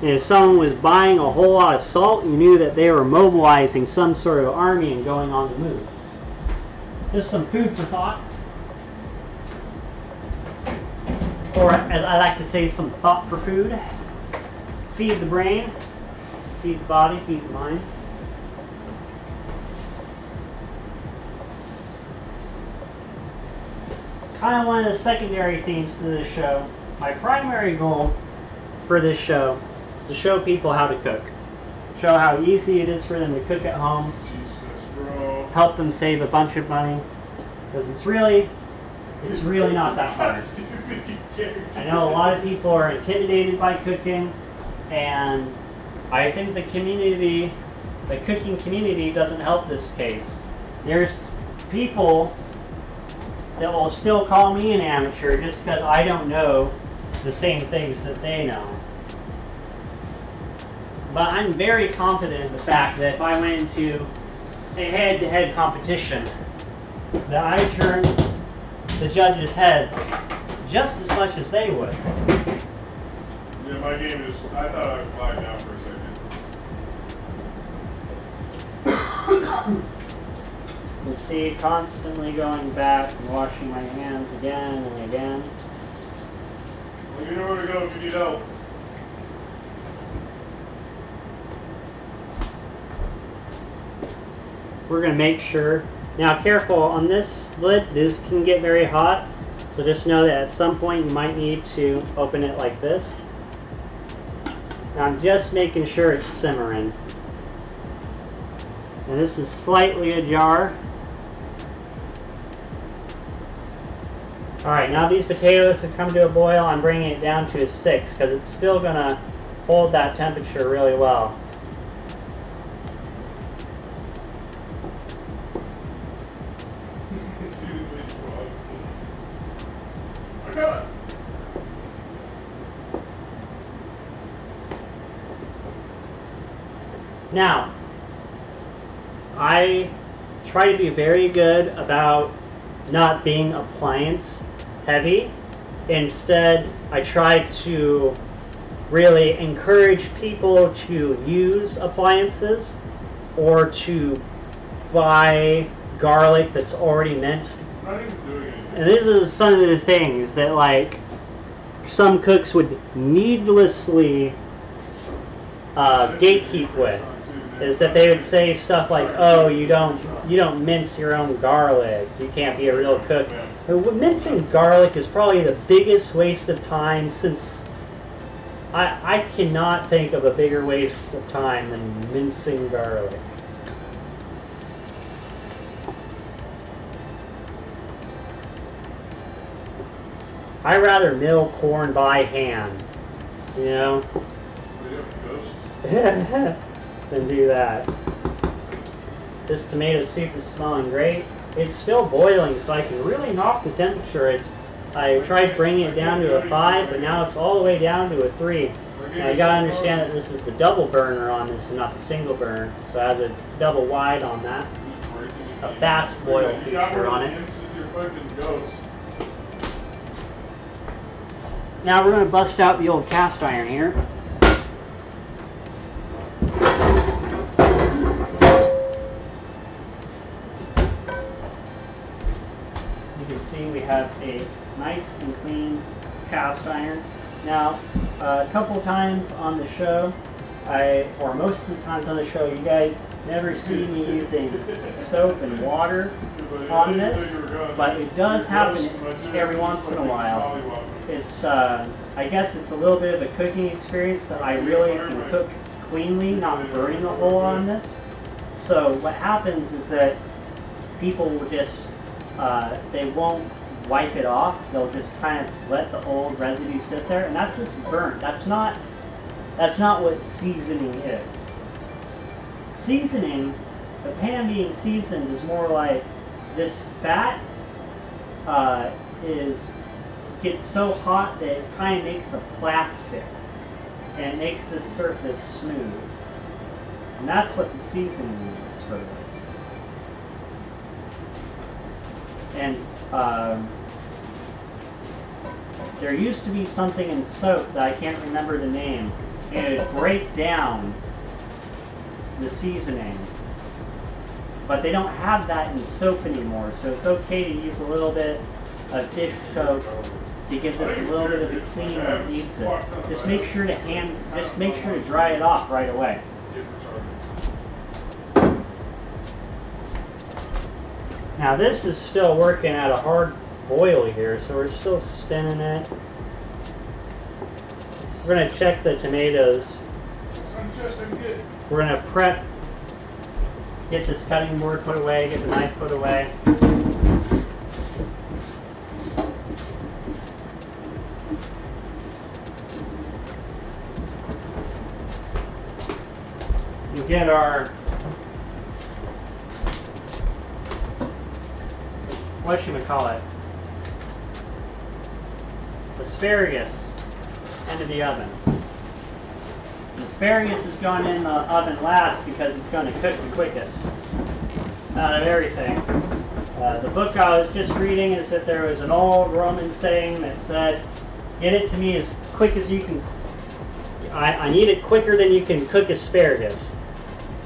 And if someone was buying a whole lot of salt, you knew that they were mobilizing some sort of army and going on the move. Just some food for thought. Or, as I like to say, some thought for food. Feed the brain, feed the body, feed the mind. Kind of one of the secondary themes to this show. My primary goal for this show is to show people how to cook. Show how easy it is for them to cook at home. Help them save a bunch of money. Because it's really, it's really not that hard. *laughs* I know a lot of people are intimidated by cooking, and I think the community, the cooking community, doesn't help this case. There's people that will still call me an amateur just because I don't know the same things that they know. But I'm very confident in the fact that if I went into a head-to-head competition, that I turned the judges' heads just as much as they would. Yeah, my game is. I thought I would quiet down for a second. *coughs* You see, constantly going back and washing my hands again and again. Well, you know where to go if you need help. We're going to make sure. Now, careful on this lid. This can get very hot. So just know that at some point you might need to open it like this. Now I'm just making sure it's simmering. And this is slightly ajar. Alright, now these potatoes have come to a boil. I'm bringing it down to a 6 because it's still going to hold that temperature really well. Now, I try to be very good about not being appliance heavy. Instead, I try to really encourage people to use appliances or to buy garlic that's already minced. I'm not even doing anything. And this is some of the things that like some cooks would needlessly uh, gatekeep with is that they would say stuff like, "Oh, you don't you don't mince your own garlic. You can't be a real cook." But Mincing garlic is probably the biggest waste of time since I I cannot think of a bigger waste of time than mincing garlic. I rather mill corn by hand, you know. *laughs* Than do that. This tomato soup is smelling great. It's still boiling, so I can really knock the temperature. It's I tried bringing it down to a five, but now it's all the way down to a three. Now you gotta understand that this is the double burner on this and not the single burner, so it has a double wide on that. A fast boil feature on it. Now we're to bust out the old cast iron here. A nice and clean cast iron. Now, a couple times on the show, I, or most of the times on the show, you guys never see me using soap and water on this, but it does happen every once in a while. It's, uh, I guess it's a little bit of a cooking experience that I really can cook cleanly, not burning a hole on this. So what happens is that people will just, uh, they won't wipe it off. They'll just kind of let the old residue sit there, and that's just burnt. That's not, that's not what seasoning is. Seasoning, the pan being seasoned is more like this fat uh, is gets so hot that it kind of makes a plastic and makes the surface smooth. And that's what the seasoning is for this. And um, there used to be something in soap that I can't remember the name, and it would break down the seasoning. But they don't have that in soap anymore, so it's okay to use a little bit of dish soap to give this a little bit of a clean when it needs it. Just make sure to hand, just make sure to dry it off right away. Now this is still working at a hard boil here, so we're still spinning it. We're gonna check the tomatoes. We're gonna prep, get this cutting board put away, get the knife put away. We'll get our what should we call it? Asparagus into the oven. The asparagus is going in the oven last because it's going to cook the quickest out of everything. Uh, the book I was just reading is that there was an old Roman saying that said, "Get it to me as quick as you can. I, I need it quicker than you can cook asparagus."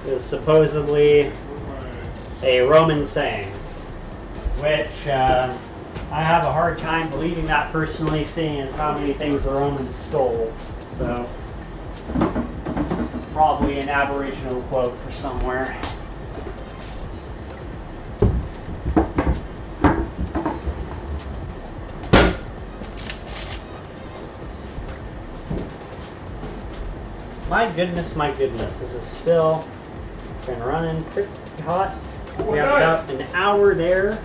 Is supposedly a Roman saying which uh, I have a hard time believing that personally, seeing as how many things the Romans stole. So, probably an aboriginal quote for somewhere. My goodness, my goodness, this is still been running pretty hot. We have about an hour there.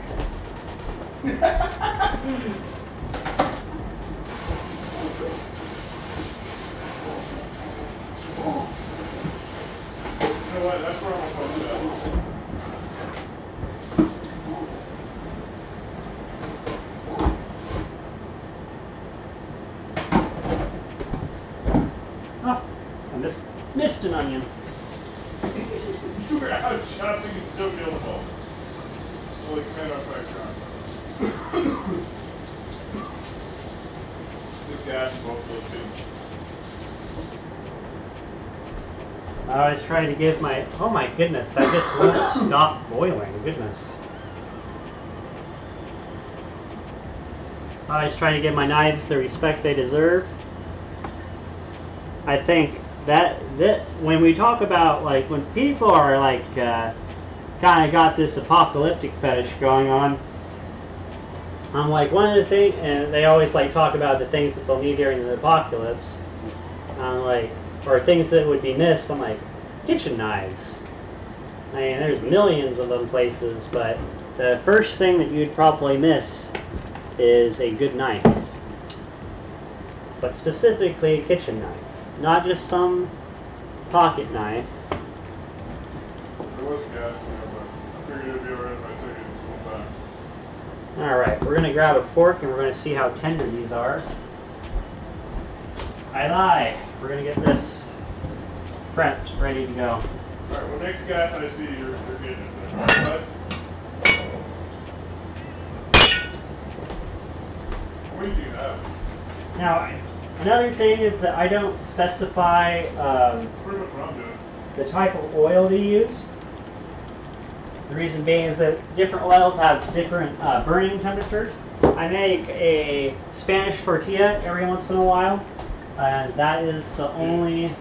Oh, I missed, missed an onion. *laughs* And still feel the ball. Holy man, I'm back This gas is both those things. I was trying to give my. Oh my goodness, that just *coughs* won't stop boiling. Goodness. I was trying to give my knives the respect they deserve. I think that that when we talk about like when people are like uh, kind of got this apocalyptic fetish going on. I'm like one of the things, and they always like talk about the things that they'll need during the apocalypse. I'm like, or things that would be missed. I'm like, kitchen knives. I mean, there's millions of them places, but the first thing that you'd probably miss is a good knife. But specifically a kitchen knife. Not just some pocket knife. Was there, but I figured it'd be alright if I took it just one time. Alright, we're going to grab a fork and we're going to see how tender these are. I lie. We're going to get this prepped, ready to go. Alright, well, next gas I see, you're, you're getting it. What? Do you have? Now, another thing is that I don't specify um, Pretty much what I'm doing. the type of oil to use. The reason being is that different oils have different uh, burning temperatures. I make a Spanish tortilla every once in a while, and that is the only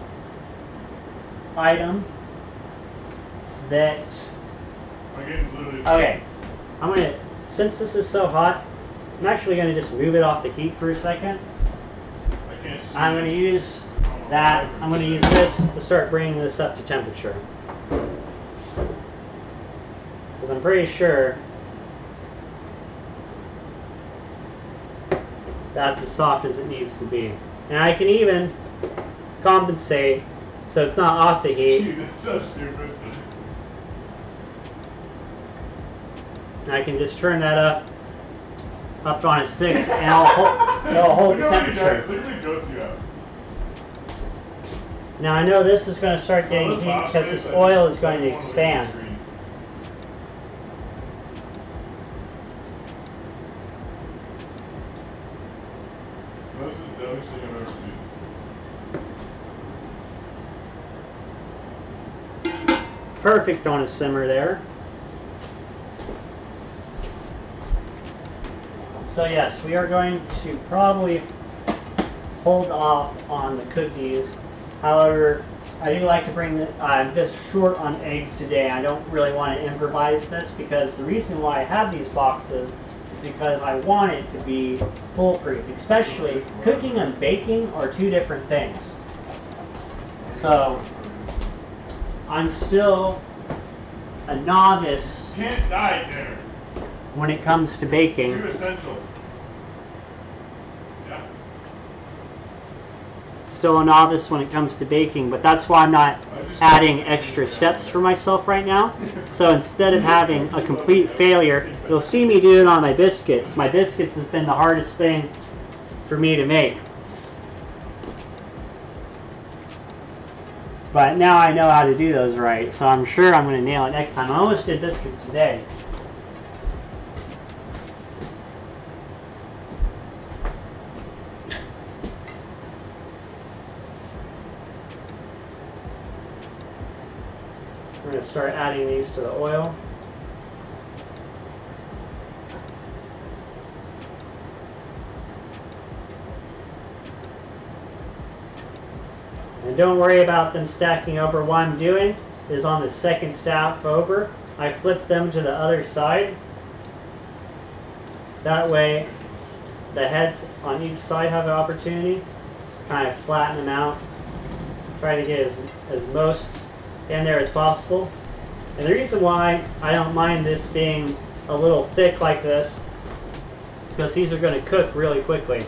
item that. My game's literally. Okay, I'm gonna. Since this is so hot, I'm actually gonna just move it off the heat for a second. I can't see. I'm gonna use I don't know that. I'm going to use this to start bringing this up to temperature. Because I'm pretty sure that's as soft as it needs to be. And I can even compensate so it's not off the heat. Dude, that's so stupid. I can just turn that up up on a six and I'll hold, it'll hold the *laughs* Look how many temperature. guys- Look how many ghosts you have. Now I know this is going to start getting heat because this oil is going to set one on the expand. Perfect on a simmer there. So yes, we are going to probably hold off on the cookies. However, I do like to bring uh, I'm just short on eggs today. I don't really want to improvise this because the reason why I have these boxes is because I want it to be foolproof. Especially cooking and baking are two different things. So I'm still a novice Can't die dinner. when it comes to baking. Too essential. Yeah. Still a novice when it comes to baking, but that's why I'm not adding extra steps for myself right now. *laughs* So instead of having a complete failure, you'll see me do it on my biscuits. My biscuits has been the hardest thing for me to make. But now I know how to do those right, so I'm sure I'm going to nail it next time. I almost did biscuits today. We're going to start adding these to the oil. And don't worry about them stacking over. What I'm doing is on the second stack over, I flip them to the other side. That way, the heads on each side have an opportunity to kind of flatten them out. Try to get as, as most in there as possible. And the reason why I don't mind this being a little thick like this is because these are going to cook really quickly.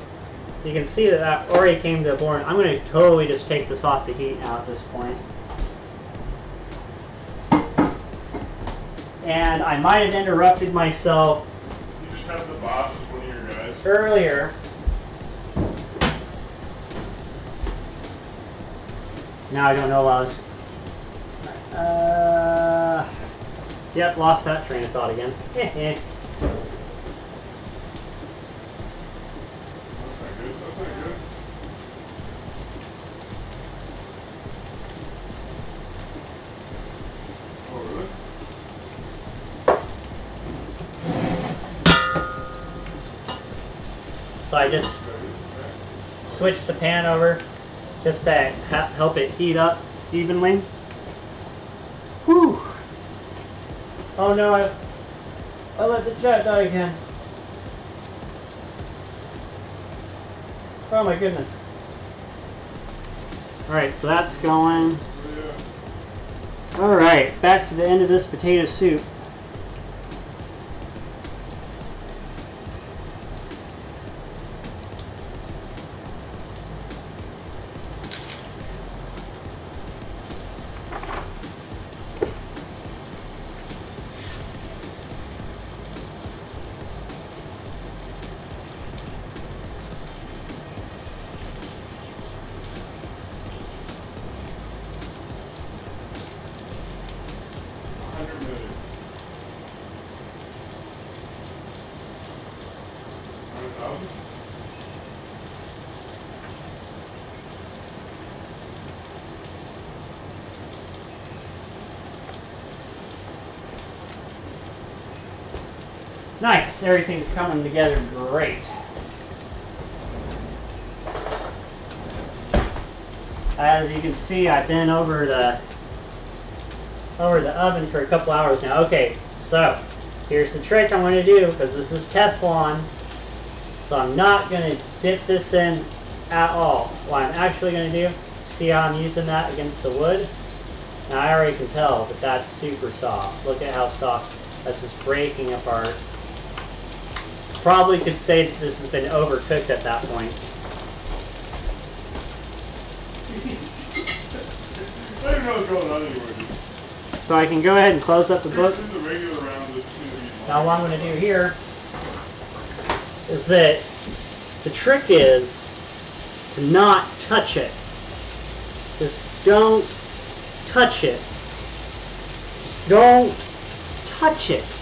You can see that that already came to a boil. I'm going to totally just take this off the heat now at this point. And I might have interrupted myself You just have the boss as one of your guys. earlier. Now I don't know what I was. Uh, yep, lost that train of thought again. *laughs* That's not good. That's not good. Oh, really? so I just Okay. switched the pan over just to help it heat up evenly. Whew. Oh no, I, I let the chat die again. Oh my goodness. Alright, so that's going. Alright, back to the end of this potato soup. Nice, everything's coming together great. As you can see, I've been over the over the oven for a couple hours now. Okay, so here's the trick I'm going to do because this is Teflon. So I'm not going to dip this in at all. What I'm actually going to do, see how I'm using that against the wood? Now I already can tell that that's super soft. Look at how soft. That's just breaking apart. Probably could say that this has been overcooked at that point. I don't know what's going on anymore. dude. So I can go ahead and close up the book. This is the regular round that's gonna be. Now what I'm going to do here is that the trick is to not touch it. Just don't touch it. Just don't touch it.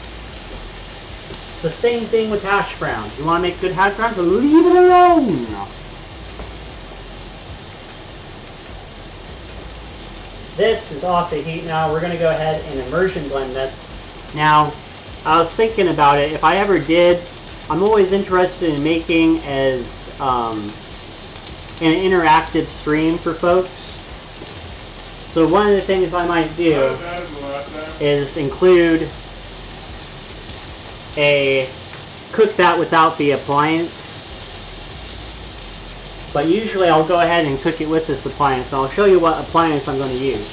It's the same thing with hash browns. You want to make good hash browns? Leave it alone. This is off the heat now. We're going to go ahead and immersion blend this. Now, I was thinking about it. If I ever did, I'm always interested in making as um, an interactive stream for folks. So one of the things I might do Not as bad as the last time. is include a cook that without the appliance. But usually I'll go ahead and cook it with this appliance. And I'll show you what appliance I'm going to use.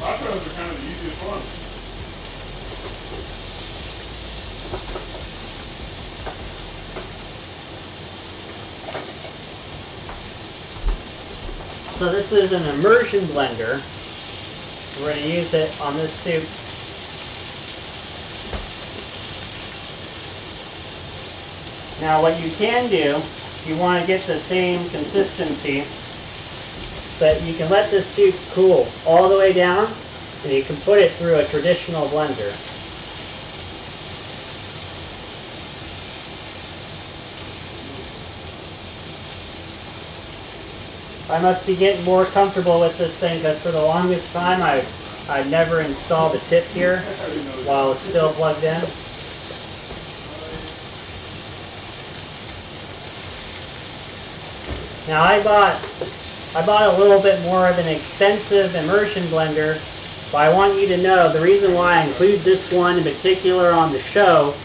Hot rounds are kind of the easiest one. So this an immersion blender. We're going to use it on this soup. Now what you can do, you want to get the same consistency, but you can let this soup cool all the way down, and you can put it through a traditional blender. I must be getting more comfortable with this thing because for the longest time I I never installed a tip here while it's still plugged in. Now I bought I bought a little bit more of an expensive immersion blender, but I want you to know the reason why I include this one in particular on the show,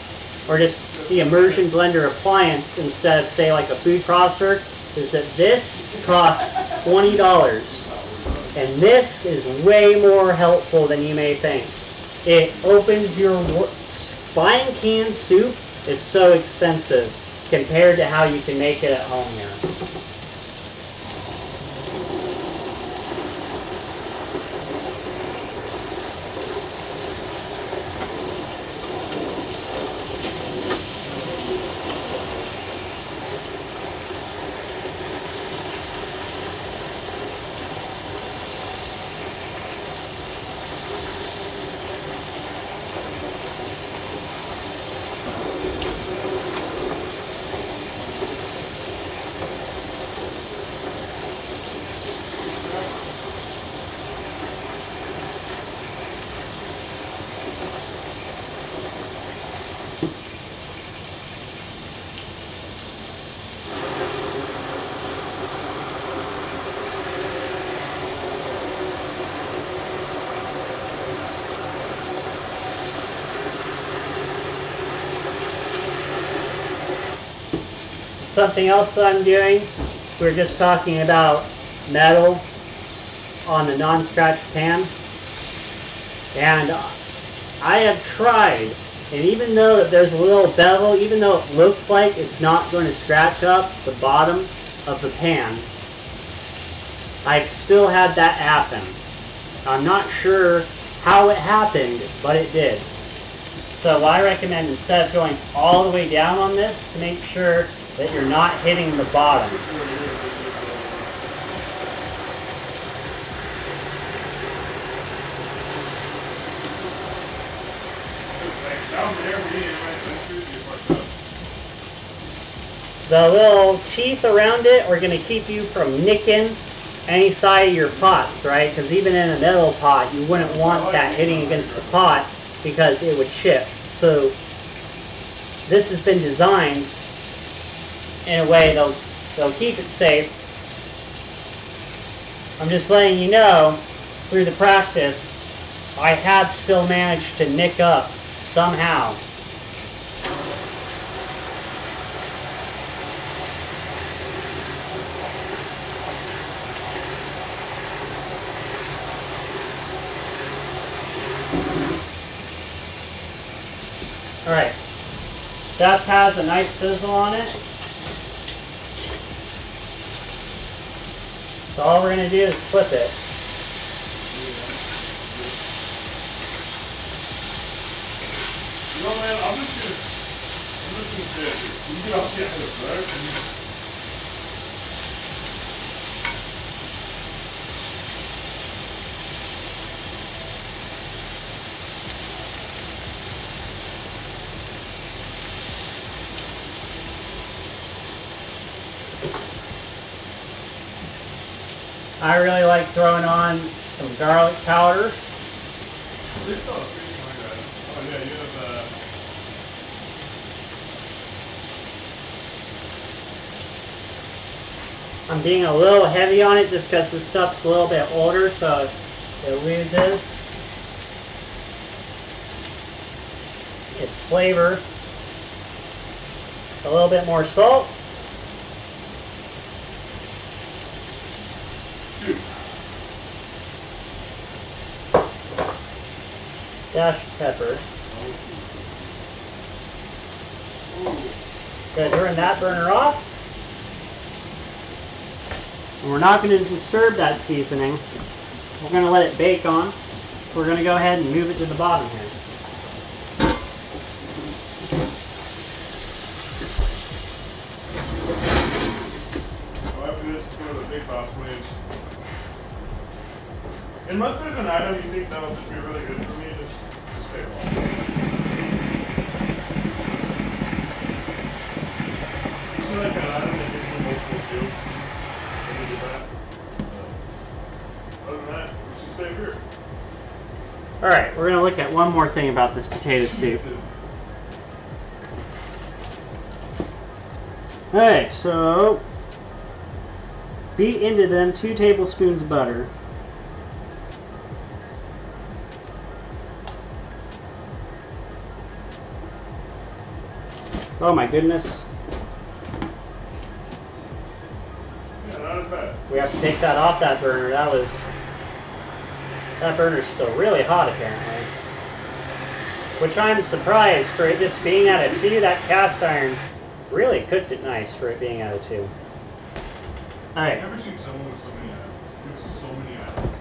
or just the immersion blender appliance instead of say like a food processor, is that this costs twenty dollars. And this is way more helpful than you may think. It opens your buying canned soup is so expensive compared to how you can make it at home here. Something else that I'm doing, we are just talking about metal on the non-scratch pan. And I have tried, and even though there's a little bevel, even though it looks like it's not going to scratch up the bottom of the pan, I've still had that happen. I'm not sure how it happened, but it did. So I recommend instead of going all the way down on this, to make sure that you're not hitting the bottom. The little teeth around it are going to keep you from nicking any side of your pots, right? Because even in a metal pot, you wouldn't want that hitting against the pot because it would chip. So this has been designed in a way they'll they'll keep it safe. I'm just letting you know through the practice, I have still managed to nick up somehow. Alright. That has a nice sizzle on it. So all we're going to do is flip it. You know, man, I'm just I'm just. You get off the end of? I really like throwing on some garlic powder. I'm being a little heavy on it just because the stuff's a little bit older, so it loses its flavor. A little bit more salt. Dash of pepper. Ooh. Gonna turn that burner off. And we're not going to disturb that seasoning. We're going to let it bake on. We're going to go ahead and move it to the bottom here. So after this, go to the big box waves. Unless there's an item you think that'll just be really good we're to look at one more thing about this potato soup. Okay, so beat into them two tablespoons of butter. Oh my goodness. Yeah, not as bad. We have to take that off that burner. That was that burner's still really hot apparently. Which I'm surprised for it just being at a two, that cast iron really cooked it nice for it being at a two. I've Alright. never seen someone with so many items. There's so many items.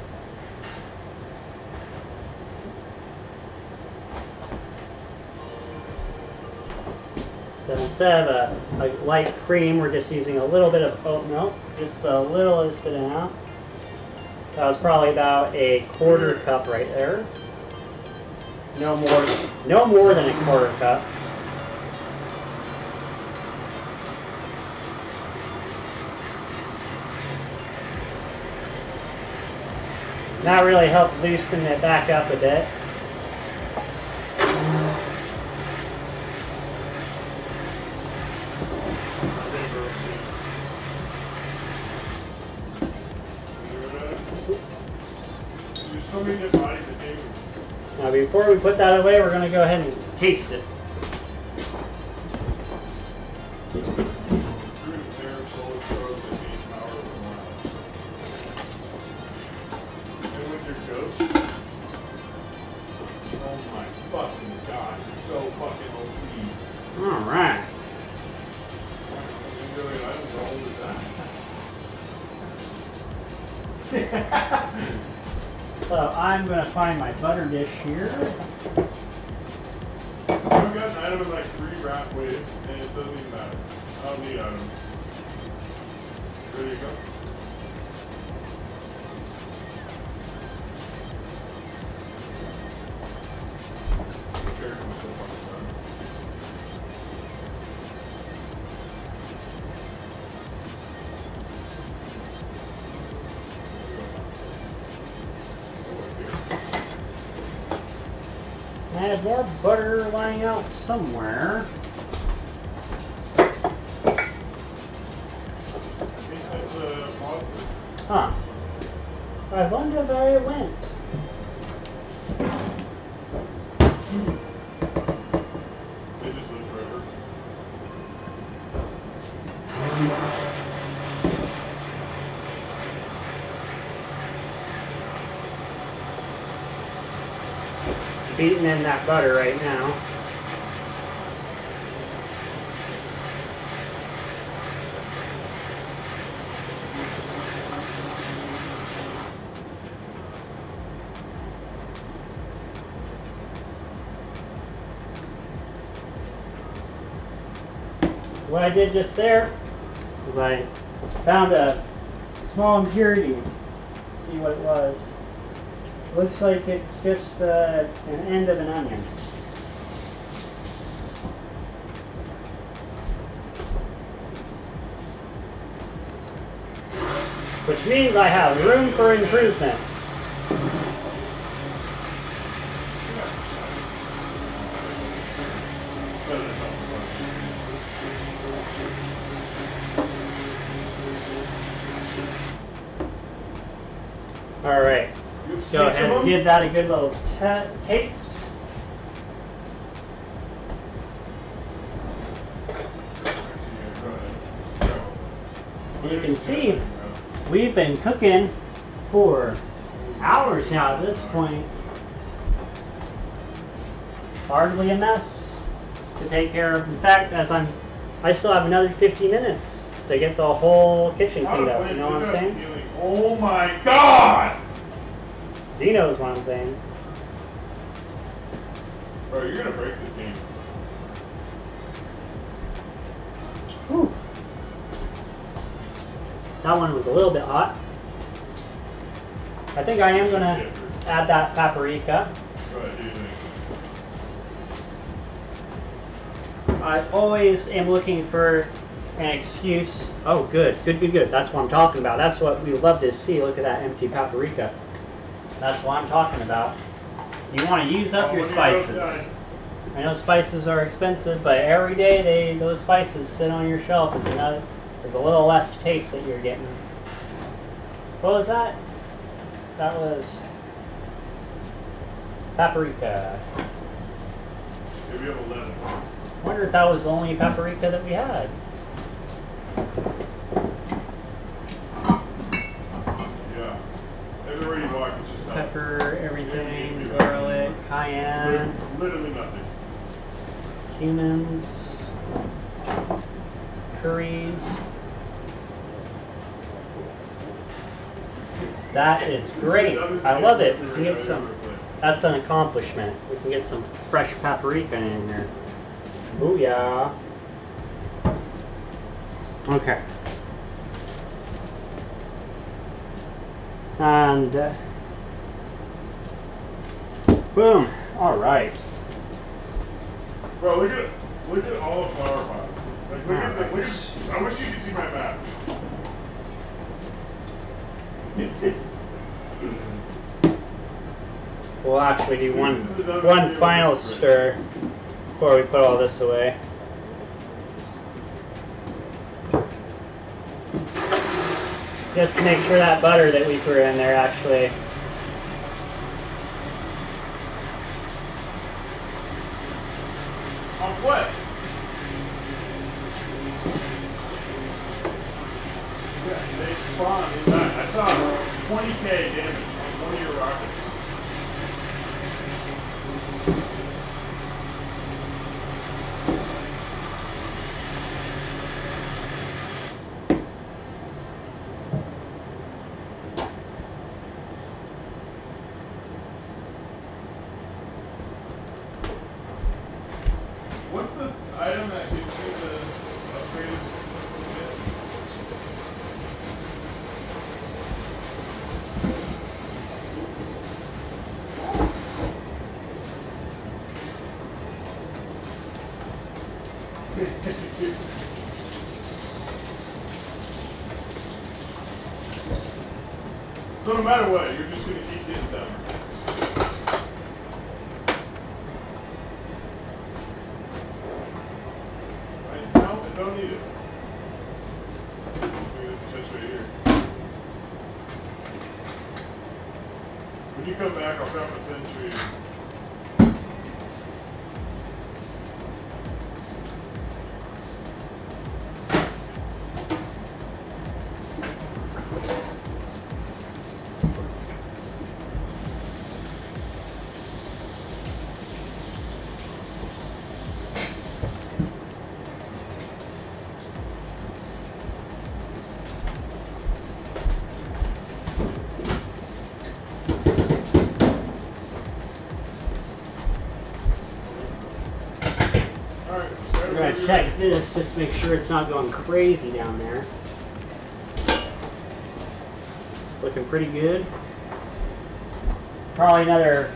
So instead of a, a light cream, we're just using a little bit of oat milk, just the littlest bit enough. That was probably about a quarter cup right there. No more, no more than a quarter cup. That really helped loosen it back up a bit. Before we put that away, we're going to go ahead and taste it. Dish here. I had more butter lying out somewhere. Beating in that butter right now. What I did just there was I found a small impurity. Let's see what it was. Looks like it's just uh, an end of an onion. Which means I have room for improvement. That a good little ta taste. You can see we've been cooking for hours now at this point. Hardly a mess to take care of. In fact, as I'm, I still have another 50 minutes to get the whole kitchen cleaned up. You know what I'm saying? Oh my god! He knows what I'm saying. Bro, you're gonna break this game. Whew. That one was a little bit hot. I think I am gonna add that paprika. Go ahead, do your thing. I always am looking for an excuse. Oh, good, good, good, good. That's what I'm talking about. That's what we love to see. Look at that empty paprika. That's what I'm talking about. You want to use up your when you go spices. I know spices are expensive, but every day they those spices sit on your shelf is another is a little less taste that you're getting. What was that? That was paprika. Have 11. wonder if that was the only paprika that we had. Yeah. Everywhere you walk, it's just nothing. Pepper, everything, garlic, cayenne, Literally nothing. cumins, curries. That is great. I love it. We can get some. That's an accomplishment. We can get some fresh paprika in here. Oh yeah. Okay. And uh, boom. All right. Bro, look at look at all the flower pots. Like look at the look at, I wish you could see my map. *laughs* We'll actually do one This is another one final stir before we put all this away. Just to make sure that butter that we threw in there actually On what? Yeah, they spawned. I saw 20k damage matter what, gonna check this just to make sure it's not going crazy down there. Looking pretty good. Probably another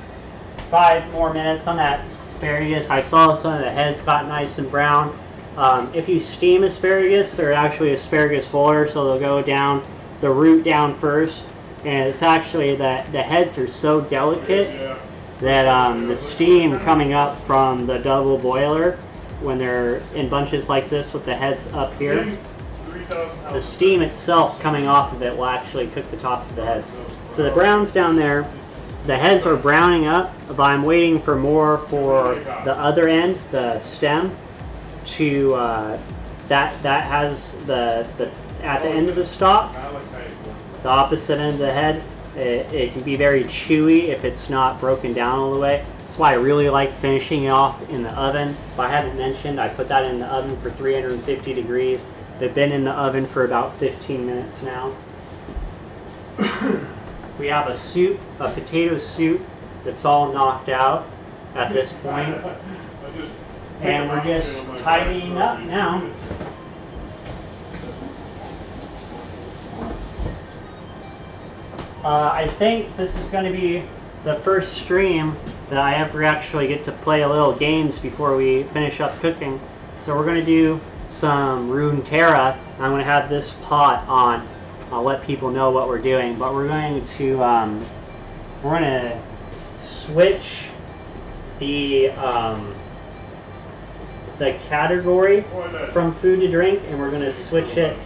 five more minutes on that asparagus. I saw some of the heads got nice and brown. Um, if you steam asparagus, they're actually asparagus fuller, so they'll go down the root down first. And it's actually that the heads are so delicate that um, the steam coming up from the double boiler when they're in bunches like this with the heads up here, the steam itself coming off of it will actually cook the tops of the heads. So the browns down there, the heads are browning up, but I'm waiting for more for the other end, the stem, to uh, that that has the the at the end of the stalk, the opposite end of the head. It, it can be very chewy if it's not broken down all the way. That's why I really like finishing it off in the oven. If I haven't mentioned, I put that in the oven for 350 degrees. They've been in the oven for about 15 minutes now. *coughs* we have a soup, a potato soup that's all knocked out at this point. And we're just tidying up now. Uh, I think this is going to be the first stream that I ever actually get to play a little games before we finish up cooking. So we're going to do some Runeterra. I'm going to have this pot on. I'll let people know what we're doing, but we're going to um, we're going to switch the um, the category from food to drink, and we're going to switch it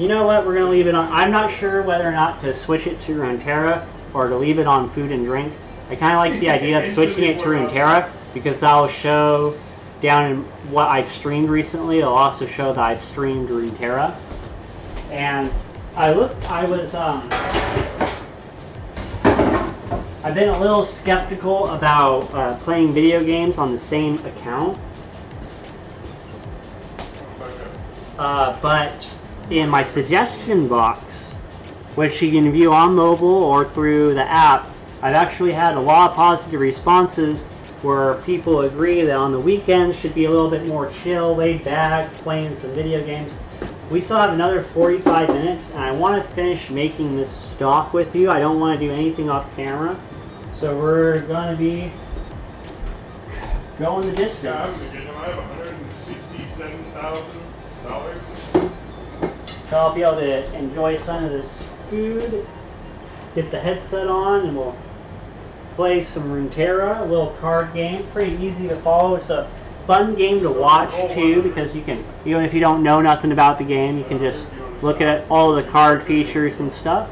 you know what? We're gonna leave it on. I'm not sure whether or not to switch it to Runeterra or to leave it on food and drink. I kind of like the idea of switching it to Runeterra because that will show down in what I've streamed recently. It'll also show that I've streamed Runeterra. And I looked. I was. Um, I've been a little skeptical about uh, playing video games on the same account. Uh, but in my suggestion box, which you can view on mobile or through the app, I've actually had a lot of positive responses where people agree that on the weekends should be a little bit more chill, laid back, playing some video games. We still have another 45 minutes, and I want to finish making this stock with you. I don't want to do anything off camera. So we're going to be going the distance. I'm gonna get them. I have hundred and sixty-seven thousand dollars. So I'll be able to enjoy some of this food, get the headset on, and we'll play some Runeterra, a little card game. Pretty easy to follow. It's a fun game to watch too because you can, even if you don't know nothing about the game, you can just look at all the card features and stuff.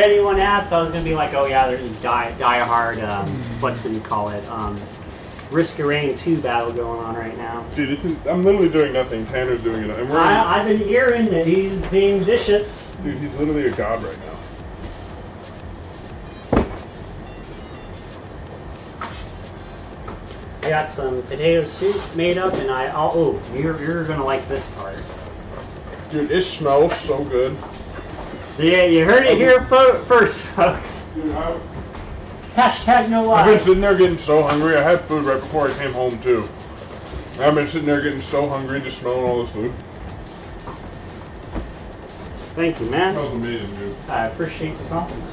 Anyone asks, I was gonna be like, "Oh yeah, there's a die, die hard. Um, what's it you call it? Um, Risk of Rain 2 battle going on right now." Dude, it's I'm literally doing nothing. Tanner's doing it. And we're I, I've been hearing that he's being vicious. dude, he's literally a god right now. I got some potato soup made up, and I I'll, oh, you're you're gonna like this part. Dude, it smells so good. Yeah, you heard it here fo- first, folks. Dude, I, Hashtag no lie. I've been sitting there getting so hungry. I had food right before I came home too. I've been sitting there getting so hungry, just smelling all this food. Thank you, It man. smells amazing, dude. I appreciate the compliment.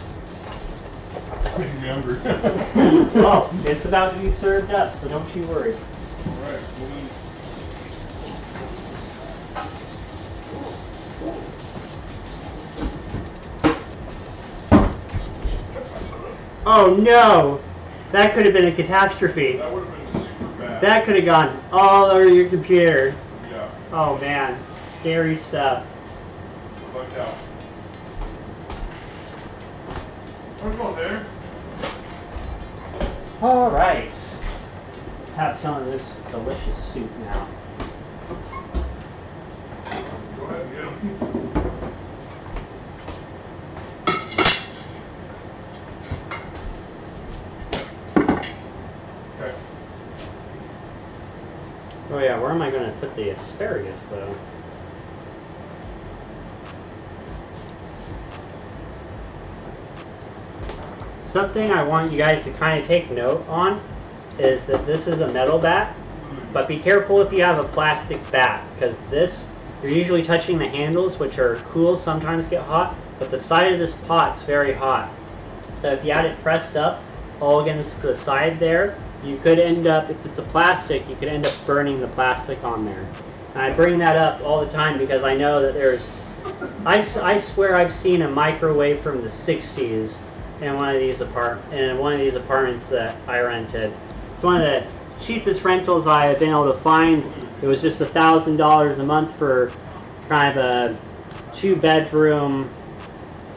Making me hungry. well, *laughs* oh, *laughs* it's about to be served up, so don't you worry. Alright, well Oh no! That could have been a catastrophe. That would have been super bad. That could have gone all over your computer. Yeah, Oh man, scary stuff. look out. Where's my there? All right, let's have some of this delicious soup now. Go ahead and Oh yeah, where am I going to put the asparagus though? Something I want you guys to kind of take note on is that this is a metal bat, but be careful if you have a plastic bat because this, you're usually touching the handles which are cool, sometimes get hot, but the side of this pot's very hot. So if you had it pressed up all against the side there, you could end up, if it's a plastic, you could end up burning the plastic on there. And I bring that up all the time because I know that there's, I, I swear I've seen a microwave from the 60s in one of these apart in one of these apartments that I rented. It's one of the cheapest rentals I have been able to find. It was just a thousand dollars a month for kind of a two bedroom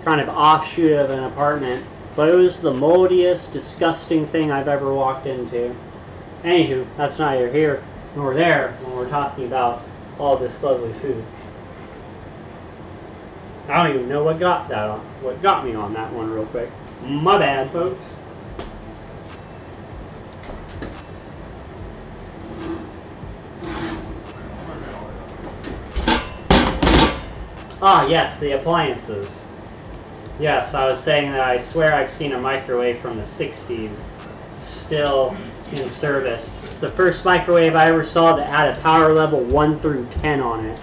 kind of offshoot of an apartment. But it was the moldiest, disgusting thing I've ever walked into. Anywho, that's neither here nor there when we're talking about all this lovely food. I don't even know what got that on, what got me on that one real quick. My bad, folks. Ah, yes, the appliances. Yes, I was saying that I swear I've seen a microwave from the 60s still in service. It's the first microwave I ever saw that had a power level 1 through 10 on it.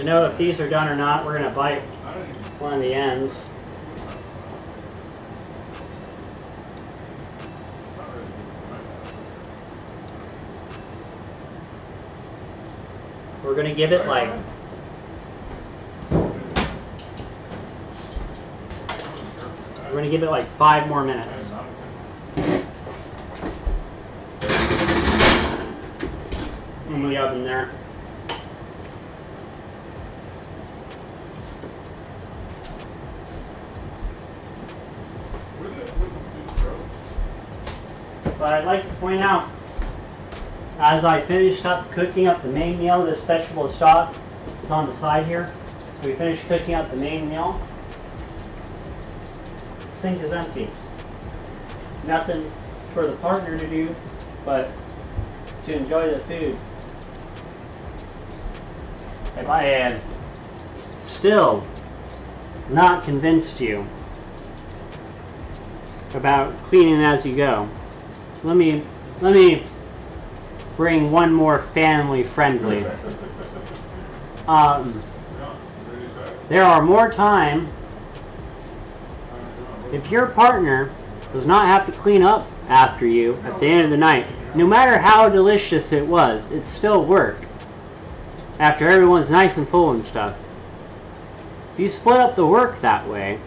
To know if these are done or not, we're going to bite one of the ends. We're going to give it like we're going to give it like 5 more minutes. in the oven there. But I'd like to point out, as I finished up cooking up the main meal, this vegetable stock is on the side here. We finished cooking up the main meal. Sink is empty. Nothing for the partner to do, but to enjoy the food. If I had still not convinced you about cleaning as you go, let me let me bring one more family friendly. Um, there are more time if your partner does not have to clean up after you at the end of the night, no matter how delicious it was, it's still work. After everyone's nice and full and stuff. If you split up the work that way,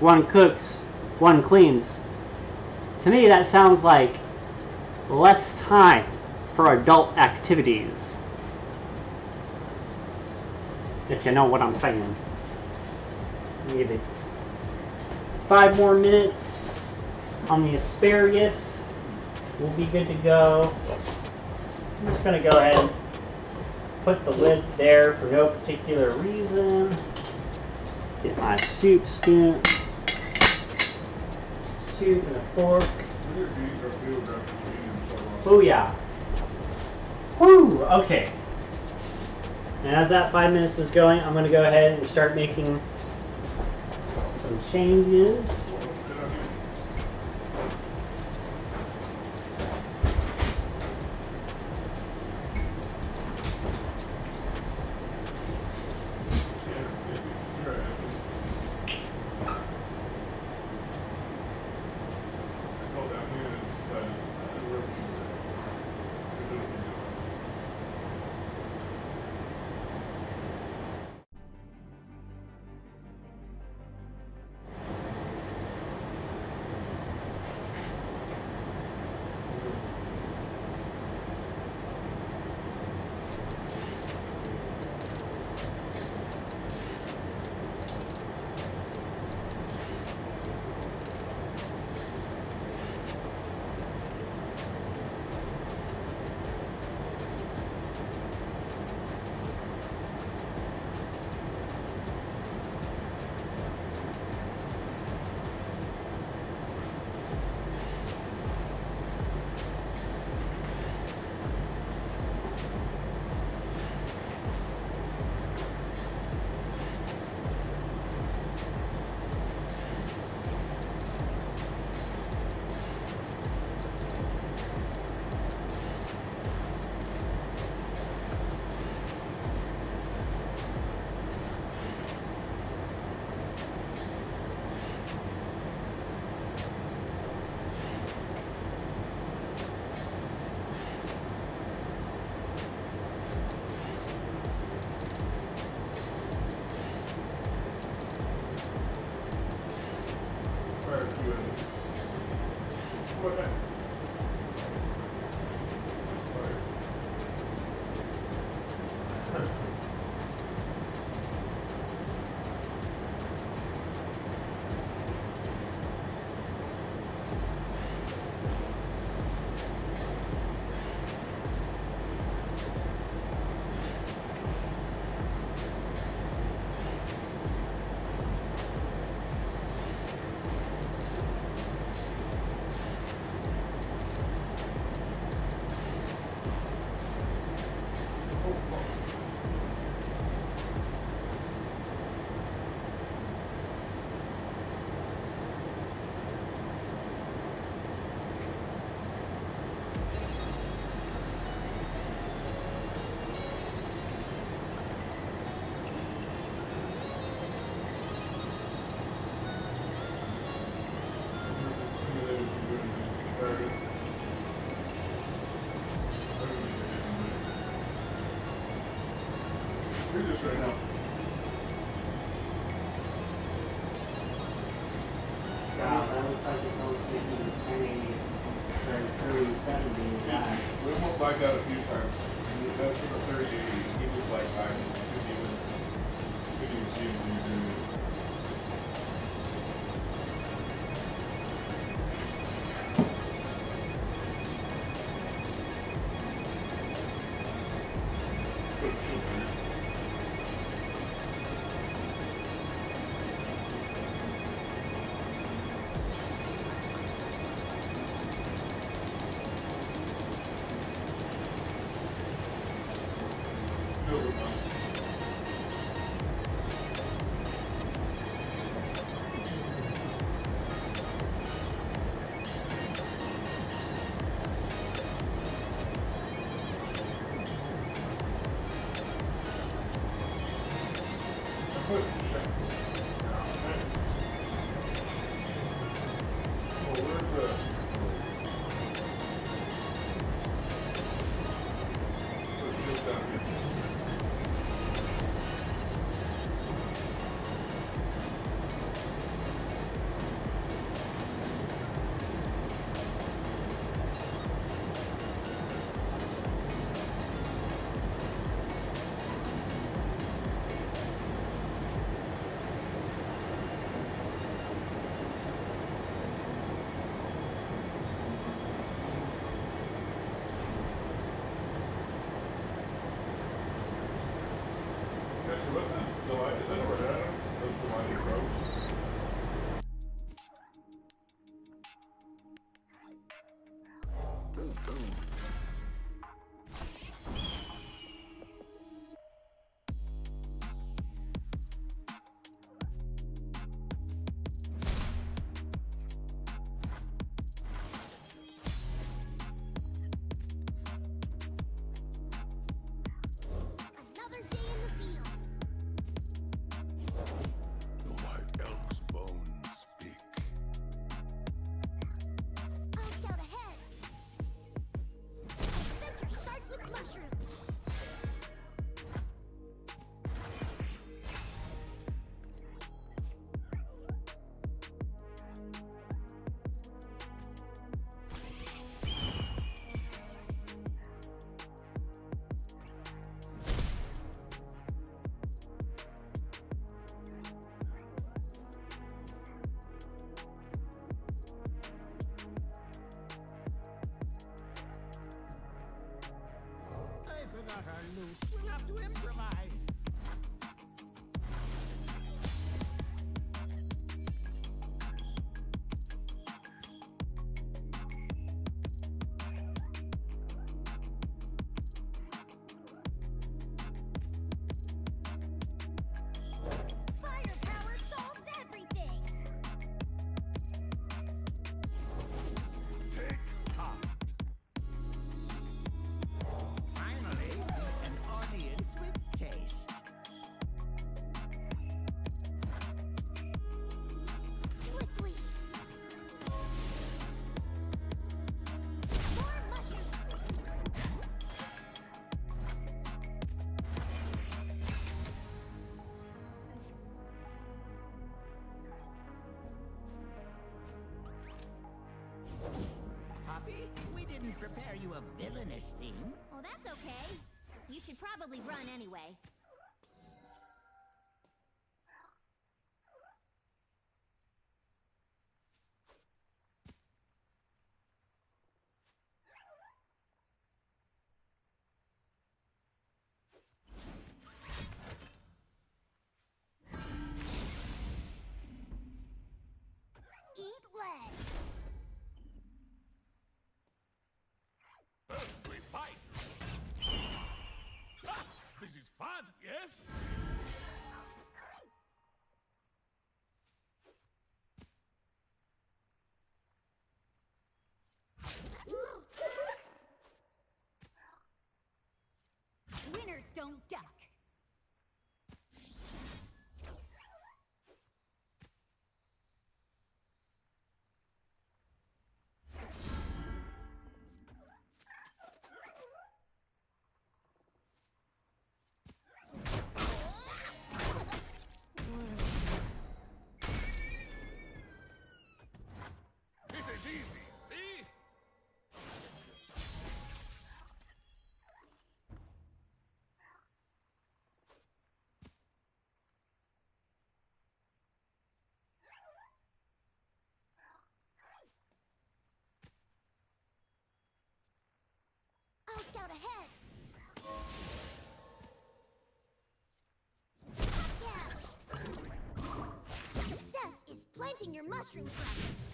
one cooks, one cleans, to me, that sounds like less time for adult activities. If you know what I'm saying. Maybe five more minutes on the asparagus. We'll be good to go. I'm just going to go ahead and put the lid there for no particular reason. Get my soup spoon tooth and a fork. Booyah. Woo! Okay. And as that five minutes is going, I'm going to go ahead and start making some changes. We'll have to improvise. Didn't prepare you a villainous theme. Oh, that's okay. You should probably run anyway. Ahead. Success is planting your mushrooms right.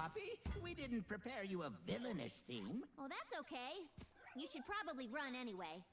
Poppy, we didn't prepare you a villainous theme. Oh, that's okay. You should probably run anyway.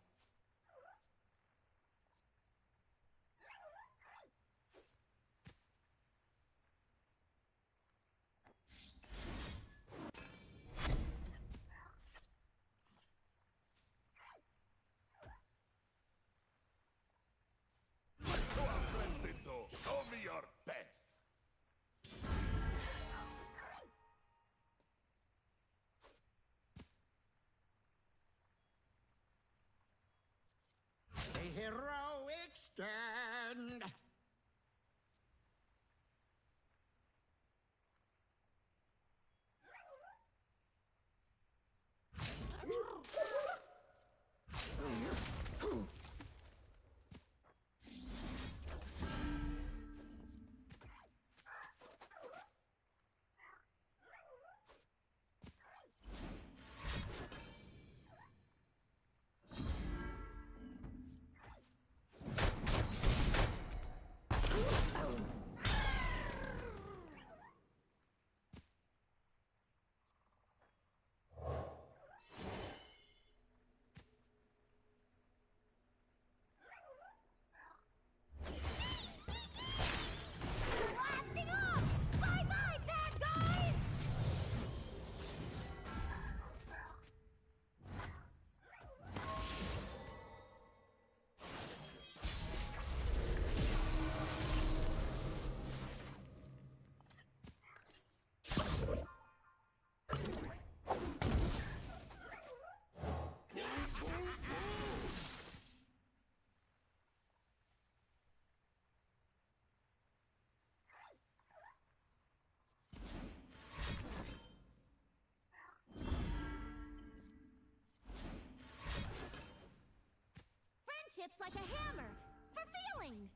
hits like a hammer for feelings.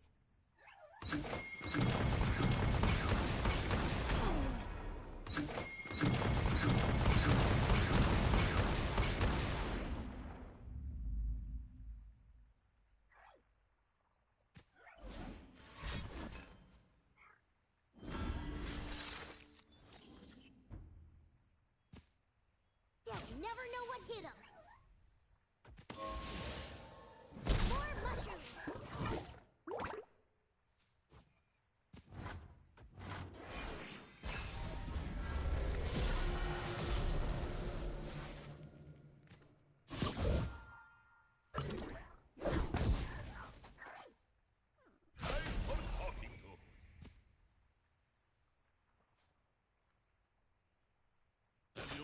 Never know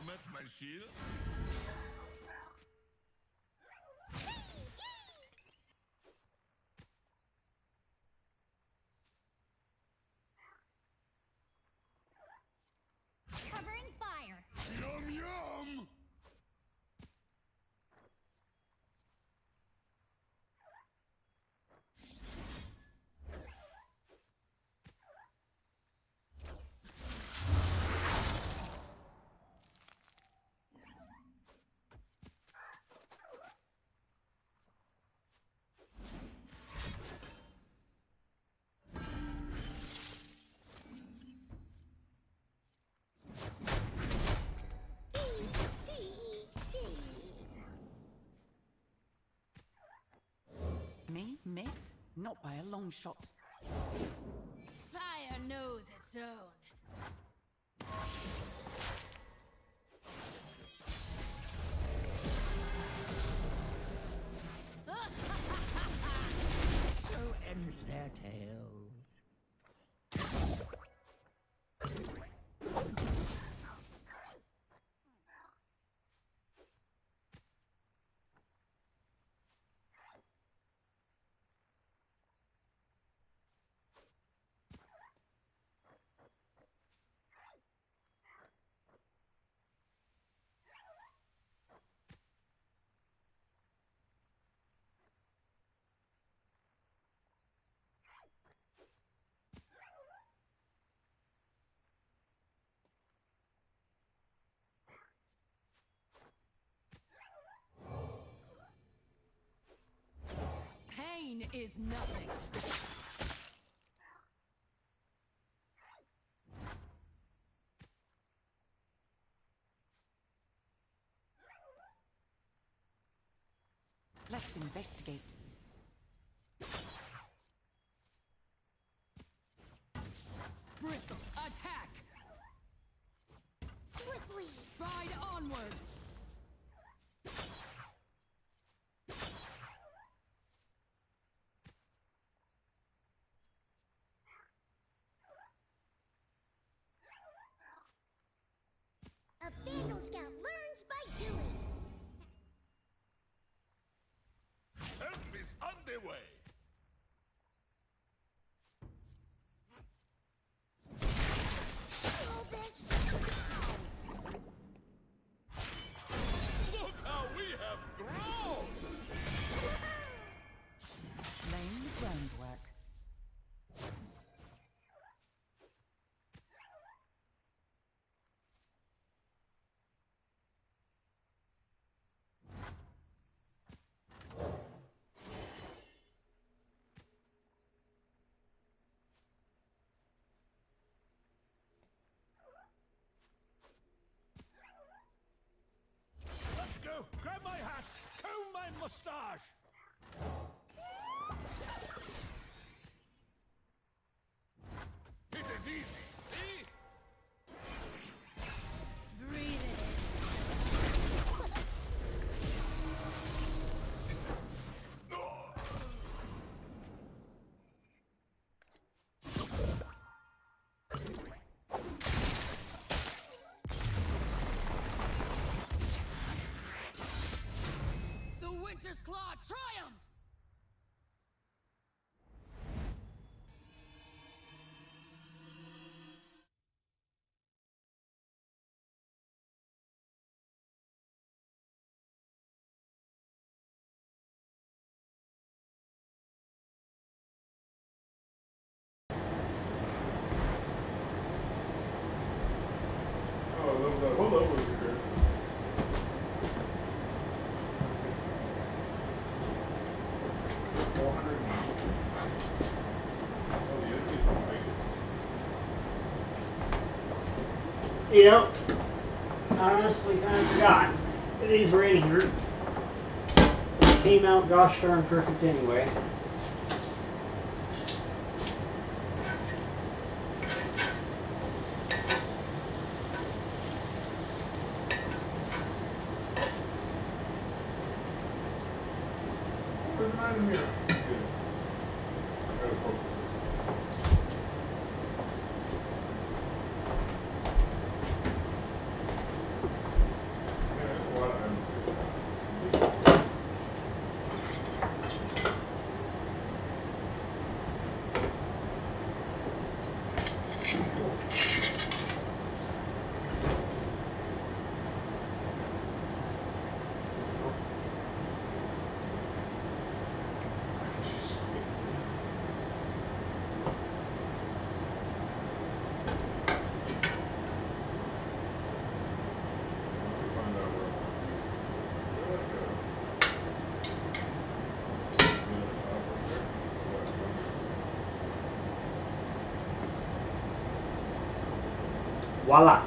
Parliament, Mansfield. Not by a long shot. pain is nothing. Let's investigate. anyway. mustache! Winter's Claw triumph! you know, honestly kind of forgot these were in here. They came out gosh darn perfect anyway. Where's my mirror? Voilá!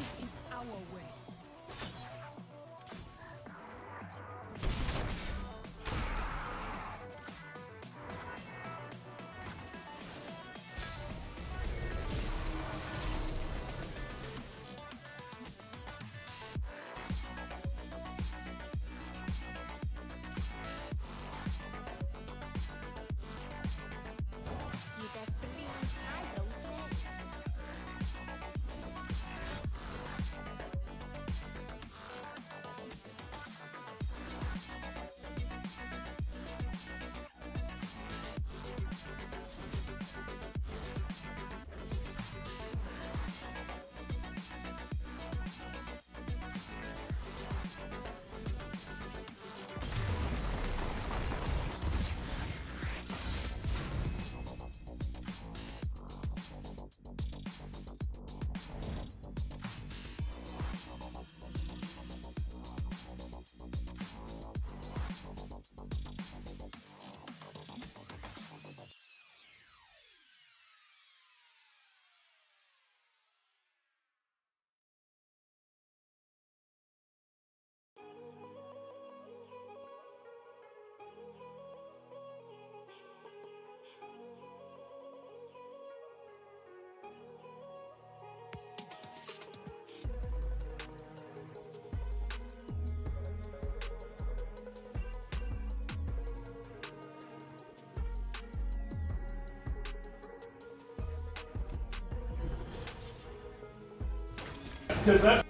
This is our way. Because that's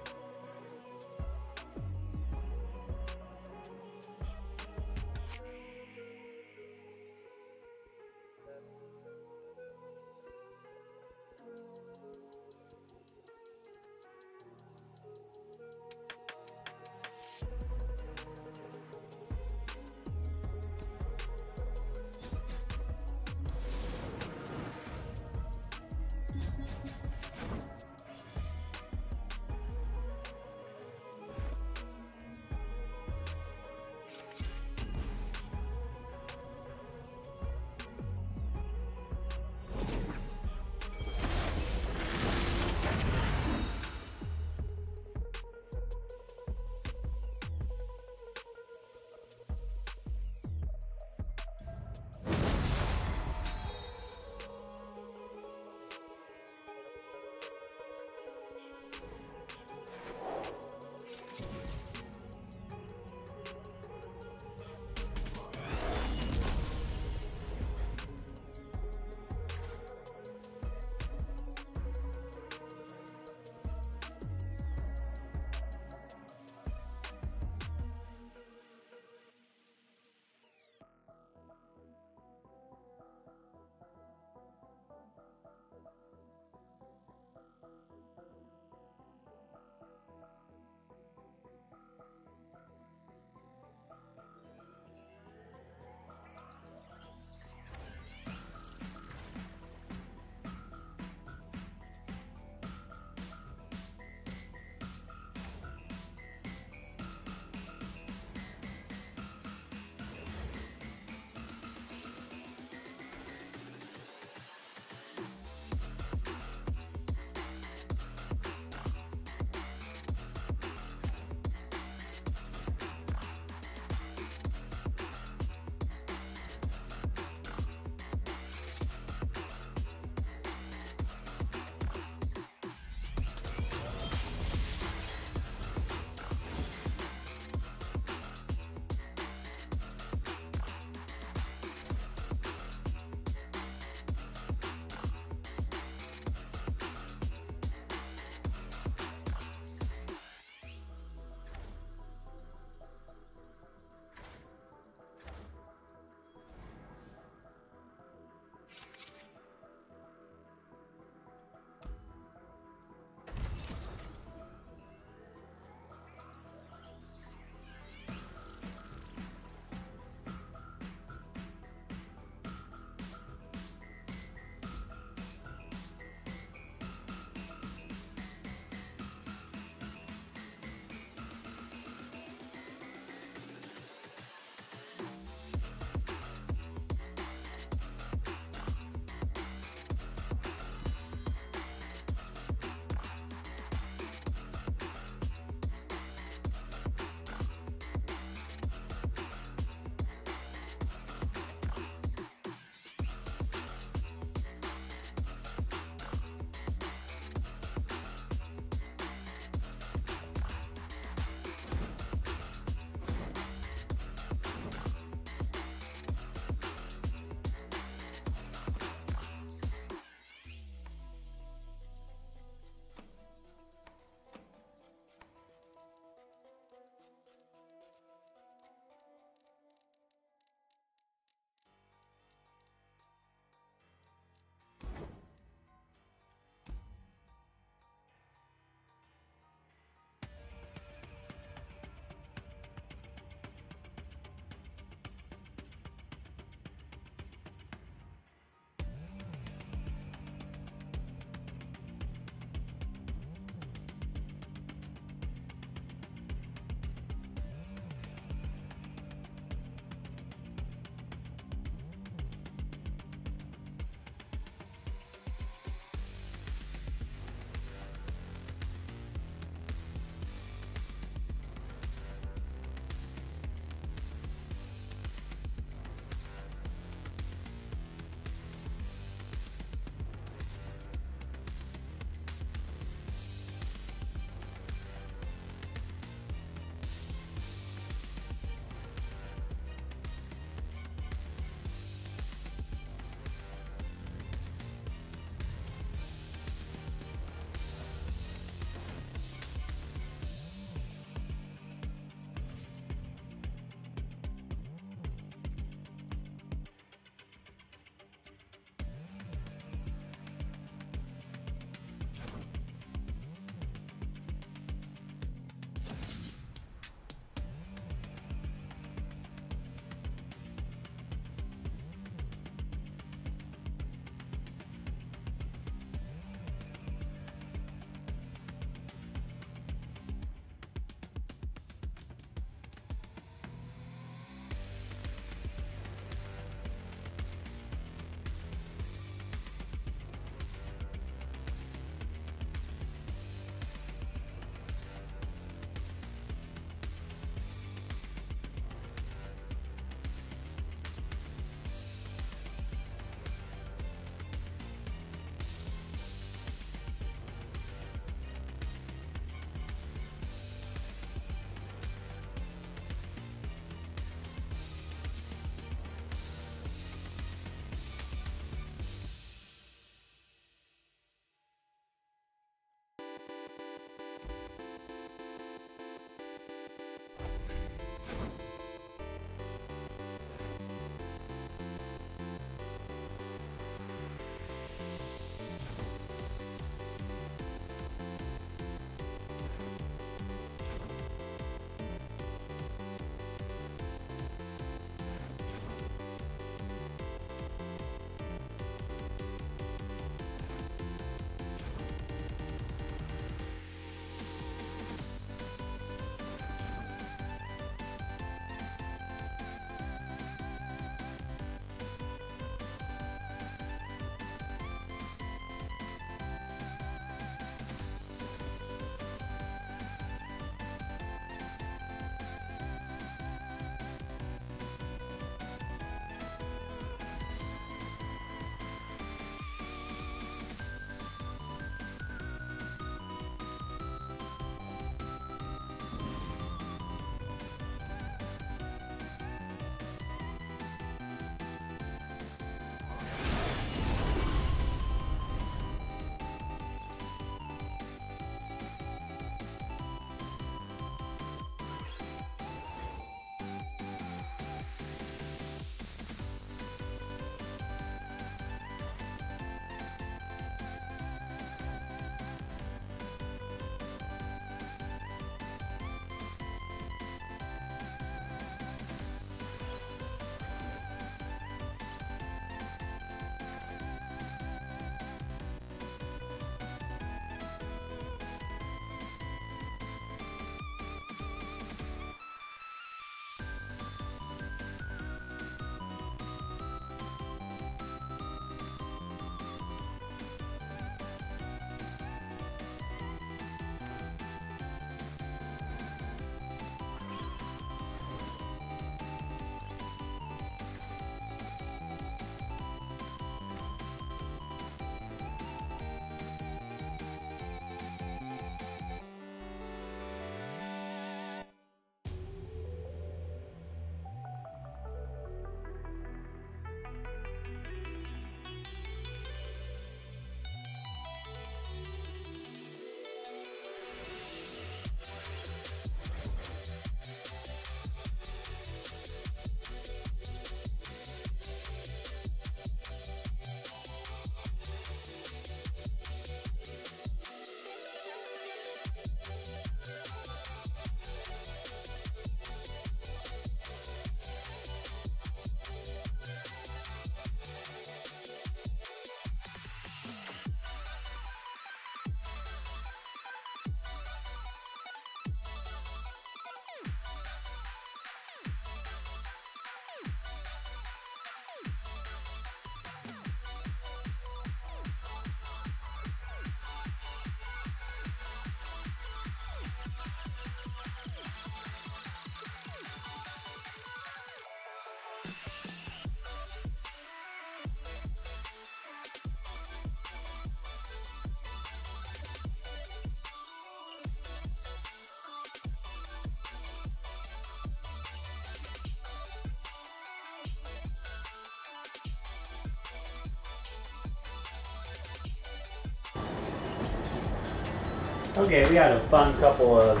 Okay, we had a fun couple of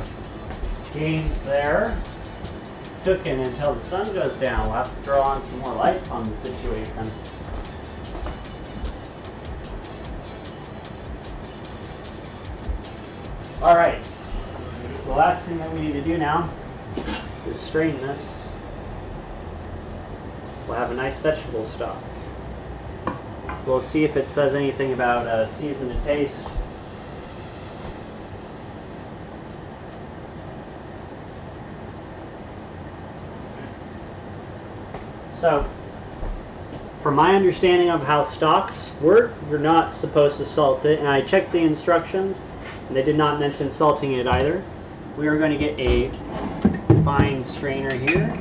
games there. Cooking until the sun goes down. We'll have to throw on some more lights on the situation. Alright. The last thing that we need to do now is strain this. We'll have a nice vegetable stock. We'll see if it says anything about uh, season to taste. So, from my understanding of how stocks work, you're not supposed to salt it. And I checked the instructions, and they did not mention salting it either. We are going to get a fine strainer here.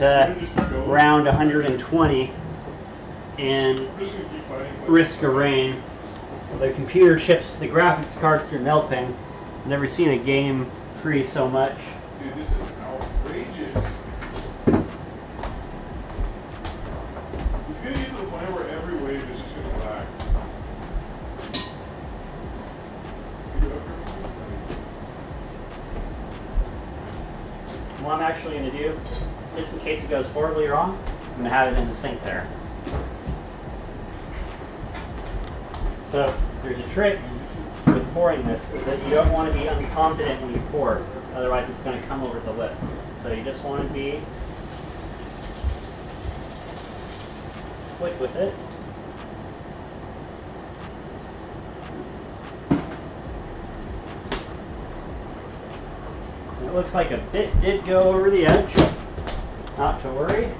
It to round 120 and Risk of Rain. The computer chips, the graphics cards are melting. I've never seen a game freeze so much. Trick with pouring this, is that you don't want to be unconfident when you pour, otherwise it's going to come over the lip. So you just want to be quick with it. It looks like a bit did go over the edge. Not to worry.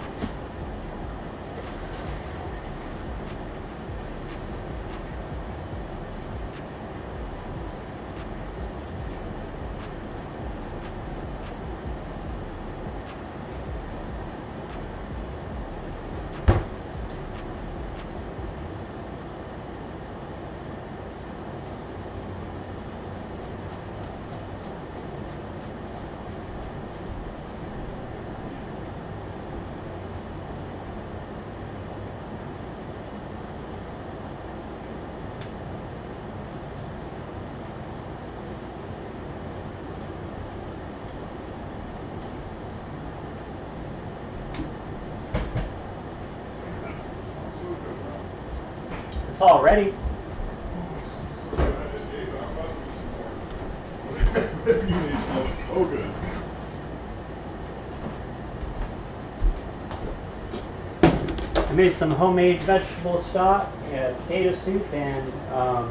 Made some homemade vegetable stock, and potato soup, and um,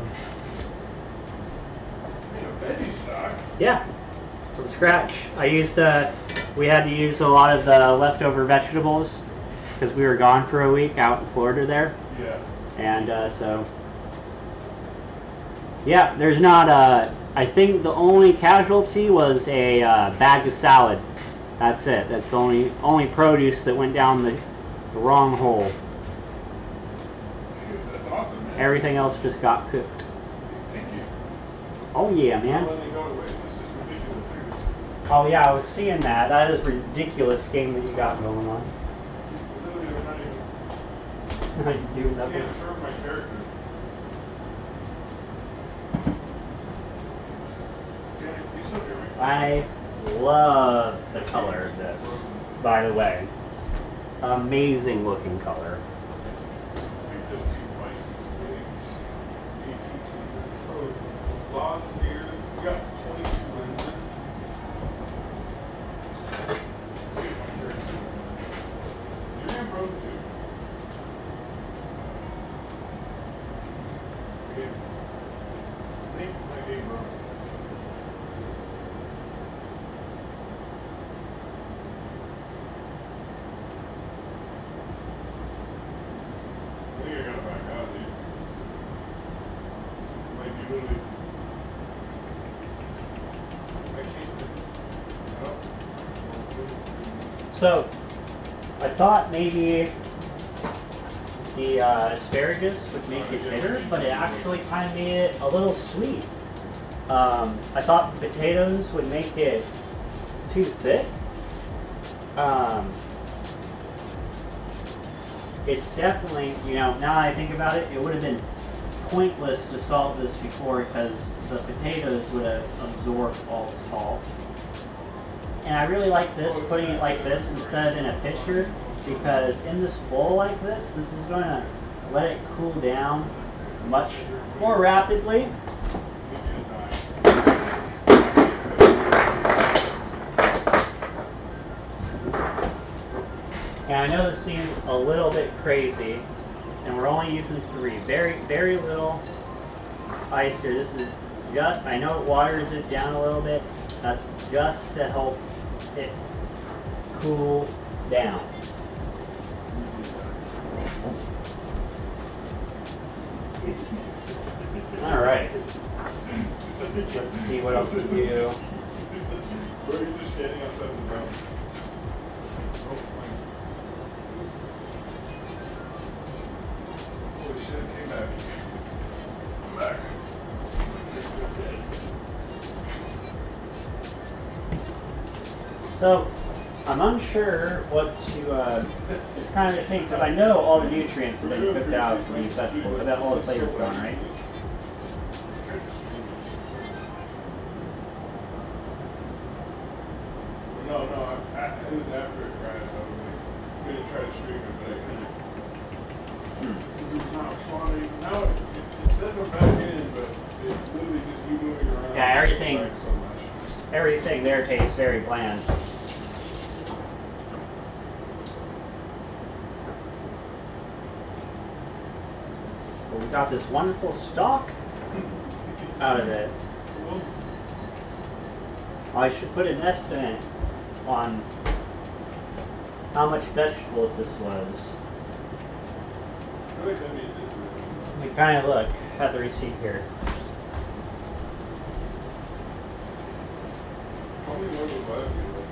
veggie stock. yeah, from scratch. I used uh, we had to use a lot of the leftover vegetables because we were gone for a week out in Florida there. Yeah. And uh, so, yeah, there's not a. I think the only casualty was a uh, bag of salad. That's it. That's the only only produce that went down the, the wrong hole. Dude, that's awesome, man. Everything else just got cooked. Thank you. Oh yeah, man. Don't let me go to waste. This is ridiculous. Look at this. Oh yeah, I was seeing that. That is ridiculous game that you got going on. Literally, I'm not even. *laughs* you do nothing. can't my character. Janet, you still hear me? I love the color of this. By the way, amazing looking color. Like those two Pisces things. So, Lost Seer's, we got 22 lenses. See if my character. You're in Road 2. Okay. I think my game Road. So, I thought maybe the uh, asparagus would make it bitter, but it actually kind of made it a little sweet. Um, I thought the potatoes would make it too thick. Um, it's definitely, you know, now I think about it, it would have been pointless to salt this before because the potatoes would have absorbed all the salt. And I really like this, putting it like this instead of in a pitcher, because in this bowl like this, this is going to let it cool down much more rapidly. And I know this seems a little bit crazy, and we're only using three. Very, very little ice here. This is just, I know it waters it down a little bit. That's just to help it cool down. Alright. Let's see what else we do. Where are you just standing outside the ground? Oh, fine. Holy shit, it came back. I'm back. So, I'm what to, uh, it's kind of a thing, because I know all the nutrients that they cooked out for these vegetables. I bet all the flavors gone, right? Got this wonderful stock out of it. I should put an estimate on how much vegetables this was. We kind of look at the receipt here. How many more was left? you know?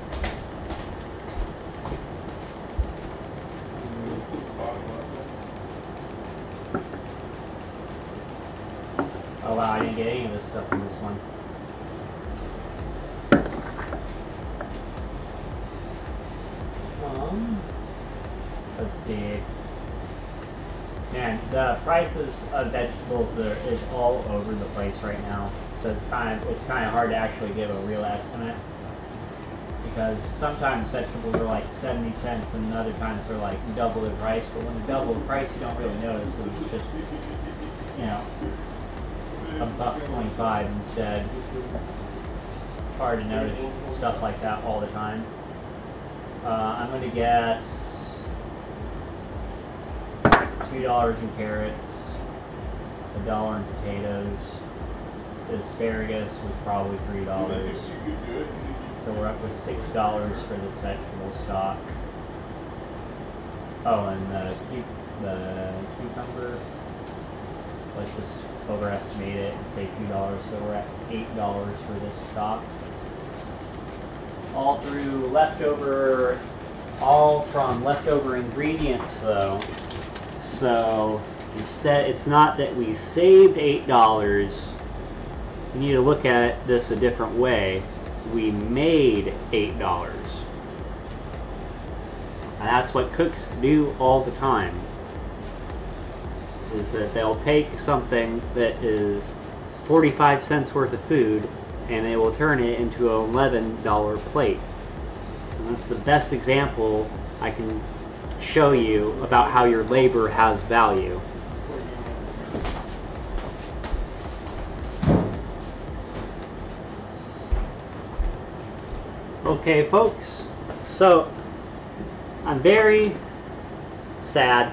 Bottom left. Oh wow, I didn't get any of this stuff in this one. Um, let's see. Man, the prices of vegetables are, is all over the place right now. So it's kind of it's kind of hard to actually give a real estimate because sometimes vegetables are like 70 cents and other times they're like double the price. But when they double the price, you don't really notice. It's just you know a buck 25 instead. It's hard to notice stuff like that all the time. Uh, I'm going to guess $2 in carrots, a dollar in potatoes. The asparagus was probably $3. You could do it. So we're up with $6 for this vegetable stock. Oh, and the, the cucumber, let's just overestimate it and say $2. So we're at $8 for this stock. All through leftover, all from leftover ingredients though. So instead, it's not that we saved $8. You need to look at this a different way. We made $8. And that's what cooks do all the time. Is that they'll take something that is 45 cents worth of food and they will turn it into an $11 plate. And that's the best example I can show you about how your labor has value. Okay, folks, so I'm very sad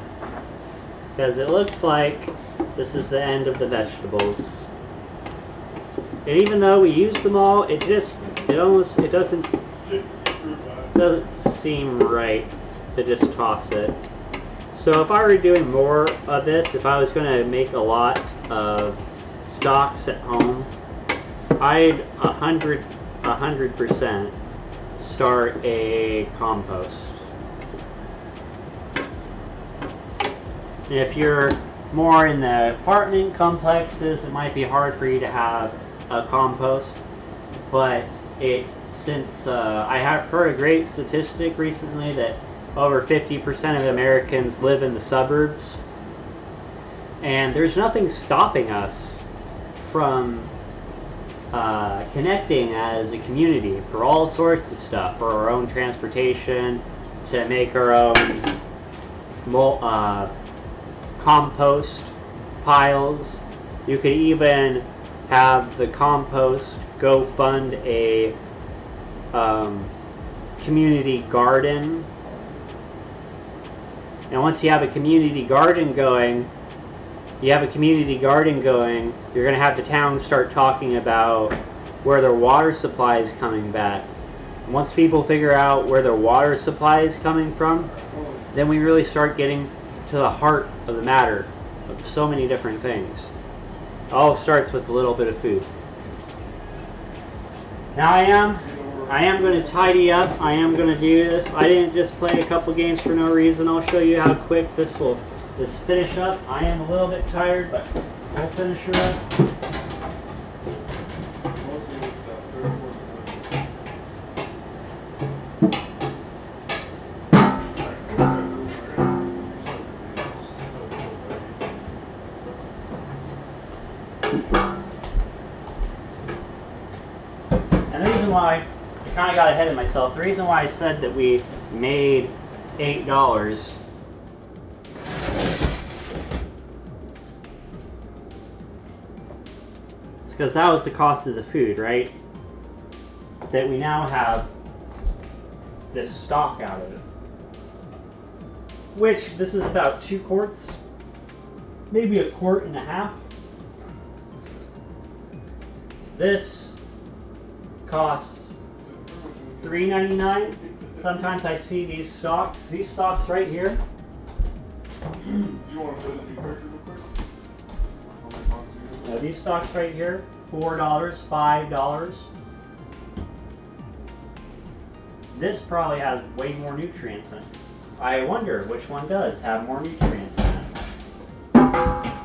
because it looks like this is the end of the vegetables. And even though we used them all, it just it almost it doesn't doesn't seem right to just toss it. So if I were doing more of this, if I was going to make a lot of stocks at home, I'd a hundred a hundred percent start a compost. If you're more in the apartment complexes, it might be hard for you to have a compost. But it, since uh, I have heard a great statistic recently that over 50% of Americans live in the suburbs, and there's nothing stopping us from uh, connecting as a community for all sorts of stuff, for our own transportation, to make our own uh, compost piles. You could even have the compost go fund a um, community garden. And once you have a community garden going, you have a community garden going, you're going to have the town start talking about where their water supply is coming back. Once people figure out where their water supply is coming from, then we really start getting to the heart of the matter of so many different things. It all starts with a little bit of food. Now I am I am going to tidy up. I am going to do this. I didn't just play a couple games for no reason. I'll show you how quick this will this finish up. I am a little bit tired, but we'll finish it up. Ahead of myself, the reason why I said that we made eight dollars is because that was the cost of the food, right? That we now have this stock out of it. Which this is about two quarts, maybe a quart and a half. This costs three ninety nine. Sometimes I see these stocks, these stocks right here. You want to put in your picture real quick? How many months you Now these stocks right here, four dollars, five dollars. This probably has way more nutrients in it. I wonder which one does have more nutrients in it.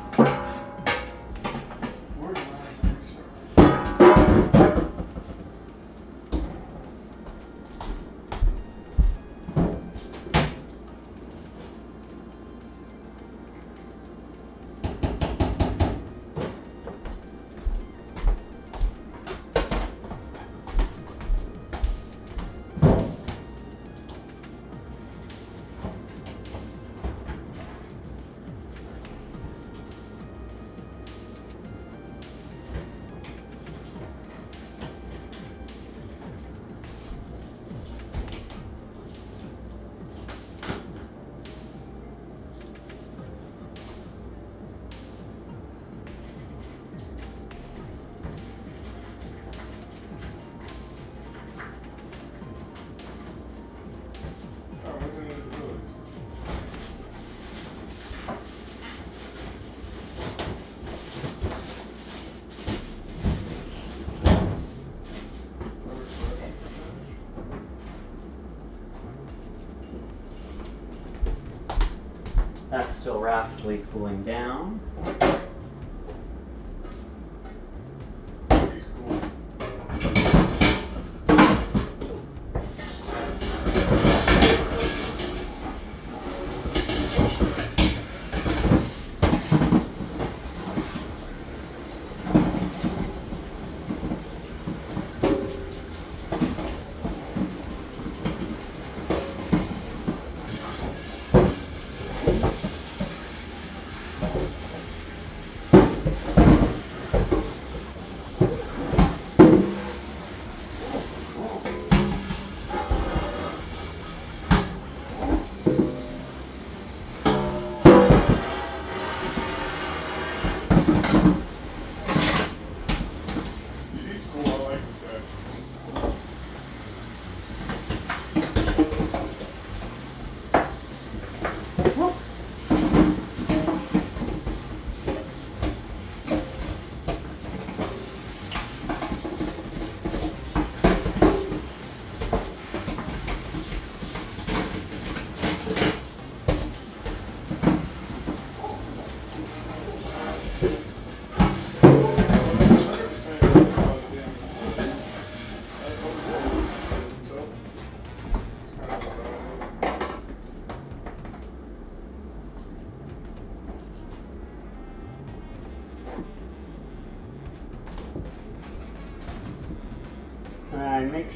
Rapidly cooling down.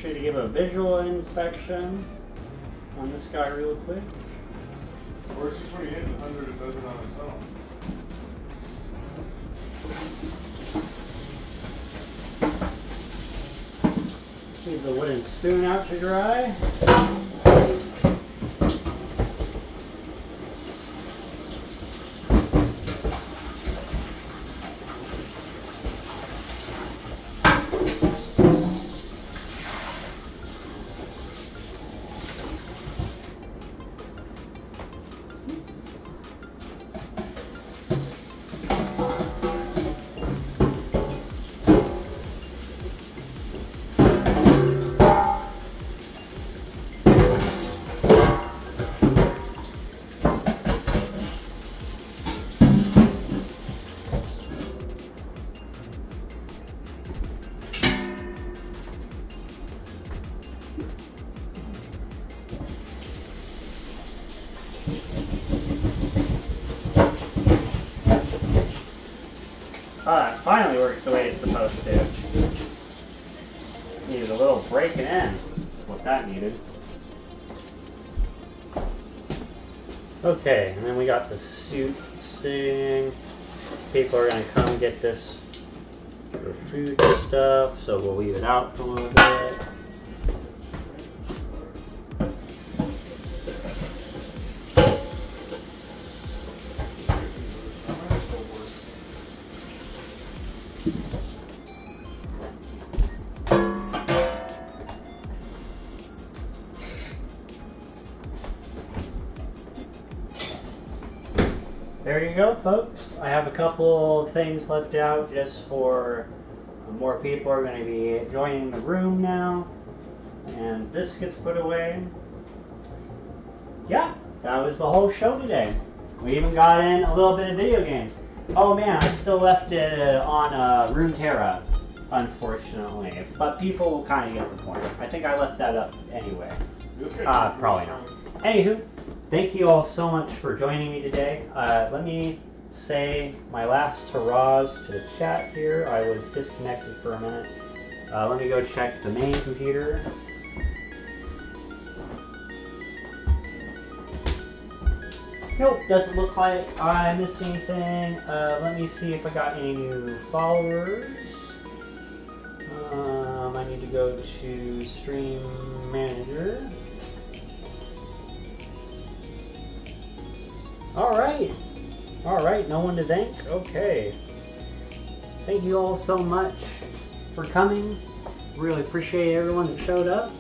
Actually to give a visual inspection on this guy real quick. Or it's just when you hit the hundred, it does it on its own. Leave the wooden spoon out to dry. Works the way it's supposed to. Needed a little breaking in. What that needed. Okay, and then we got the suit thing. People are gonna come get this for food and stuff, so we'll leave it out for a little bit. Couple things left out just for more people are going to be joining the room now. And this gets put away. Yeah, that was the whole show today. We even got in a little bit of video games. Oh man, I still left it uh, on uh, Runeterra, unfortunately. But people will kind of get the point. I think I left that up anyway. Uh, probably not. Anywho, thank you all so much for joining me today. Uh, let me say my last hurrahs to the chat here. I was disconnected for a minute. Uh, let me go check the main computer. Nope, doesn't look like I missed anything. Uh, let me see if I got any new followers. Um, I need to go to Stream Manager. Alright. Alright, no one to thank? Okay. Thank you all so much for coming. Really appreciate everyone that showed up.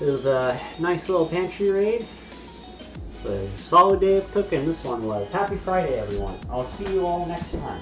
It was a nice little pantry raid. It's a solid day of cooking this one was. Happy Friday, everyone. I'll see you all next time.